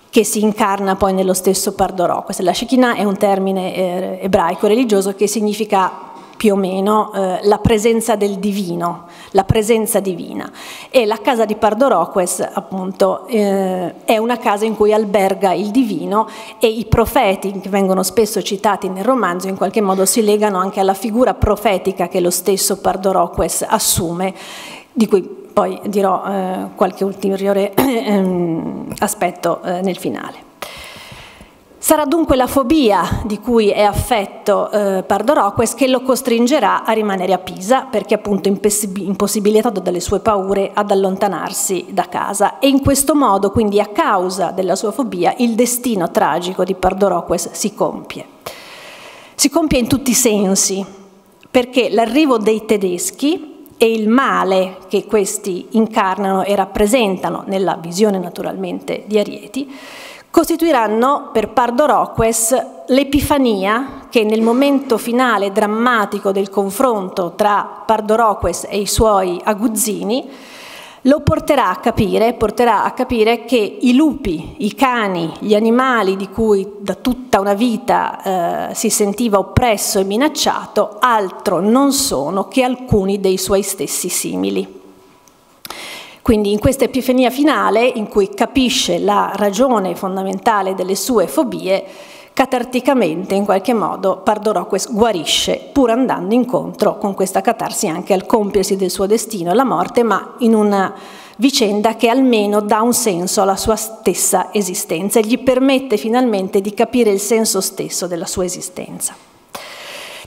che si incarna poi nello stesso Pardoroques. La Shekinah è un termine eh, ebraico religioso che significa più o meno eh, la presenza del divino, la presenza divina. E la casa di Pardoroques appunto eh, è una casa in cui alberga il divino e i profeti che vengono spesso citati nel romanzo in qualche modo si legano anche alla figura profetica che lo stesso Pardoroques assume, di cui poi dirò eh, qualche ulteriore ehm, aspetto eh, nel finale. Sarà dunque la fobia di cui è affetto eh, Pardoroques che lo costringerà a rimanere a Pisa perché appunto impossibilitato dalle sue paure ad allontanarsi da casa e in questo modo quindi a causa della sua fobia il destino tragico di Pardoroques si compie. Si compie in tutti i sensi perché l'arrivo dei tedeschi e il male che questi incarnano e rappresentano nella visione naturalmente di Arieti costituiranno per Pardo Roques l'epifania che nel momento finale drammatico del confronto tra Pardo Roques e i suoi aguzzini lo porterà a capire, porterà a capire che i lupi, i cani, gli animali di cui da tutta una vita eh, si sentiva oppresso e minacciato, altro non sono che alcuni dei suoi stessi simili. Quindi in questa epifania finale, in cui capisce la ragione fondamentale delle sue fobie, catarticamente in qualche modo Pardoroques guarisce, pur andando incontro con questa catarsi anche al compiersi del suo destino e la morte, ma in una vicenda che almeno dà un senso alla sua stessa esistenza e gli permette finalmente di capire il senso stesso della sua esistenza.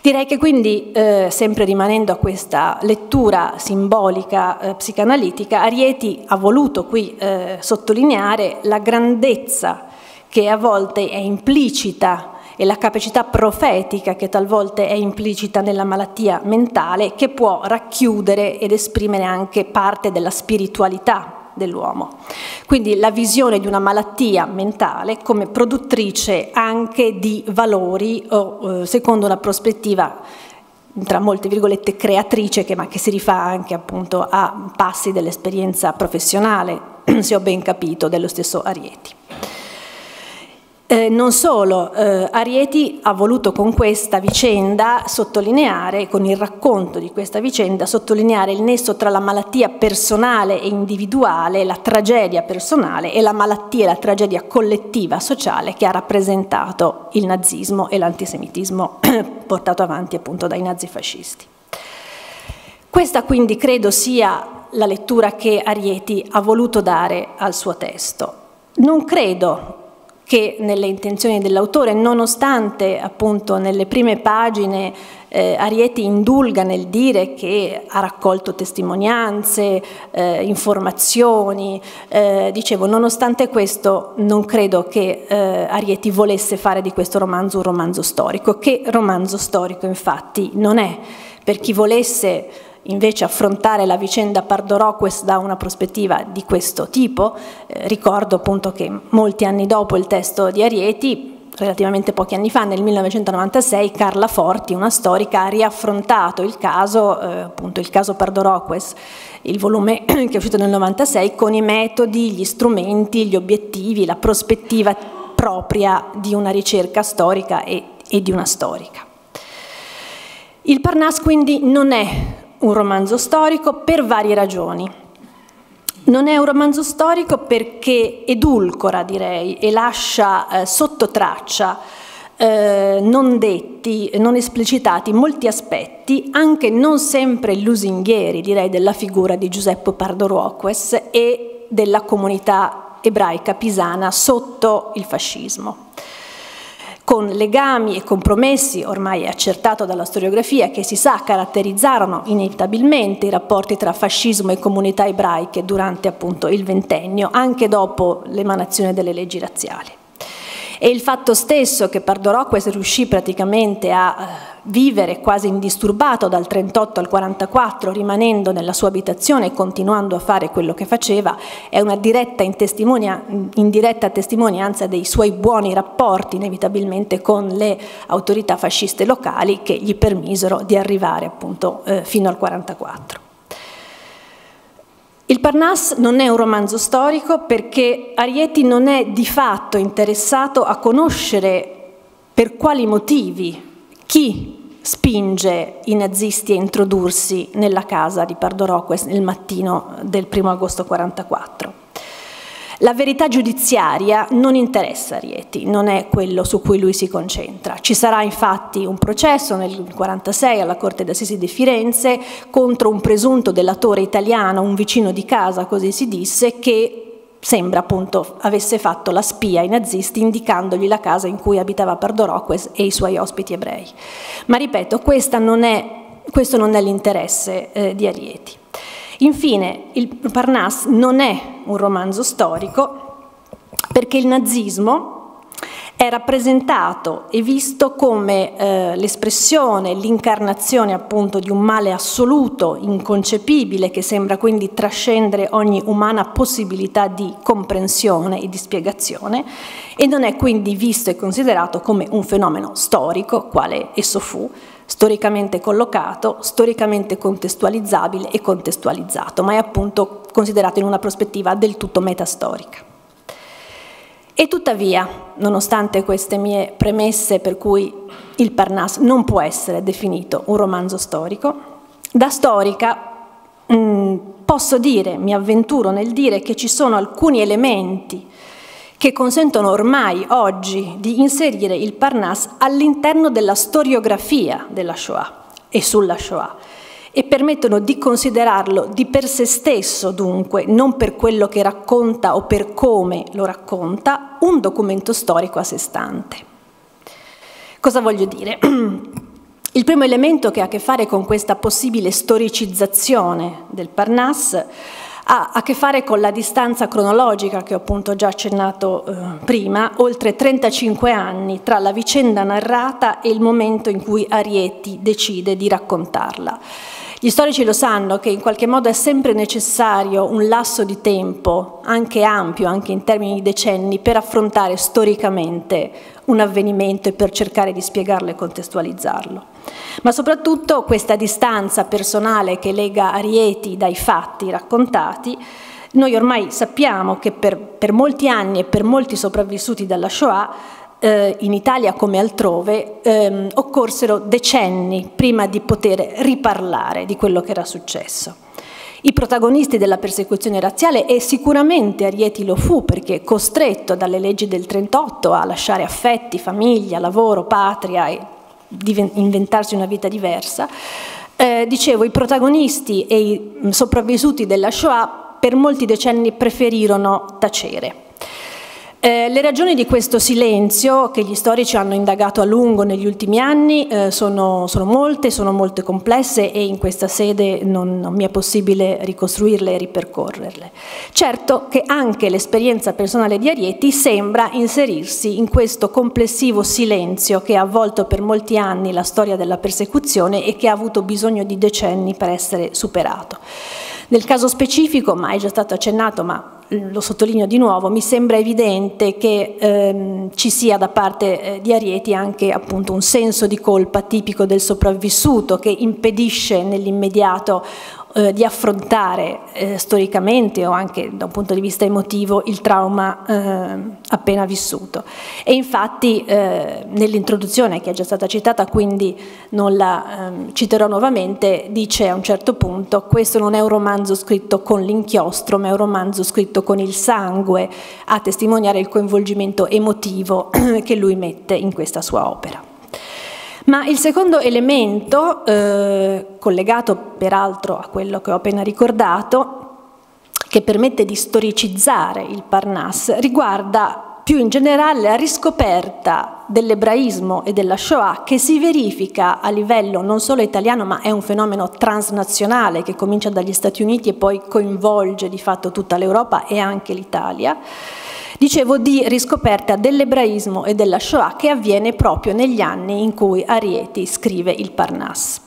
Direi che quindi, eh, sempre rimanendo a questa lettura simbolica eh, psicanalitica, Arieti ha voluto qui eh, sottolineare la grandezza che a volte è implicita e la capacità profetica che talvolta è implicita nella malattia mentale che può racchiudere ed esprimere anche parte della spiritualità dell'uomo. Quindi la visione di una malattia mentale come produttrice anche di valori o eh, secondo una prospettiva tra molte virgolette creatrice che, ma che si rifà anche appunto a passi dell'esperienza professionale, se ho ben capito, dello stesso Arieti. Eh, non solo, eh, Arieti ha voluto con questa vicenda sottolineare, con il racconto di questa vicenda, sottolineare il nesso tra la malattia personale e individuale, la tragedia personale e la malattia e la tragedia collettiva sociale che ha rappresentato il nazismo e l'antisemitismo portato avanti appunto dai nazifascisti. Questa quindi credo sia la lettura che Arieti ha voluto dare al suo testo. Non credo che nelle intenzioni dell'autore, nonostante appunto nelle prime pagine eh, Arieti indulga nel dire che ha raccolto testimonianze, eh, informazioni, eh, dicevo, nonostante questo non credo che eh, Arieti volesse fare di questo romanzo un romanzo storico, che romanzo storico infatti non è. Per chi volesse invece affrontare la vicenda Pardoroques da una prospettiva di questo tipo. Eh, ricordo appunto che molti anni dopo il testo di Arieti, relativamente pochi anni fa, nel 1996, Carla Forti, una storica, ha riaffrontato il caso, eh, appunto il caso Pardoroques, il volume che è uscito nel 1996, con i metodi, gli strumenti, gli obiettivi, la prospettiva propria di una ricerca storica e, e di una storica. Il Parnasse quindi non è un romanzo storico per varie ragioni. Non è un romanzo storico perché edulcora, direi, e lascia eh, sotto traccia eh, non detti, non esplicitati molti aspetti, anche non sempre lusinghieri, direi, della figura di Giuseppe Pardo Roques e della comunità ebraica pisana sotto il fascismo con legami e compromessi, ormai accertato dalla storiografia, che si sa caratterizzarono inevitabilmente i rapporti tra fascismo e comunità ebraiche durante appunto il ventennio, anche dopo l'emanazione delle leggi razziali. E il fatto stesso che Pardoroques riuscì praticamente a eh, vivere quasi indisturbato dal 38 al 44, rimanendo nella sua abitazione e continuando a fare quello che faceva, è una diretta in testimonia, indiretta testimonianza dei suoi buoni rapporti inevitabilmente con le autorità fasciste locali che gli permisero di arrivare appunto eh, fino al 44. Il Parnasse non è un romanzo storico perché Arieti non è di fatto interessato a conoscere per quali motivi, chi spinge i nazisti a introdursi nella casa di Pardoroques nel mattino del 1 agosto 1944. La verità giudiziaria non interessa Rieti, non è quello su cui lui si concentra. Ci sarà infatti un processo nel 1946 alla Corte d'Assisi di Firenze contro un presunto delatore italiano, un vicino di casa, così si disse, che sembra appunto avesse fatto la spia ai nazisti indicandogli la casa in cui abitava Pardoroques e i suoi ospiti ebrei. Ma ripeto, non è, questo non è l'interesse eh, di Arieti. Infine, il Parnasse non è un romanzo storico perché il nazismo è rappresentato e visto come eh, l'espressione, l'incarnazione appunto di un male assoluto, inconcepibile, che sembra quindi trascendere ogni umana possibilità di comprensione e di spiegazione, e non è quindi visto e considerato come un fenomeno storico, quale esso fu, storicamente collocato, storicamente contestualizzabile e contestualizzato, ma è appunto considerato in una prospettiva del tutto metastorica. E tuttavia, nonostante queste mie premesse per cui il Parnasse non può essere definito un romanzo storico, da storica mh, mm, posso dire, mi avventuro nel dire che ci sono alcuni elementi che consentono ormai oggi di inserire il Parnasse all'interno della storiografia della Shoah e sulla Shoah e permettono di considerarlo di per sé stesso, dunque, non per quello che racconta o per come lo racconta, un documento storico a sé stante. Cosa voglio dire? Il primo elemento che ha a che fare con questa possibile storicizzazione del Parnasse ha a che fare con la distanza cronologica che ho appunto già accennato eh, prima, oltre 35 anni tra la vicenda narrata e il momento in cui Arieti decide di raccontarla. Gli storici lo sanno che in qualche modo è sempre necessario un lasso di tempo, anche ampio, anche in termini di decenni, per affrontare storicamente un avvenimento e per cercare di spiegarlo e contestualizzarlo. Ma soprattutto questa distanza personale che lega Arieti dai fatti raccontati, noi ormai sappiamo che per, per molti anni e per molti sopravvissuti dalla Shoah eh, in Italia come altrove, ehm, occorsero decenni prima di poter riparlare di quello che era successo. I protagonisti della persecuzione razziale e sicuramente Arieti lo fu perché costretto dalle leggi del 38 a lasciare affetti, famiglia, lavoro, patria e inventarsi una vita diversa, eh, dicevo i protagonisti e i sopravvissuti della Shoah per molti decenni preferirono tacere. Eh, le ragioni di questo silenzio, che gli storici hanno indagato a lungo negli ultimi anni, eh, sono, sono, molte, sono molto complesse e in questa sede non, non mi è possibile ricostruirle e ripercorrerle. Certo che anche l'esperienza personale di Arieti sembra inserirsi in questo complessivo silenzio che ha avvolto per molti anni la storia della persecuzione e che ha avuto bisogno di decenni per essere superato. Nel caso specifico, ma è già stato accennato, ma lo sottolineo di nuovo, mi sembra evidente che ehm, ci sia da parte eh, di Arieti anche appunto, un senso di colpa tipico del sopravvissuto che impedisce nell'immediato eh, di affrontare eh, storicamente o anche da un punto di vista emotivo il trauma eh, appena vissuto. E infatti eh, nell'introduzione che è già stata citata, quindi non la ehm, citerò nuovamente, dice a un certo punto questo non è un romanzo scritto con l'inchiostro, ma è un romanzo scritto con il sangue, a testimoniare il coinvolgimento emotivo che lui mette in questa sua opera. Ma il secondo elemento, eh, collegato peraltro a quello che ho appena ricordato, che permette di storicizzare il Parnasse, riguarda più in generale la riscoperta dell'ebraismo e della Shoah che si verifica a livello non solo italiano ma è un fenomeno transnazionale che comincia dagli Stati Uniti e poi coinvolge di fatto tutta l'Europa e anche l'Italia Dicevo di riscoperta dell'ebraismo e della Shoah che avviene proprio negli anni in cui Arieti scrive il Parnasse.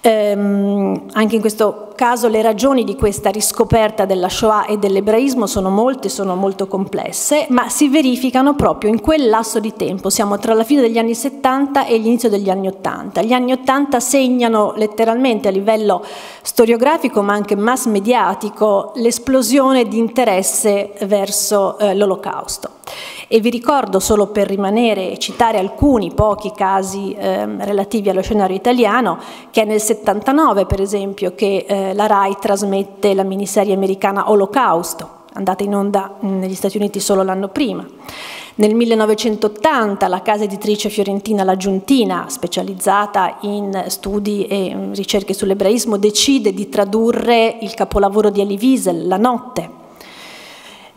Ehm, anche in questo caso le ragioni di questa riscoperta della Shoah e dell'ebraismo sono molte, sono molto complesse, ma si verificano proprio in quel lasso di tempo. Siamo tra la fine degli anni 70 e l'inizio degli anni 80. Gli anni 80 segnano letteralmente a livello storiografico, ma anche mass mediatico, l'esplosione di interesse verso eh, l'Olocausto. E vi ricordo solo per rimanere e citare alcuni pochi casi eh, relativi allo scenario italiano, che è nel 79 per esempio che eh, la RAI trasmette la miniserie americana Olocausto, andata in onda negli Stati Uniti solo l'anno prima. Nel 1980 la casa editrice fiorentina La Giuntina, specializzata in studi e ricerche sull'ebraismo, decide di tradurre il capolavoro di Elie Wiesel, La notte,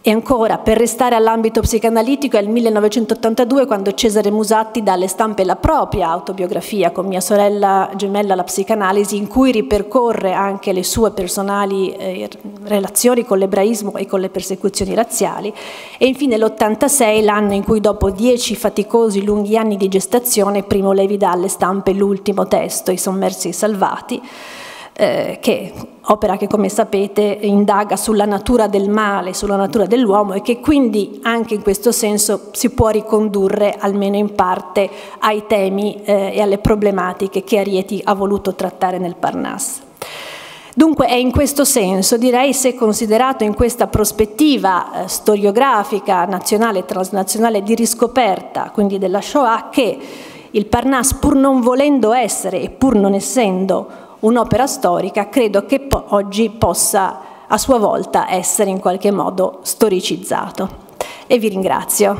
e ancora, per restare all'ambito psicanalitico, è il 1982 quando Cesare Musatti dà alle stampe la propria autobiografia con mia sorella gemella La psicanalisi, in cui ripercorre anche le sue personali eh, relazioni con l'ebraismo e con le persecuzioni razziali. E infine l'86, l'anno in cui dopo dieci faticosi lunghi anni di gestazione, Primo Levi dà alle stampe l'ultimo testo, I sommersi e salvati, eh, che opera che come sapete indaga sulla natura del male, sulla natura dell'uomo e che quindi anche in questo senso si può ricondurre almeno in parte ai temi eh, e alle problematiche che Arieti ha voluto trattare nel Parnasse. Dunque è in questo senso, direi, se considerato in questa prospettiva eh, storiografica nazionale e transnazionale di riscoperta, quindi della Shoah, che il Parnasse, pur non volendo essere e pur non essendo un'opera storica, credo che po oggi possa a sua volta essere in qualche modo storicizzato. E vi ringrazio.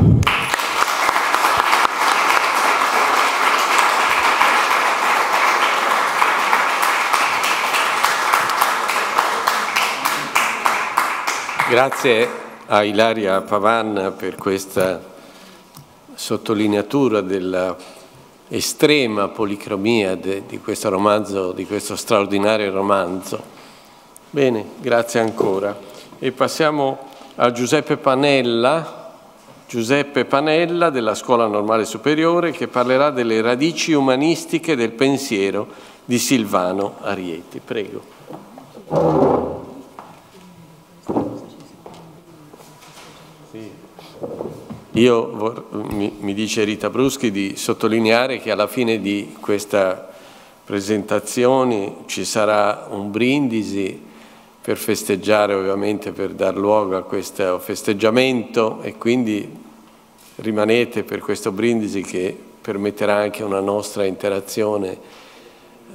Grazie a Ilaria Pavan per questa sottolineatura della estrema policromia de, di questo romanzo, di questo straordinario romanzo. Bene, grazie ancora. E passiamo a Giuseppe Panella, Giuseppe Panella della Scuola Normale Superiore che parlerà delle radici umanistiche del pensiero di Silvano Arieti. Prego. Io mi, dice Rita Bruschi di sottolineare che alla fine di questa presentazione ci sarà un brindisi per festeggiare ovviamente, per dar luogo a questo festeggiamento e quindi rimanete per questo brindisi che permetterà anche una nostra interazione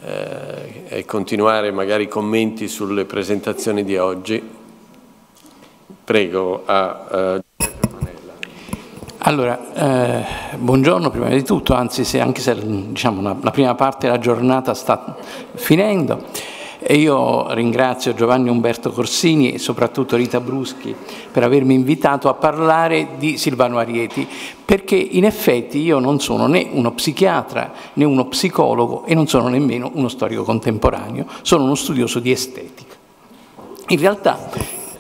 eh, e continuare magari i commenti sulle presentazioni di oggi. Prego a uh, allora, eh, buongiorno prima di tutto, anzi se, anche se diciamo, la, la prima parte della giornata sta finendo. E io ringrazio Giovanni Umberto Corsini e soprattutto Rita Bruschi per avermi invitato a parlare di Silvano Arieti, perché in effetti io non sono né uno psichiatra né uno psicologo e non sono nemmeno uno storico contemporaneo, sono uno studioso di estetica. In realtà,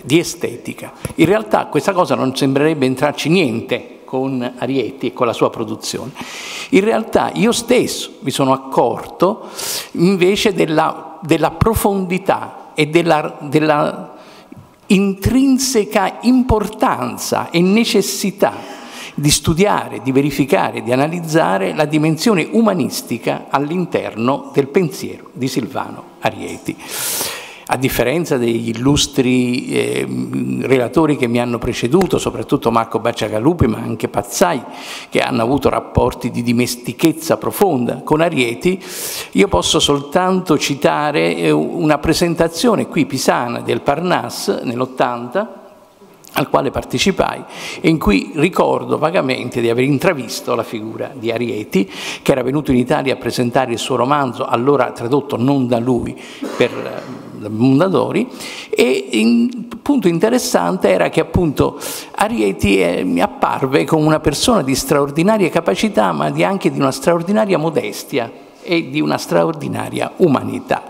di estetica, in realtà questa cosa non sembrerebbe entrarci niente con Arieti e con la sua produzione. In realtà io stesso mi sono accorto invece della della profondità e della, della intrinseca importanza e necessità di studiare, di verificare, di analizzare la dimensione umanistica all'interno del pensiero di Silvano Arieti a differenza degli illustri eh, relatori che mi hanno preceduto, soprattutto Marco Bacciagalupi, ma anche Pazzai, che hanno avuto rapporti di dimestichezza profonda con Arieti, io posso soltanto citare eh, una presentazione qui pisana del Parnasse nell'80, al quale partecipai e in cui ricordo vagamente di aver intravisto la figura di Arieti, che era venuto in Italia a presentare il suo romanzo, allora tradotto non da lui, per Mondadori e il punto interessante era che appunto Arieti eh, apparve come una persona di straordinarie capacità ma di anche di una straordinaria modestia e di una straordinaria umanità.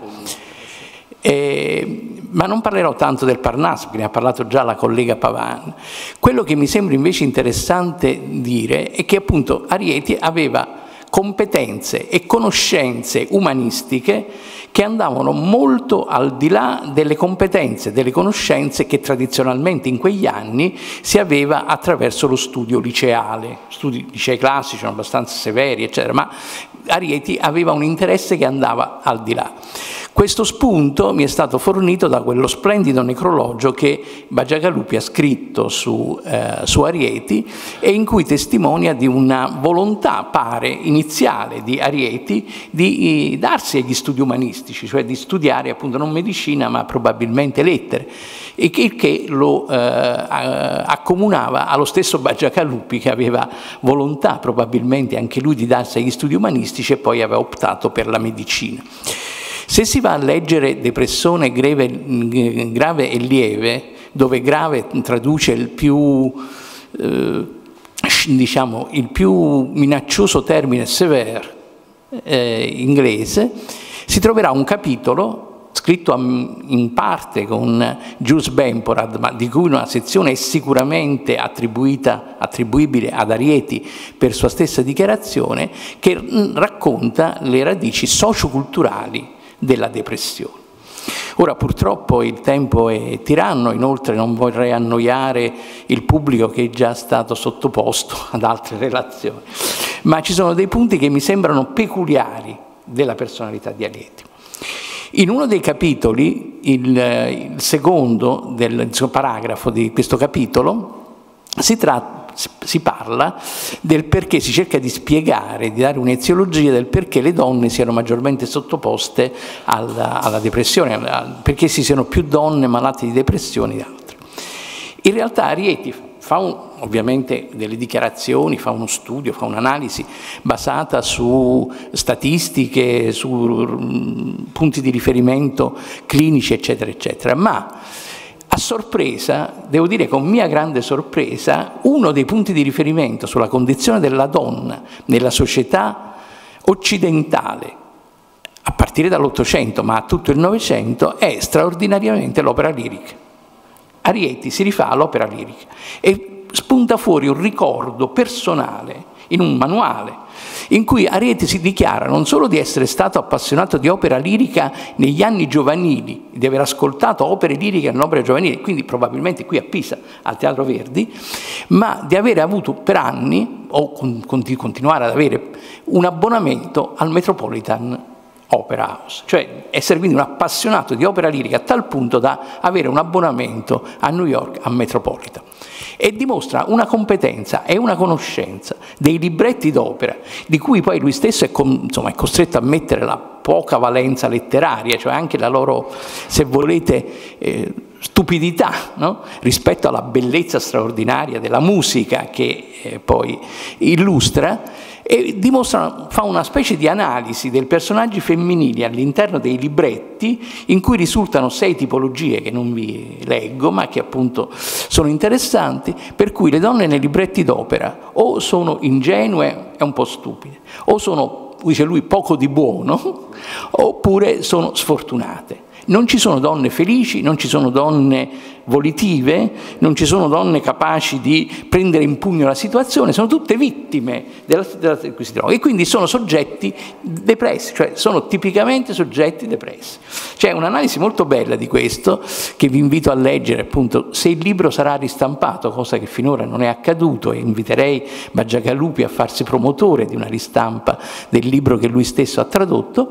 Eh, ma non parlerò tanto del Parnasse, ne ha parlato già la collega Pavan. Quello che mi sembra invece interessante dire è che appunto Arieti aveva competenze e conoscenze umanistiche che andavano molto al di là delle competenze, delle conoscenze che tradizionalmente in quegli anni si aveva attraverso lo studio liceale. Studi licei classici sono abbastanza severi, eccetera, ma Arieti aveva un interesse che andava al di là. Questo spunto mi è stato fornito da quello splendido necrologio che Bagiagalupi ha scritto su, eh, su, Arieti e in cui testimonia di una volontà, pare, iniziale di Arieti di eh, darsi agli studi umanistici, cioè di studiare appunto non medicina ma probabilmente lettere, e che, che lo eh, accomunava allo stesso Bagiagalupi che aveva volontà probabilmente anche lui di darsi agli studi umanistici e poi aveva optato per la medicina. Se si va a leggere depressione grave, grave e lieve, dove grave traduce il più, eh, diciamo, il più minaccioso termine severe eh, inglese, si troverà un capitolo scritto in parte con Jules Bemporad, ma di cui una sezione è sicuramente attribuibile ad Arieti per sua stessa dichiarazione, che racconta le radici socioculturali della depressione. Ora purtroppo il tempo è tiranno, inoltre non vorrei annoiare il pubblico che è già stato sottoposto ad altre relazioni, ma ci sono dei punti che mi sembrano peculiari della personalità di Alieti. In uno dei capitoli, il, il secondo del paragrafo di questo capitolo, si tratta si parla del perché, si cerca di spiegare, di dare un'eziologia del perché le donne siano maggiormente sottoposte alla, alla depressione, perché ci siano più donne malate di depressione di altre. In realtà Arieti fa un, ovviamente delle dichiarazioni, fa uno studio, fa un'analisi basata su statistiche, su mm, punti di riferimento clinici, eccetera, eccetera, ma a sorpresa, devo dire con mia grande sorpresa, uno dei punti di riferimento sulla condizione della donna nella società occidentale, a partire dall'Ottocento ma a tutto il Novecento, è straordinariamente l'opera lirica. Arieti si rifà all'opera lirica e spunta fuori un ricordo personale in un manuale in cui Arieti si dichiara non solo di essere stato appassionato di opera lirica negli anni giovanili, di aver ascoltato opere liriche nell'opera giovanile, quindi probabilmente qui a Pisa, al Teatro Verdi, ma di avere avuto per anni, o continuare ad avere, un abbonamento al Metropolitan Opera House, cioè essere quindi un appassionato di opera lirica a tal punto da avere un abbonamento a New York, a Metropolitan e dimostra una competenza e una conoscenza dei libretti d'opera, di cui poi lui stesso è, con, insomma, è costretto a mettere la poca valenza letteraria, cioè anche la loro, se volete, eh, stupidità no? rispetto alla bellezza straordinaria della musica che eh, poi illustra e fa una specie di analisi dei personaggi femminili all'interno dei libretti in cui risultano sei tipologie che non vi leggo ma che appunto sono interessanti, per cui le donne nei libretti d'opera o sono ingenue e un po' stupide, o sono, dice lui, poco di buono, oppure sono sfortunate. Non ci sono donne felici, non ci sono donne volitive, non ci sono donne capaci di prendere in pugno la situazione, sono tutte vittime della situazione in cui si trovano e quindi sono soggetti depressi, cioè sono tipicamente soggetti depressi. C'è un'analisi molto bella di questo che vi invito a leggere, appunto, se il libro sarà ristampato, cosa che finora non è accaduto e inviterei Baggiagalupi a farsi promotore di una ristampa del libro che lui stesso ha tradotto,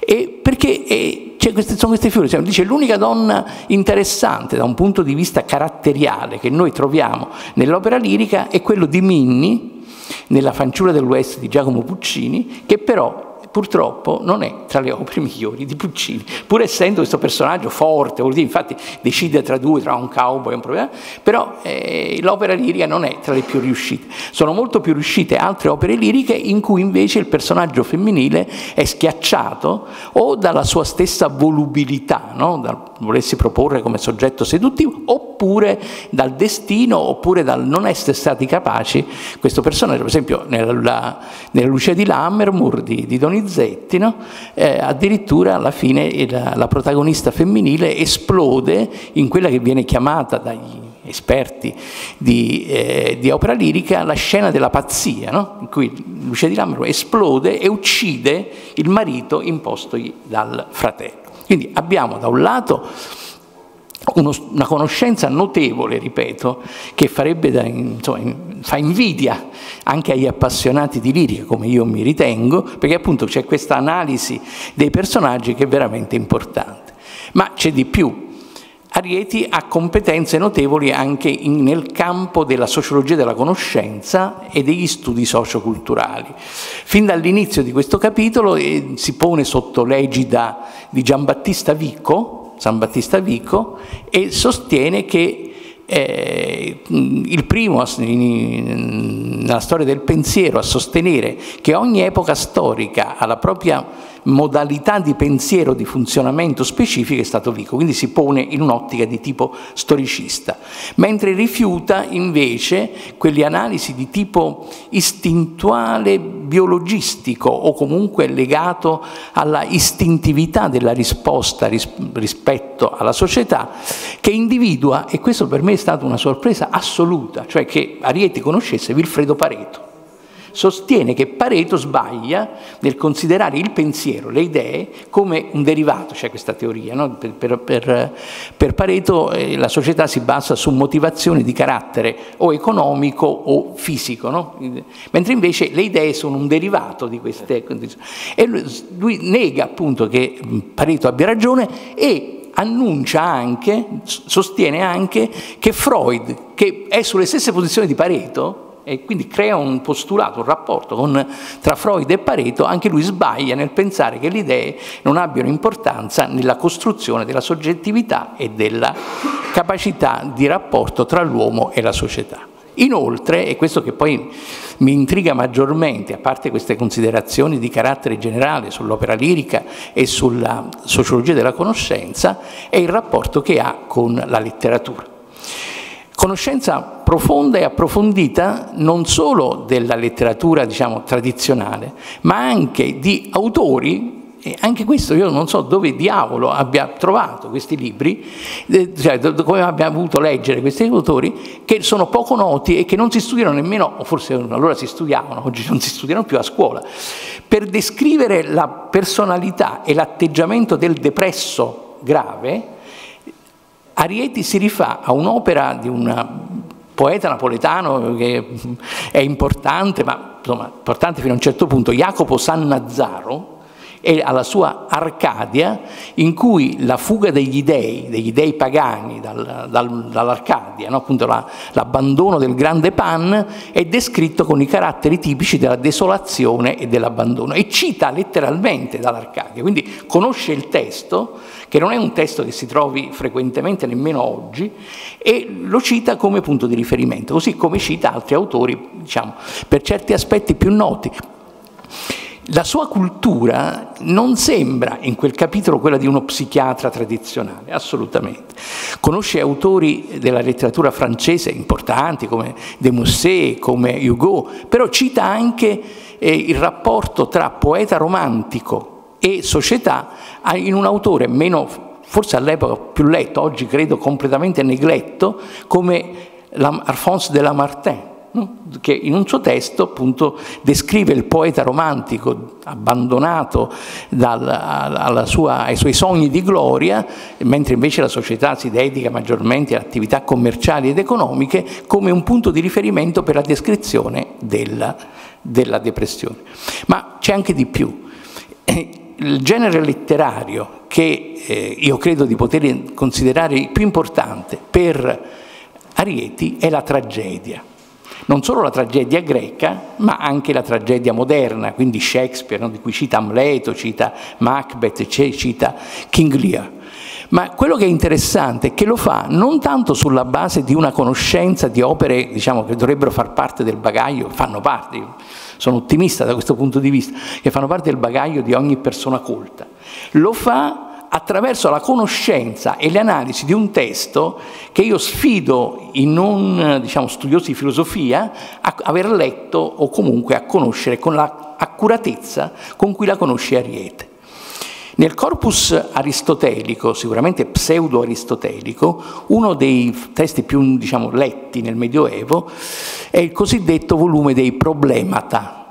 e perché e, queste, sono queste figure, cioè, dice l'unica donna interessante da un punto di vista caratteriale che noi troviamo nell'opera lirica è quello di Minni, nella fanciulla dell'Ouest di Giacomo Puccini, che però purtroppo non è tra le opere migliori di Puccini, pur essendo questo personaggio forte, infatti decide tra due, tra un cowboy e un problema, però eh, l'opera lirica non è tra le più riuscite. Sono molto più riuscite altre opere liriche in cui invece il personaggio femminile è schiacciato o dalla sua stessa volubilità, no? dal volersi proporre come soggetto seduttivo, oppure dal destino, oppure dal non essere stati capaci. Questo personaggio, per esempio, nella, nella Lucia di Lammermoor di, di Donizetti, Donizetti, no? eh, addirittura alla fine la, la protagonista femminile esplode in quella che viene chiamata dagli esperti di, eh, di, opera lirica, la scena della pazzia, no? in cui Lucia di Lammermoor esplode e uccide il marito impostogli dal fratello. Quindi abbiamo da un lato uno, una conoscenza notevole, ripeto, che farebbe da, insomma, fa invidia anche agli appassionati di lirica, come io mi ritengo, perché appunto c'è questa analisi dei personaggi che è veramente importante. Ma c'è di più. Arieti ha competenze notevoli anche in, nel campo della sociologia della conoscenza e degli studi socioculturali. Fin dall'inizio di questo capitolo eh, si pone sotto l'egida di Giambattista Vico, San Battista Vico e sostiene che eh, il primo nella storia del pensiero a sostenere che ogni epoca storica ha la propria modalità di pensiero, di funzionamento specifica è stato Vico, quindi si pone in un'ottica di tipo storicista, mentre rifiuta invece quelle analisi di tipo istintuale, biologistico o comunque legato alla istintività della risposta ris rispetto alla società, che individua, e questo per me è stata una sorpresa assoluta, cioè che Arieti conoscesse Vilfredo Pareto sostiene che Pareto sbaglia nel considerare il pensiero, le idee, come un derivato, c'è questa teoria. No? Per, per, per, per, Pareto eh, la società si basa su motivazioni di carattere o economico o fisico, no? mentre invece le idee sono un derivato di queste condizioni. E lui, lui nega appunto che Pareto abbia ragione e annuncia anche, sostiene anche che Freud, che è sulle stesse posizioni di Pareto, e quindi crea un postulato, un rapporto con, tra Freud e Pareto, anche lui sbaglia nel pensare che le idee non abbiano importanza nella costruzione della soggettività e della capacità di rapporto tra l'uomo e la società. Inoltre, e questo che poi mi intriga maggiormente, a parte queste considerazioni di carattere generale sull'opera lirica e sulla sociologia della conoscenza, è il rapporto che ha con la letteratura. Conoscenza profonda e approfondita non solo della letteratura diciamo, tradizionale, ma anche di autori e anche questo io non so dove diavolo abbia trovato questi libri, eh, cioè come abbia avuto leggere questi autori che sono poco noti e che non si studiano nemmeno, o forse allora si studiavano, oggi non si studiano più a scuola, per descrivere la personalità e l'atteggiamento del depresso grave, Arieti si rifà a un'opera di un poeta napoletano che è importante, ma insomma importante fino a un certo punto, Jacopo Sannazzaro, e alla sua Arcadia in cui la fuga degli dei, degli dei pagani dal, dal, dall'Arcadia, no? appunto la, l'abbandono del grande Pan, è descritto con i caratteri tipici della desolazione e dell'abbandono e cita letteralmente dall'Arcadia, quindi conosce il testo, che non è un testo che si trovi frequentemente nemmeno oggi, e lo cita come punto di riferimento, così come cita altri autori, diciamo, per certi aspetti più noti. La sua cultura non sembra in quel capitolo quella di uno psichiatra tradizionale, assolutamente. Conosce autori della letteratura francese importanti come De Musset, come Hugo, però cita anche eh, il rapporto tra poeta romantico e società in un autore meno, forse all'epoca più letto, oggi credo completamente negletto, come Alphonse de Lamartine che in un suo testo appunto descrive il poeta romantico abbandonato dal, sua, ai suoi sogni di gloria, mentre invece la società si dedica maggiormente a attività commerciali ed economiche come un punto di riferimento per la descrizione della, della depressione. Ma c'è anche di più. Il genere letterario che eh, io credo di poter considerare il più importante per Arieti è la tragedia non solo la tragedia greca, ma anche la tragedia moderna, quindi Shakespeare, no? di cui cita Amleto, cita Macbeth, cita King Lear. Ma quello che è interessante è che lo fa non tanto sulla base di una conoscenza di opere diciamo, che dovrebbero far parte del bagaglio, fanno parte, sono ottimista da questo punto di vista, che fanno parte del bagaglio di ogni persona colta. Lo fa attraverso la conoscenza e le analisi di un testo che io sfido i non diciamo, studiosi di filosofia a aver letto o comunque a conoscere con l'accuratezza con cui la conosce Ariete. Nel corpus aristotelico, sicuramente pseudo-aristotelico, uno dei testi più diciamo, letti nel Medioevo è il cosiddetto volume dei Problemata,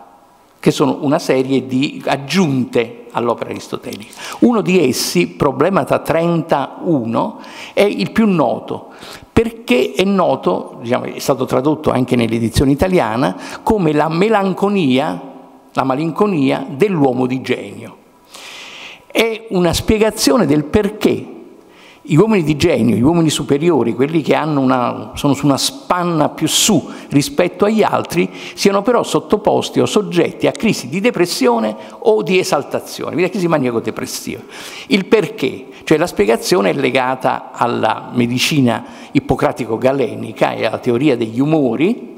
che sono una serie di aggiunte all'opera aristotelica. Uno di essi, Problemata 31, è il più noto, perché è noto, diciamo, è stato tradotto anche nell'edizione italiana, come la melanconia, la malinconia dell'uomo di genio. È una spiegazione del perché gli uomini di genio, gli uomini superiori, quelli che una, sono su una spanna più su rispetto agli altri, siano però sottoposti o soggetti a crisi di depressione o di esaltazione, quindi a crisi maniaco-depressiva. Il perché, cioè la spiegazione è legata alla medicina ippocratico-galenica e alla teoria degli umori,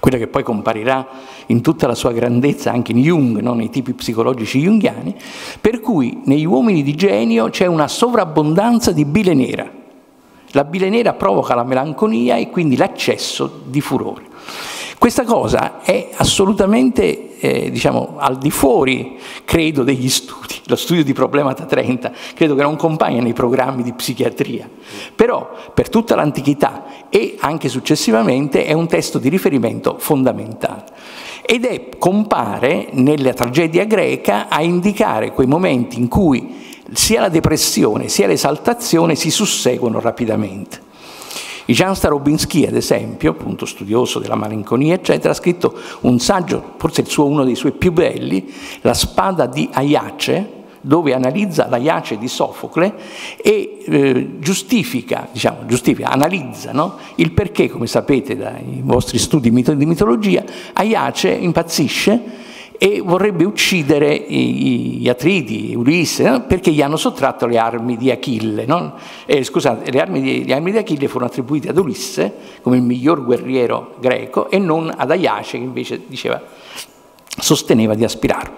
quella che poi comparirà in tutta la sua grandezza anche in Jung, no? nei tipi psicologici jungiani, per cui negli uomini di genio c'è una sovrabbondanza di bile nera. La bile nera provoca la melanconia e quindi l'accesso di furore. Questa cosa è assolutamente, eh, diciamo, al di fuori, credo, degli studi. Lo studio di Problemata 30 credo che non compaia nei programmi di psichiatria. Però per tutta l'antichità e anche successivamente è un testo di riferimento fondamentale ed è, compare nella tragedia greca a indicare quei momenti in cui sia la depressione sia l'esaltazione si susseguono rapidamente. Jean Starobinski, ad esempio, appunto studioso della malinconia, eccetera, ha scritto un saggio, forse suo, uno dei suoi più belli, La spada di Aiace, dove analizza la Iace di Sofocle e eh, giustifica, diciamo, giustifica, analizza no? il perché, come sapete dai vostri studi di mitologia, Aiace impazzisce e vorrebbe uccidere gli Atridi, Ulisse, no? perché gli hanno sottratto le armi di Achille. No? Eh, scusate, le armi, di, le armi, di, Achille furono attribuite ad Ulisse come il miglior guerriero greco e non ad Aiace che invece diceva, sosteneva di aspirarlo.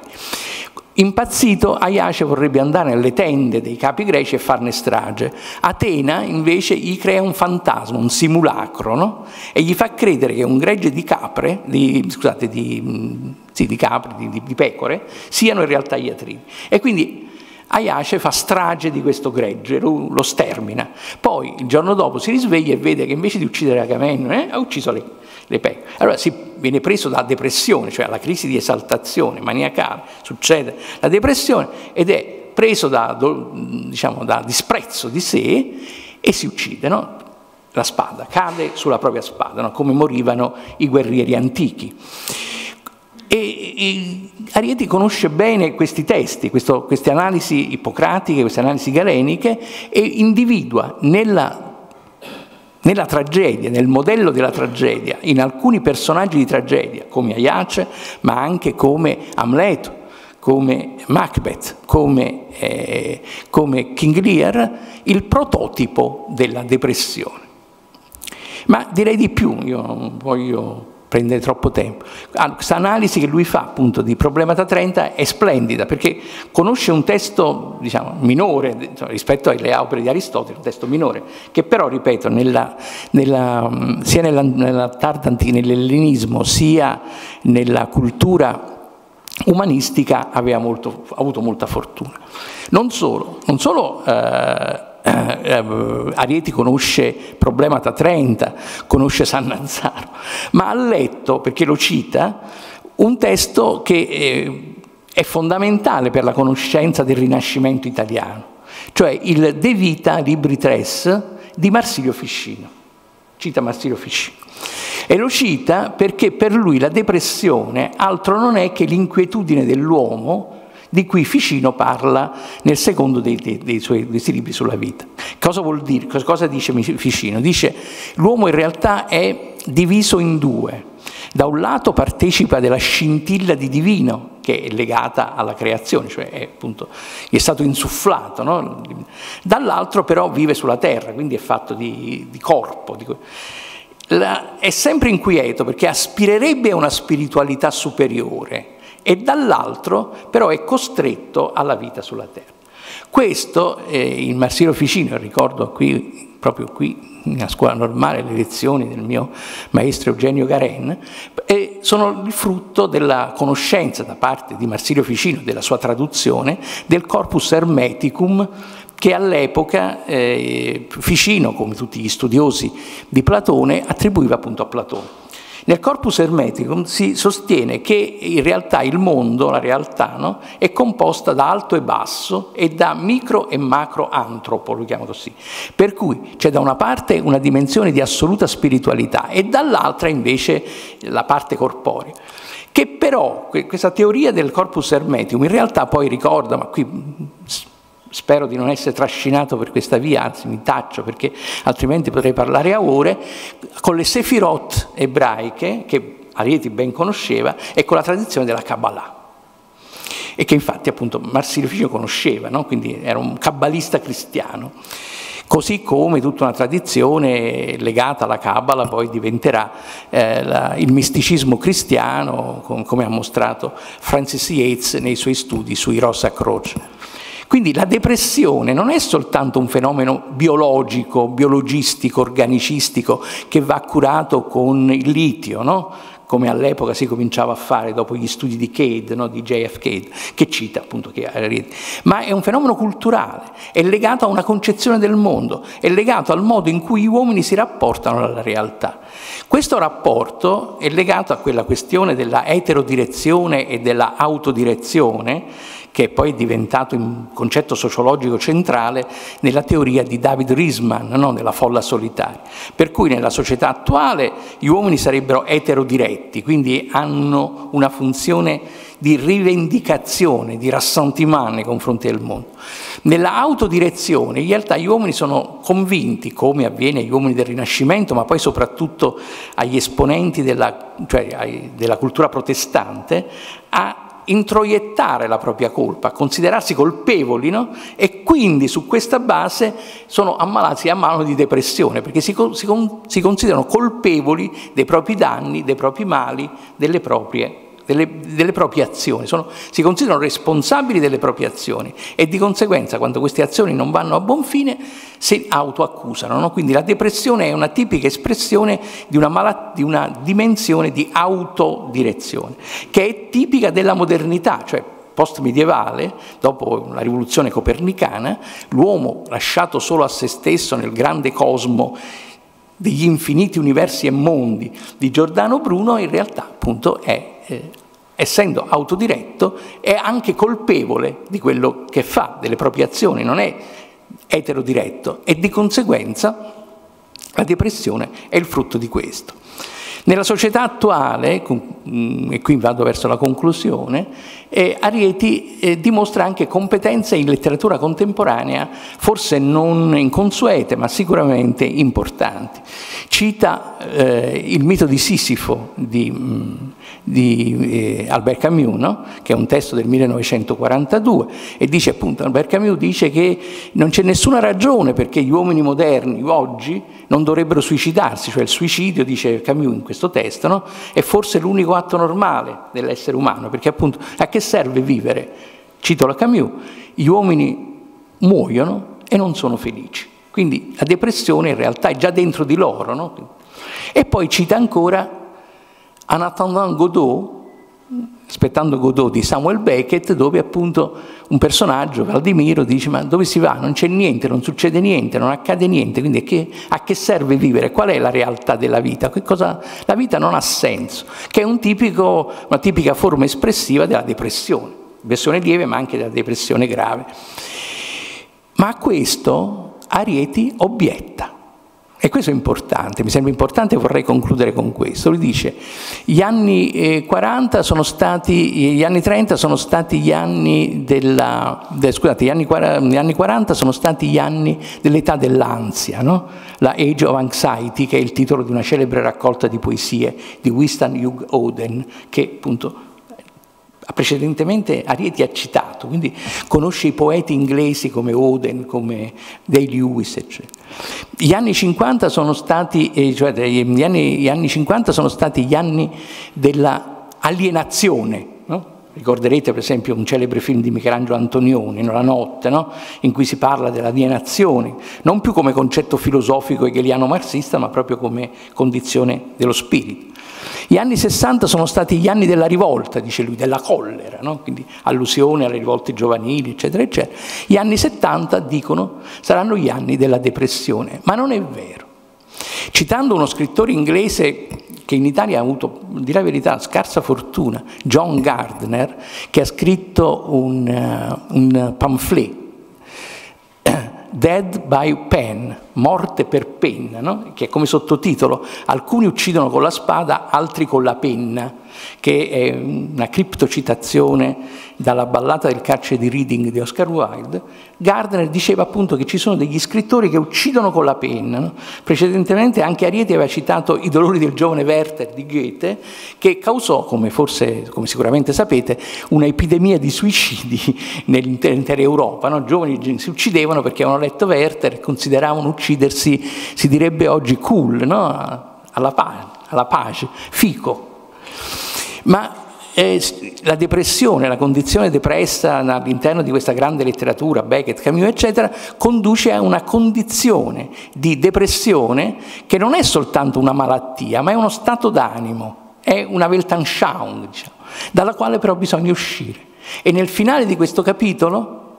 Impazzito, Aiace vorrebbe andare nelle tende dei capi greci e farne strage. Atena invece gli crea un fantasma, un simulacro, no? e gli fa credere che un gregge di capre, di, scusate, di, sì, di capre, di, di, pecore, siano in realtà gli Atrini. E quindi Aiace fa strage di questo gregge, lo, lo, stermina. Poi il giorno dopo si risveglia e vede che invece di uccidere Agamennone eh, ha ucciso le, le pecore. Allora si viene preso da depressione, cioè la crisi di esaltazione maniacale, succede la depressione ed è preso da, diciamo, da disprezzo di sé e si uccide. No? La spada, cade sulla propria spada, no? come morivano i guerrieri antichi. E, e Arieti conosce bene questi testi, questo, queste analisi ippocratiche, queste analisi galeniche e individua nella, nella, tragedia, nel modello della tragedia, in alcuni personaggi di tragedia, come Aiace, ma anche come Amleto, come Macbeth, come, eh, come King Lear, il prototipo della depressione. Ma direi di più, io non voglio prendere troppo tempo. Ah, questa analisi che lui fa appunto di Problemata 30 è splendida perché conosce un testo diciamo, minore rispetto alle opere di Aristotele, un testo minore, che però, ripeto, nella, nella, sia nella, nella tarda nell'ellenismo sia nella cultura umanistica aveva molto, avuto molta fortuna. Non solo, non solo eh, Arieti conosce Problemata 30, conosce San Nazaro, ma ha letto, perché lo cita, un testo che eh, è fondamentale per la conoscenza del Rinascimento italiano, cioè il De Vita Libri Tres di Marsilio Ficino. Cita Marsilio Ficino. E lo cita perché per lui la depressione altro non è che l'inquietudine dell'uomo di cui Ficino parla nel secondo dei, dei, dei suoi dei libri sulla vita. Cosa vuol dire? Cosa dice Ficino? Dice l'uomo in realtà è diviso in due. Da un lato partecipa della scintilla di divino che è legata alla creazione, cioè è, appunto, è stato insufflato, no? dall'altro però vive sulla terra, quindi è fatto di, di corpo. Di... La, è sempre inquieto perché aspirerebbe a una spiritualità superiore, e dall'altro però è costretto alla vita sulla terra. Questo eh, il Marsilio Ficino, ricordo qui, proprio qui nella scuola normale, le lezioni del mio maestro Eugenio Garen, eh, sono il frutto della conoscenza da parte di Marsilio Ficino, della sua traduzione, del corpus hermeticum che all'epoca eh, Ficino, come tutti gli studiosi di Platone, attribuiva appunto a Platone. Nel corpus hermeticum si sostiene che in realtà il mondo, la realtà, no, è composta da alto e basso e da micro e macro antropo, lo chiamo così. Per cui c'è da una parte una dimensione di assoluta spiritualità e dall'altra invece la parte corporea che però questa teoria del corpus hermeticum in realtà poi ricorda, ma qui spero di non essere trascinato per questa via, anzi mi taccio perché altrimenti potrei parlare a ore, con le sefirot ebraiche, che Arieti ben conosceva, e con la tradizione della Kabbalah. E che infatti appunto Marsilio conosceva, no? quindi era un kabbalista cristiano. Così come tutta una tradizione legata alla Kabbalah poi diventerà eh, la, il misticismo cristiano, com come ha mostrato Francis Yates nei suoi studi sui Rosa Croce. Quindi la depressione non è soltanto un fenomeno biologico, biologistico, organicistico che va curato con il litio, no? come all'epoca si cominciava a fare dopo gli studi di Cade, no? di JF Cade, che cita appunto che ma è un fenomeno culturale, è legato a una concezione del mondo, è legato al modo in cui gli uomini si rapportano alla realtà. Questo rapporto è legato a quella questione della eterodirezione e della autodirezione che poi è diventato un concetto sociologico centrale nella teoria di David Riesman, no? nella folla solitaria. Per cui nella società attuale gli uomini sarebbero eterodiretti, quindi hanno una funzione di rivendicazione, di rassentiment nei confronti del mondo. Nella autodirezione in realtà gli uomini sono convinti, come avviene agli uomini del Rinascimento, ma poi soprattutto agli esponenti della, cioè della cultura protestante, a introiettare la propria colpa, a considerarsi colpevoli no? e quindi su questa base sono ammalati a mano di depressione perché si, si, si considerano colpevoli dei propri danni, dei propri mali, delle proprie delle, delle proprie azioni, sono, si considerano responsabili delle proprie azioni e di conseguenza quando queste azioni non vanno a buon fine si autoaccusano. No? Quindi la depressione è una tipica espressione di una, malat- di una dimensione di autodirezione, che è tipica della modernità, cioè post-medievale, dopo la rivoluzione copernicana, l'uomo lasciato solo a se stesso nel grande cosmo degli infiniti universi e mondi di Giordano Bruno, in realtà appunto è, eh, essendo autodiretto, è anche colpevole di quello che fa, delle proprie azioni, non è eterodiretto e di conseguenza la depressione è il frutto di questo. Nella società attuale, mm, e qui vado verso la conclusione, eh, Arieti eh, dimostra anche competenze in letteratura contemporanea, forse non inconsuete, ma sicuramente importanti. Cita eh, il mito di Sisifo di, mm, di eh, Albert Camus, no? che è un testo del 1942, e dice appunto, Albert Camus dice che non c'è nessuna ragione perché gli uomini moderni oggi non dovrebbero suicidarsi, cioè il suicidio, dice Camus in questo testo, no? è forse l'unico atto normale dell'essere umano, perché appunto a che serve vivere? Cito la Camus, gli uomini muoiono e non sono felici. Quindi la depressione in realtà è già dentro di loro. No? E poi cita ancora En attendant Godot, aspettando Godot di Samuel Beckett, dove appunto un personaggio, Valdimiro, dice ma dove si va? Non c'è niente, non succede niente, non accade niente, quindi che, a che serve vivere? Qual è la realtà della vita? Cosa, la vita non ha senso, che è un tipico, una tipica forma espressiva della depressione, depressione lieve ma anche della depressione grave. Ma a questo Arieti obietta. E questo è importante, mi sembra importante e vorrei concludere con questo. Lui dice, gli anni, eh, 40 sono stati, gli anni 30 sono stati gli anni della, de, scusate, gli anni, gli anni, 40 sono stati gli anni dell'età dell'ansia, no? la Age of Anxiety, che è il titolo di una celebre raccolta di poesie di Winston Hugh Oden, che appunto precedentemente Arieti ha citato, quindi conosce i poeti inglesi come Oden, come Day Lewis, eccetera. Gli anni 50 sono stati, eh, cioè gli anni, gli anni 50 sono stati gli anni dell'alienazione, no? Ricorderete per esempio un celebre film di Michelangelo Antonioni, La notte, no? in cui si parla dell'alienazione, non più come concetto filosofico hegeliano marxista, ma proprio come condizione dello spirito. Gli anni 60 sono stati gli anni della rivolta, dice lui, della collera, no? quindi allusione alle rivolte giovanili, eccetera, eccetera. Gli anni 70, dicono, saranno gli anni della depressione, ma non è vero. Citando uno scrittore inglese che in Italia ha avuto, di la verità, scarsa fortuna, John Gardner, che ha scritto un, uh, un pamphlet Dead by Pen, morte per penna, no? che è come sottotitolo, alcuni uccidono con la spada, altri con la penna, che è una criptocitazione dalla ballata del carcere di Reading di Oscar Wilde, Gardner diceva appunto che ci sono degli scrittori che uccidono con la penna. No? Precedentemente anche Arieti aveva citato I dolori del giovane Werther di Goethe, che causò, come forse, come sicuramente sapete, un'epidemia di suicidi nell'intera Europa. No? Giovani si uccidevano perché avevano letto Werther e consideravano uccidersi, si direbbe oggi cool, no? alla, pace, alla pace, fico. Ma la depressione, la condizione depressa all'interno di questa grande letteratura, Beckett, Camus, eccetera, conduce a una condizione di depressione che non è soltanto una malattia, ma è uno stato d'animo, è una Weltanschauung, diciamo, dalla quale però bisogna uscire. E nel finale di questo capitolo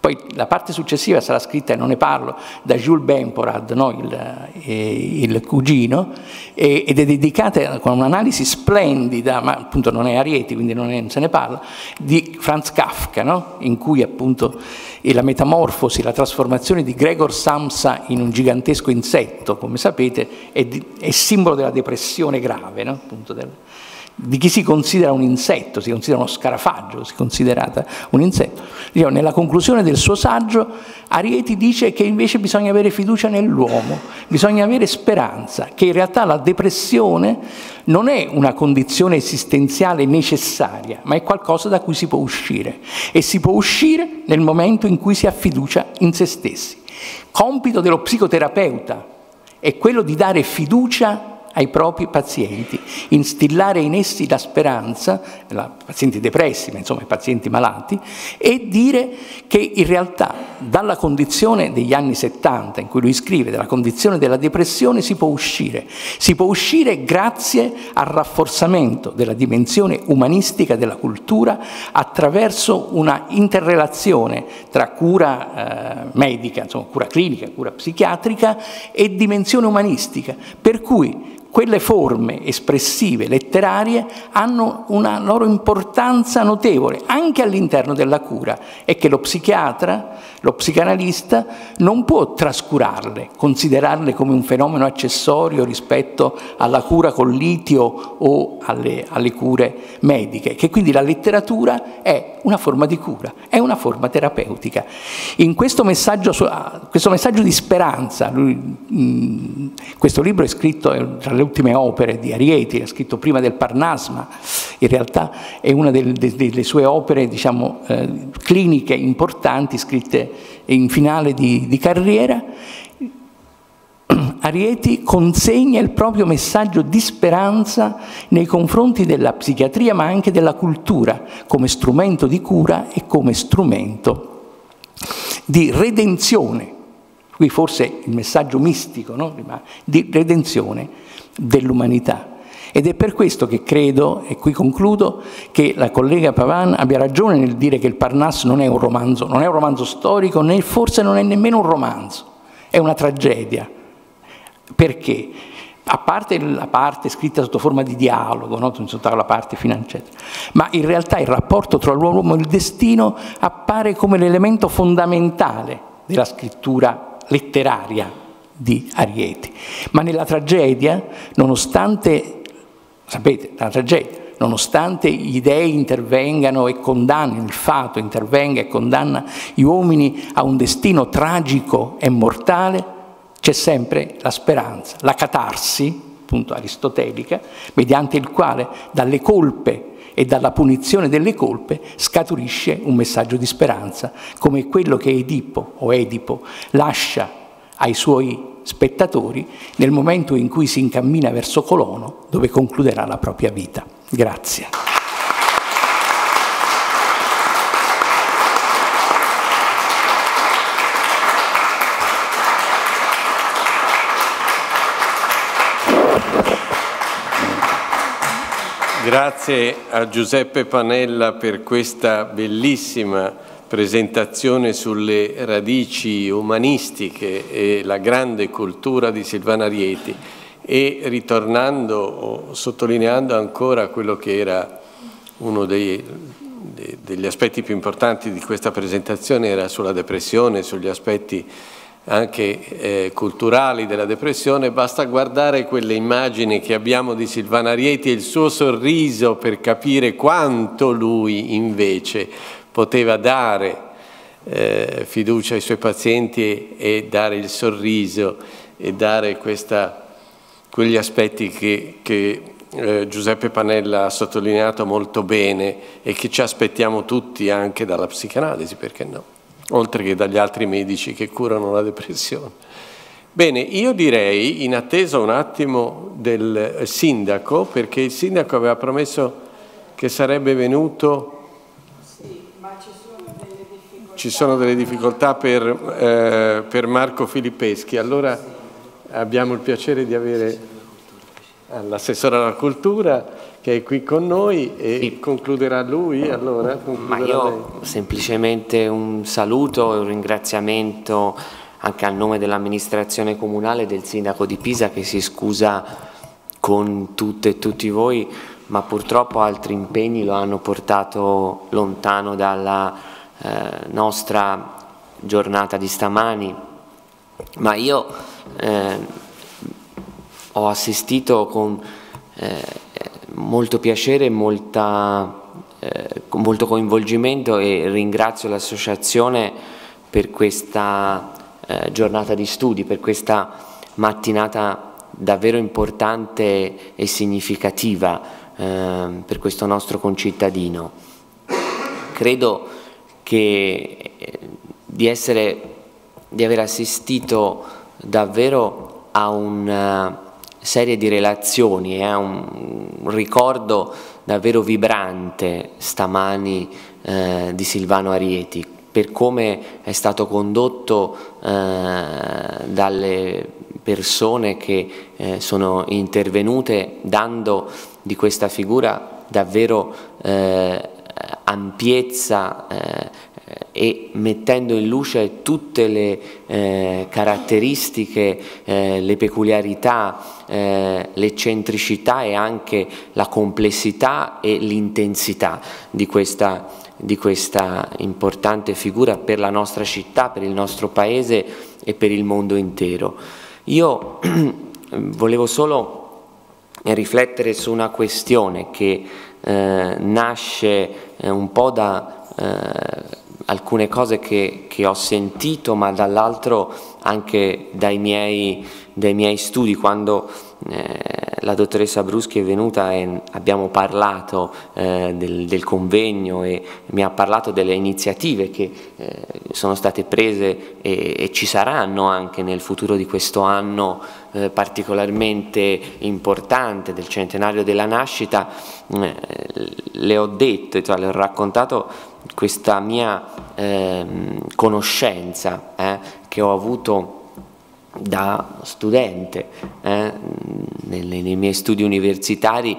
poi la parte successiva sarà scritta, e non ne parlo, da Jules Bemporad, no? il, eh, il, cugino, ed è dedicata con un'analisi splendida, ma appunto non è Arieti, quindi non, è, non se ne parla, di Franz Kafka, no? in cui appunto la metamorfosi, la trasformazione di Gregor Samsa in un gigantesco insetto, come sapete, è, è simbolo della depressione grave, no? appunto del, di chi si considera un insetto, si considera uno scarafaggio, si considerata un insetto. Diciamo, nella conclusione del suo saggio Arieti dice che invece bisogna avere fiducia nell'uomo, bisogna avere speranza, che in realtà la depressione non è una condizione esistenziale necessaria, ma è qualcosa da cui si può uscire e si può uscire nel momento in cui si ha fiducia in se stessi. Compito dello psicoterapeuta è quello di dare fiducia ai propri pazienti, instillare in essi la speranza, la, pazienti depressi, ma insomma i pazienti malati, e dire che in realtà dalla condizione degli anni 70 in cui lui scrive, dalla condizione della depressione si può uscire. Si può uscire grazie al rafforzamento della dimensione umanistica della cultura attraverso una interrelazione tra cura eh, medica, insomma cura clinica, cura psichiatrica e dimensione umanistica, per cui quelle forme espressive, letterarie, hanno una loro importanza notevole anche all'interno della cura e che lo psichiatra, lo psicanalista non può trascurarle, considerarle come un fenomeno accessorio rispetto alla cura col litio o alle, alle cure mediche, che quindi la letteratura è una forma di cura, è una forma terapeutica. In questo messaggio, questo messaggio di speranza, lui, mm, questo libro è scritto tra le ultime opere di Arieti, ha scritto prima del Parnasma, in realtà è una delle, delle sue opere diciamo, eh, cliniche importanti scritte in finale di, di carriera, Arieti consegna il proprio messaggio di speranza nei confronti della psichiatria ma anche della cultura come strumento di cura e come strumento di redenzione, qui forse il messaggio mistico, no? di redenzione dell'umanità. Ed è per questo che credo, e qui concludo, che la collega Pavan abbia ragione nel dire che il Parnasse non è un romanzo, non è un romanzo storico, né forse non è nemmeno un romanzo, è una tragedia. Perché? A parte la parte scritta sotto forma di dialogo, no? sotto la parte finanziaria, ma in realtà il rapporto tra l'uomo e il destino appare come l'elemento fondamentale della scrittura letteraria di Arieti. Ma nella tragedia, nonostante Sapete, la tragedia, nonostante gli dei intervengano e condannino, il fato intervenga e condanna gli uomini a un destino tragico e mortale, c'è sempre la speranza, la catarsi, appunto aristotelica, mediante il quale dalle colpe e dalla punizione delle colpe scaturisce un messaggio di speranza, come quello che Edipo o Edipo lascia ai suoi spettatori nel momento in cui si incammina verso Colono, dove concluderà la propria vita. Grazie. Grazie a Giuseppe Panella per questa bellissima presentazione sulle radici umanistiche e la grande cultura di Silvana Rieti. E ritornando sottolineando ancora quello che era uno dei, de, degli aspetti più importanti di questa presentazione era sulla depressione, sugli aspetti anche eh, culturali della depressione, basta guardare quelle immagini che abbiamo di Silvana Rieti e il suo sorriso per capire quanto lui invece poteva dare eh, fiducia ai suoi pazienti e, dare il sorriso e dare questa, quegli aspetti che, che eh, Giuseppe Panella ha sottolineato molto bene e che ci aspettiamo tutti anche dalla psicanalisi, perché no? Oltre che dagli altri medici che curano la depressione. Bene, io direi, in attesa un attimo del sindaco, perché il sindaco aveva promesso che sarebbe venuto ci sono delle difficoltà per, eh, per Marco Filippeschi. Allora abbiamo il piacere di avere l'assessore alla cultura che è qui con noi e sì. concluderà lui allora? Concluderà Ma io lei. semplicemente un saluto e un ringraziamento anche al nome dell'amministrazione comunale e del sindaco di Pisa che si scusa con tutte e tutti voi ma purtroppo altri impegni lo hanno portato lontano dalla eh, nostra giornata di stamani, ma io eh, ho assistito con eh, molto piacere e eh, molto coinvolgimento e ringrazio l'associazione per questa giornata di studi, per questa mattinata davvero importante e significativa eh, per questo nostro concittadino. Credo che, eh, di, essere, di aver assistito davvero a un, serie di relazioni, è un, un ricordo davvero vibrante stamani eh, di Silvano Arieti, per come è stato condotto eh, dalle persone che eh, sono intervenute dando di questa figura davvero eh, ampiezza eh, e mettendo in luce tutte le eh, caratteristiche, eh, le peculiarità, eh, l'eccentricità e anche la complessità e l'intensità di questa, di questa importante figura per la nostra città, per il nostro paese e per il mondo intero. Io volevo solo riflettere su una questione che eh, nasce eh, un po' da eh, alcune cose che, che, ho sentito, ma dall'altro anche dai miei, dai miei studi, quando eh, la dottoressa Bruschi è venuta e abbiamo parlato eh, del, del, convegno e mi ha parlato delle iniziative che eh, sono state prese e, e, ci saranno anche nel futuro di questo anno eh, particolarmente importante del centenario della nascita, eh, le ho detto, cioè, le ho raccontato questa mia ehm, conoscenza eh, che ho avuto da studente eh, nei, nei, miei studi universitari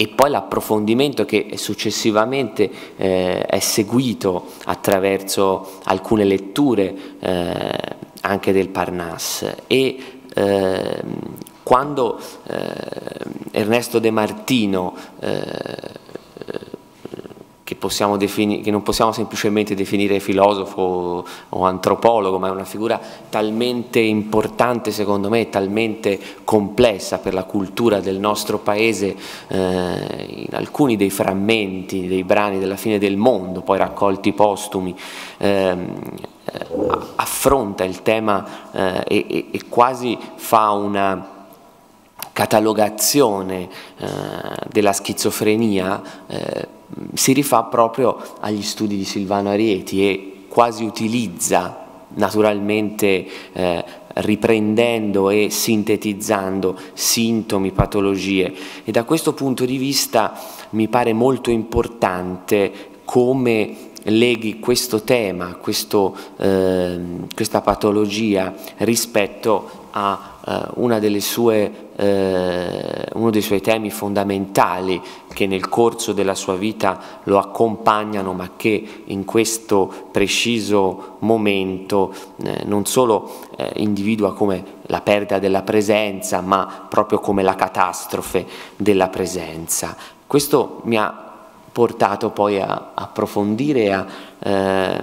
e poi l'approfondimento che successivamente eh, è seguito attraverso alcune letture eh, anche del Parnasse e ehm, quando eh, Ernesto De Martino che, che, non possiamo semplicemente definire filosofo o antropologo, ma è una figura talmente importante secondo me, talmente complessa per la cultura del nostro paese, eh, in alcuni dei frammenti, dei brani della fine del mondo, poi raccolti postumi, ehm, eh, affronta il tema eh, e, e quasi fa una catalogazione eh, della schizofrenia eh, si rifà proprio agli studi di Silvano Arieti e quasi utilizza naturalmente eh, riprendendo e sintetizzando sintomi, patologie. E da questo punto di vista mi pare molto importante come leghi questo tema, questo, eh, questa patologia rispetto a eh, delle sue eh, uno dei suoi temi fondamentali che nel corso della sua vita lo accompagnano ma che in questo preciso momento eh, non solo eh, individua come la perdita della presenza ma proprio come la catastrofe della presenza. Questo mi ha portato poi a approfondire a eh,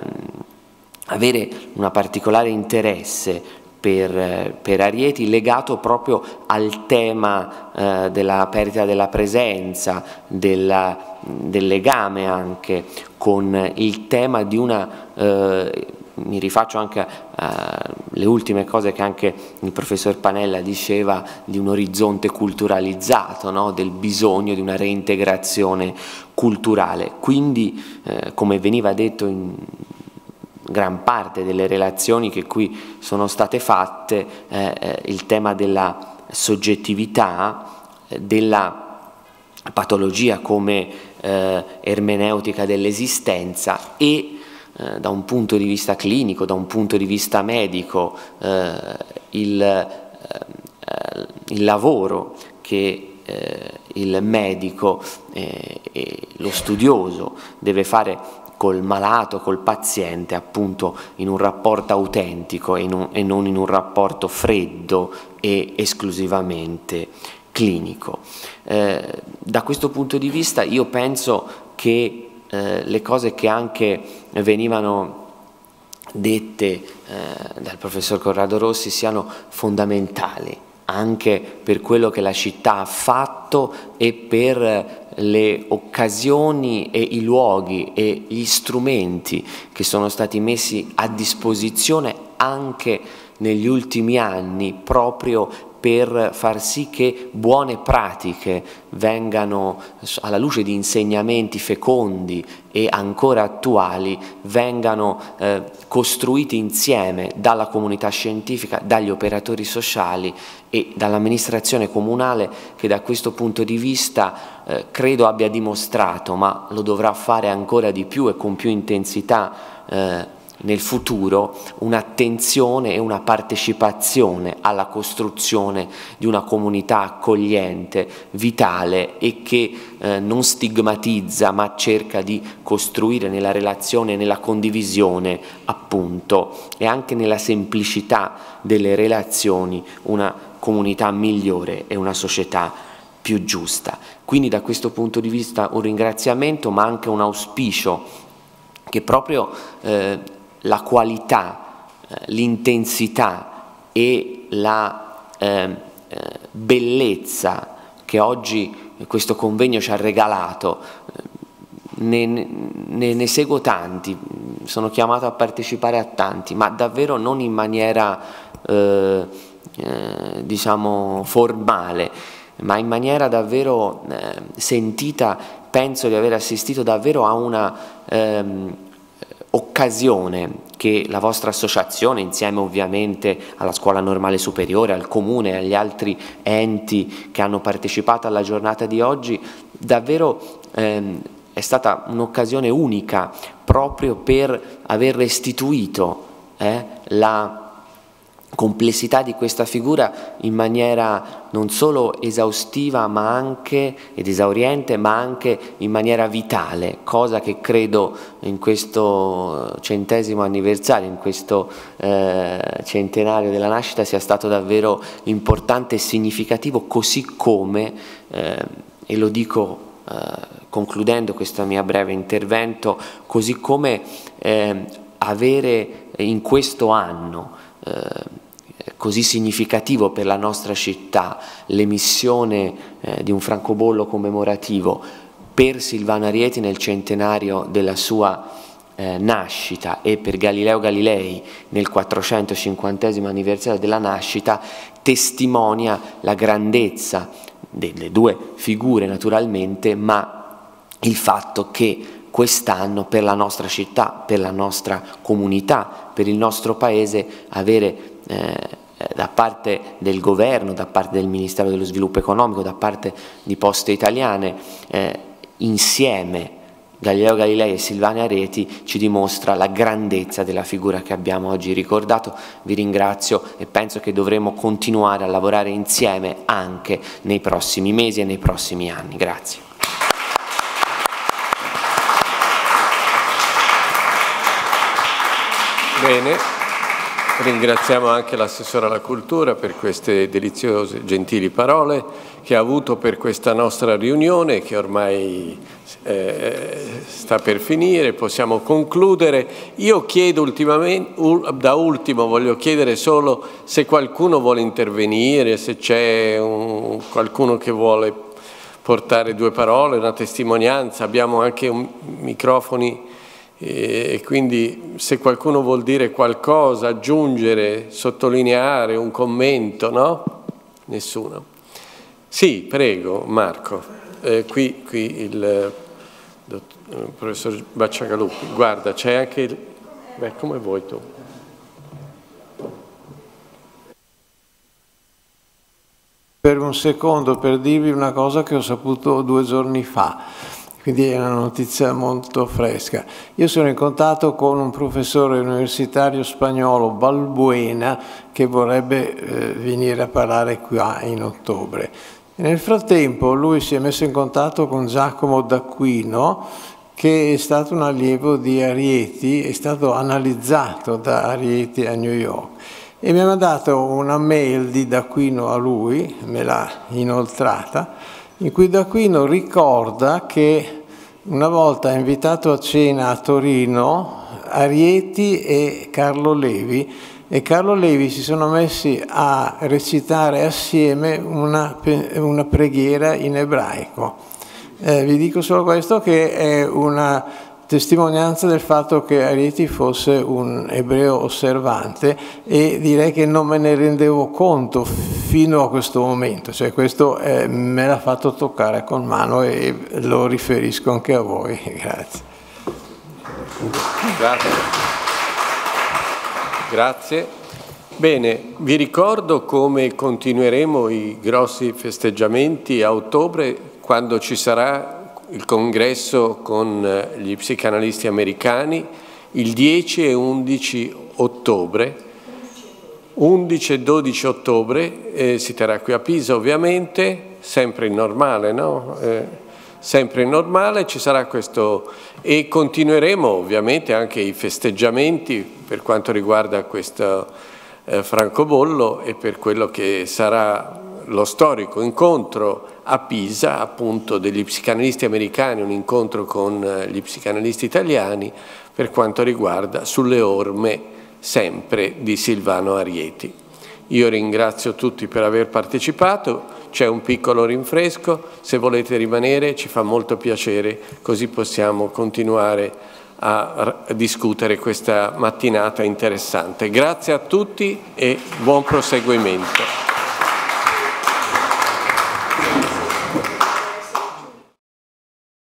avere un particolare interesse per, per, Arieti legato proprio al tema eh, della perdita della presenza, della, del legame anche con il tema di una, eh, mi rifaccio anche alle ultime cose che anche il professor Panella diceva di un orizzonte culturalizzato, no? del bisogno di una reintegrazione culturale. Quindi, eh, come veniva detto in gran parte delle relazioni che qui sono state fatte eh, eh, il tema della soggettività, eh, della patologia come eh, ermeneutica dell'esistenza e eh, da un punto di vista clinico, da un punto di vista medico, eh, il, il, lavoro che il medico e lo studioso deve fare col malato, col paziente, appunto in un rapporto autentico e, un, e non in un rapporto freddo e esclusivamente clinico. Eh, da questo punto di vista io penso che eh, le cose che anche venivano dette eh, dal professor Corrado Rossi siano fondamentali anche per quello che la città ha fatto e per le occasioni e i luoghi e gli strumenti che sono stati messi a disposizione anche negli ultimi anni proprio per far sì che buone pratiche vengano, alla luce di insegnamenti fecondi e ancora attuali, vengano eh, costruiti insieme dalla comunità scientifica, dagli operatori sociali e dall'amministrazione comunale che da questo punto di vista eh, credo abbia dimostrato, ma lo dovrà fare ancora di più e con più intensità eh, nel futuro un'attenzione e una partecipazione alla costruzione di una comunità accogliente, vitale e che eh, non stigmatizza ma cerca di costruire nella relazione, nella condivisione appunto e anche nella semplicità delle relazioni una comunità migliore e una società più giusta. Quindi da questo punto di vista un ringraziamento ma anche un auspicio che proprio eh, la qualità, eh, l'intensità e la eh, eh, bellezza che oggi questo convegno ci ha regalato, eh, ne, ne, ne, seguo tanti, sono chiamato a partecipare a tanti, ma davvero non in maniera eh, eh, diciamo formale, ma in maniera davvero sentita, penso di aver assistito davvero a una ehm, occasione che la vostra associazione, insieme ovviamente alla scuola normale superiore, al comune e agli altri enti che hanno partecipato alla giornata di oggi, davvero ehm, è stata un'occasione unica proprio per aver restituito eh, la complessità di questa figura in maniera non solo esaustiva ma anche, ed esauriente, ma anche in maniera vitale, cosa che credo in questo centesimo anniversario, in questo eh, centenario della nascita sia stato davvero importante e significativo, così come, eh, e lo dico eh, concludendo questo mio breve intervento, così come eh, avere in questo anno così significativo per la nostra città l'emissione eh, di un francobollo commemorativo per Silvano Arieti nel centenario della sua eh, nascita e per Galileo Galilei nel 450 anniversario della nascita testimonia la grandezza delle due figure naturalmente, ma il fatto che quest'anno per la nostra città, per la nostra comunità, per il nostro paese avere eh, da parte del governo, da parte del Ministero dello Sviluppo Economico, da parte di Poste Italiane, eh, insieme Galileo Galilei e Silvania Reti ci dimostra la grandezza della figura che abbiamo oggi ricordato. Vi ringrazio e penso che dovremo continuare a lavorare insieme anche nei prossimi mesi e nei prossimi anni. Grazie. Bene. Ringraziamo anche l'assessore alla cultura per queste deliziose, gentili parole che ha avuto per questa nostra riunione che ormai eh, sta per finire, possiamo concludere. Io chiedo da ultimo voglio chiedere solo se qualcuno vuole intervenire, se c'è qualcuno che vuole portare due parole, una testimonianza, abbiamo anche un, microfoni e quindi se qualcuno vuol dire qualcosa, aggiungere, sottolineare un commento, no? Nessuno. Sì, prego Marco, eh, qui, qui il, il professor Bacciagaluppi, guarda c'è anche il... Beh, come vuoi tu? Per un secondo, per dirvi una cosa che ho saputo due giorni fa quindi è una notizia molto fresca. Io sono in contatto con un professore universitario spagnolo, Balbuena, che vorrebbe eh, venire a parlare qua in ottobre. E nel frattempo lui si è messo in contatto con Giacomo D'Aquino, che è stato un allievo di Arieti, è stato analizzato da Arieti a New York e mi ha mandato una mail di D'Aquino a lui, me l'ha inoltrata, in cui D'Aquino ricorda che una volta invitato a cena a Torino Arieti e Carlo Levi e Carlo Levi si sono messi a recitare assieme una, una preghiera in ebraico. Eh, vi dico solo questo che è una testimonianza del fatto che Arieti fosse un ebreo osservante e direi che non me ne rendevo conto fino a questo momento, cioè questo è, me l'ha fatto toccare con mano e lo riferisco anche a voi. Grazie. Grazie. Grazie. Bene, vi ricordo come continueremo i grossi festeggiamenti a ottobre quando ci sarà il congresso con eh, gli psicanalisti americani il 10 e 11 ottobre. 11 e 12 ottobre eh, si terrà qui a Pisa ovviamente, sempre in normale, no? Eh, sempre in normale, ci sarà questo e continueremo ovviamente anche i festeggiamenti per quanto riguarda questo eh, francobollo e per quello che sarà lo storico incontro a Pisa appunto degli psicanalisti americani, un incontro con eh, gli psicanalisti italiani per quanto riguarda sulle orme sempre di Silvano Arieti. Io ringrazio tutti per aver partecipato, c'è un piccolo rinfresco, se volete rimanere ci fa molto piacere, così possiamo continuare a discutere questa mattinata interessante. Grazie a tutti e buon proseguimento.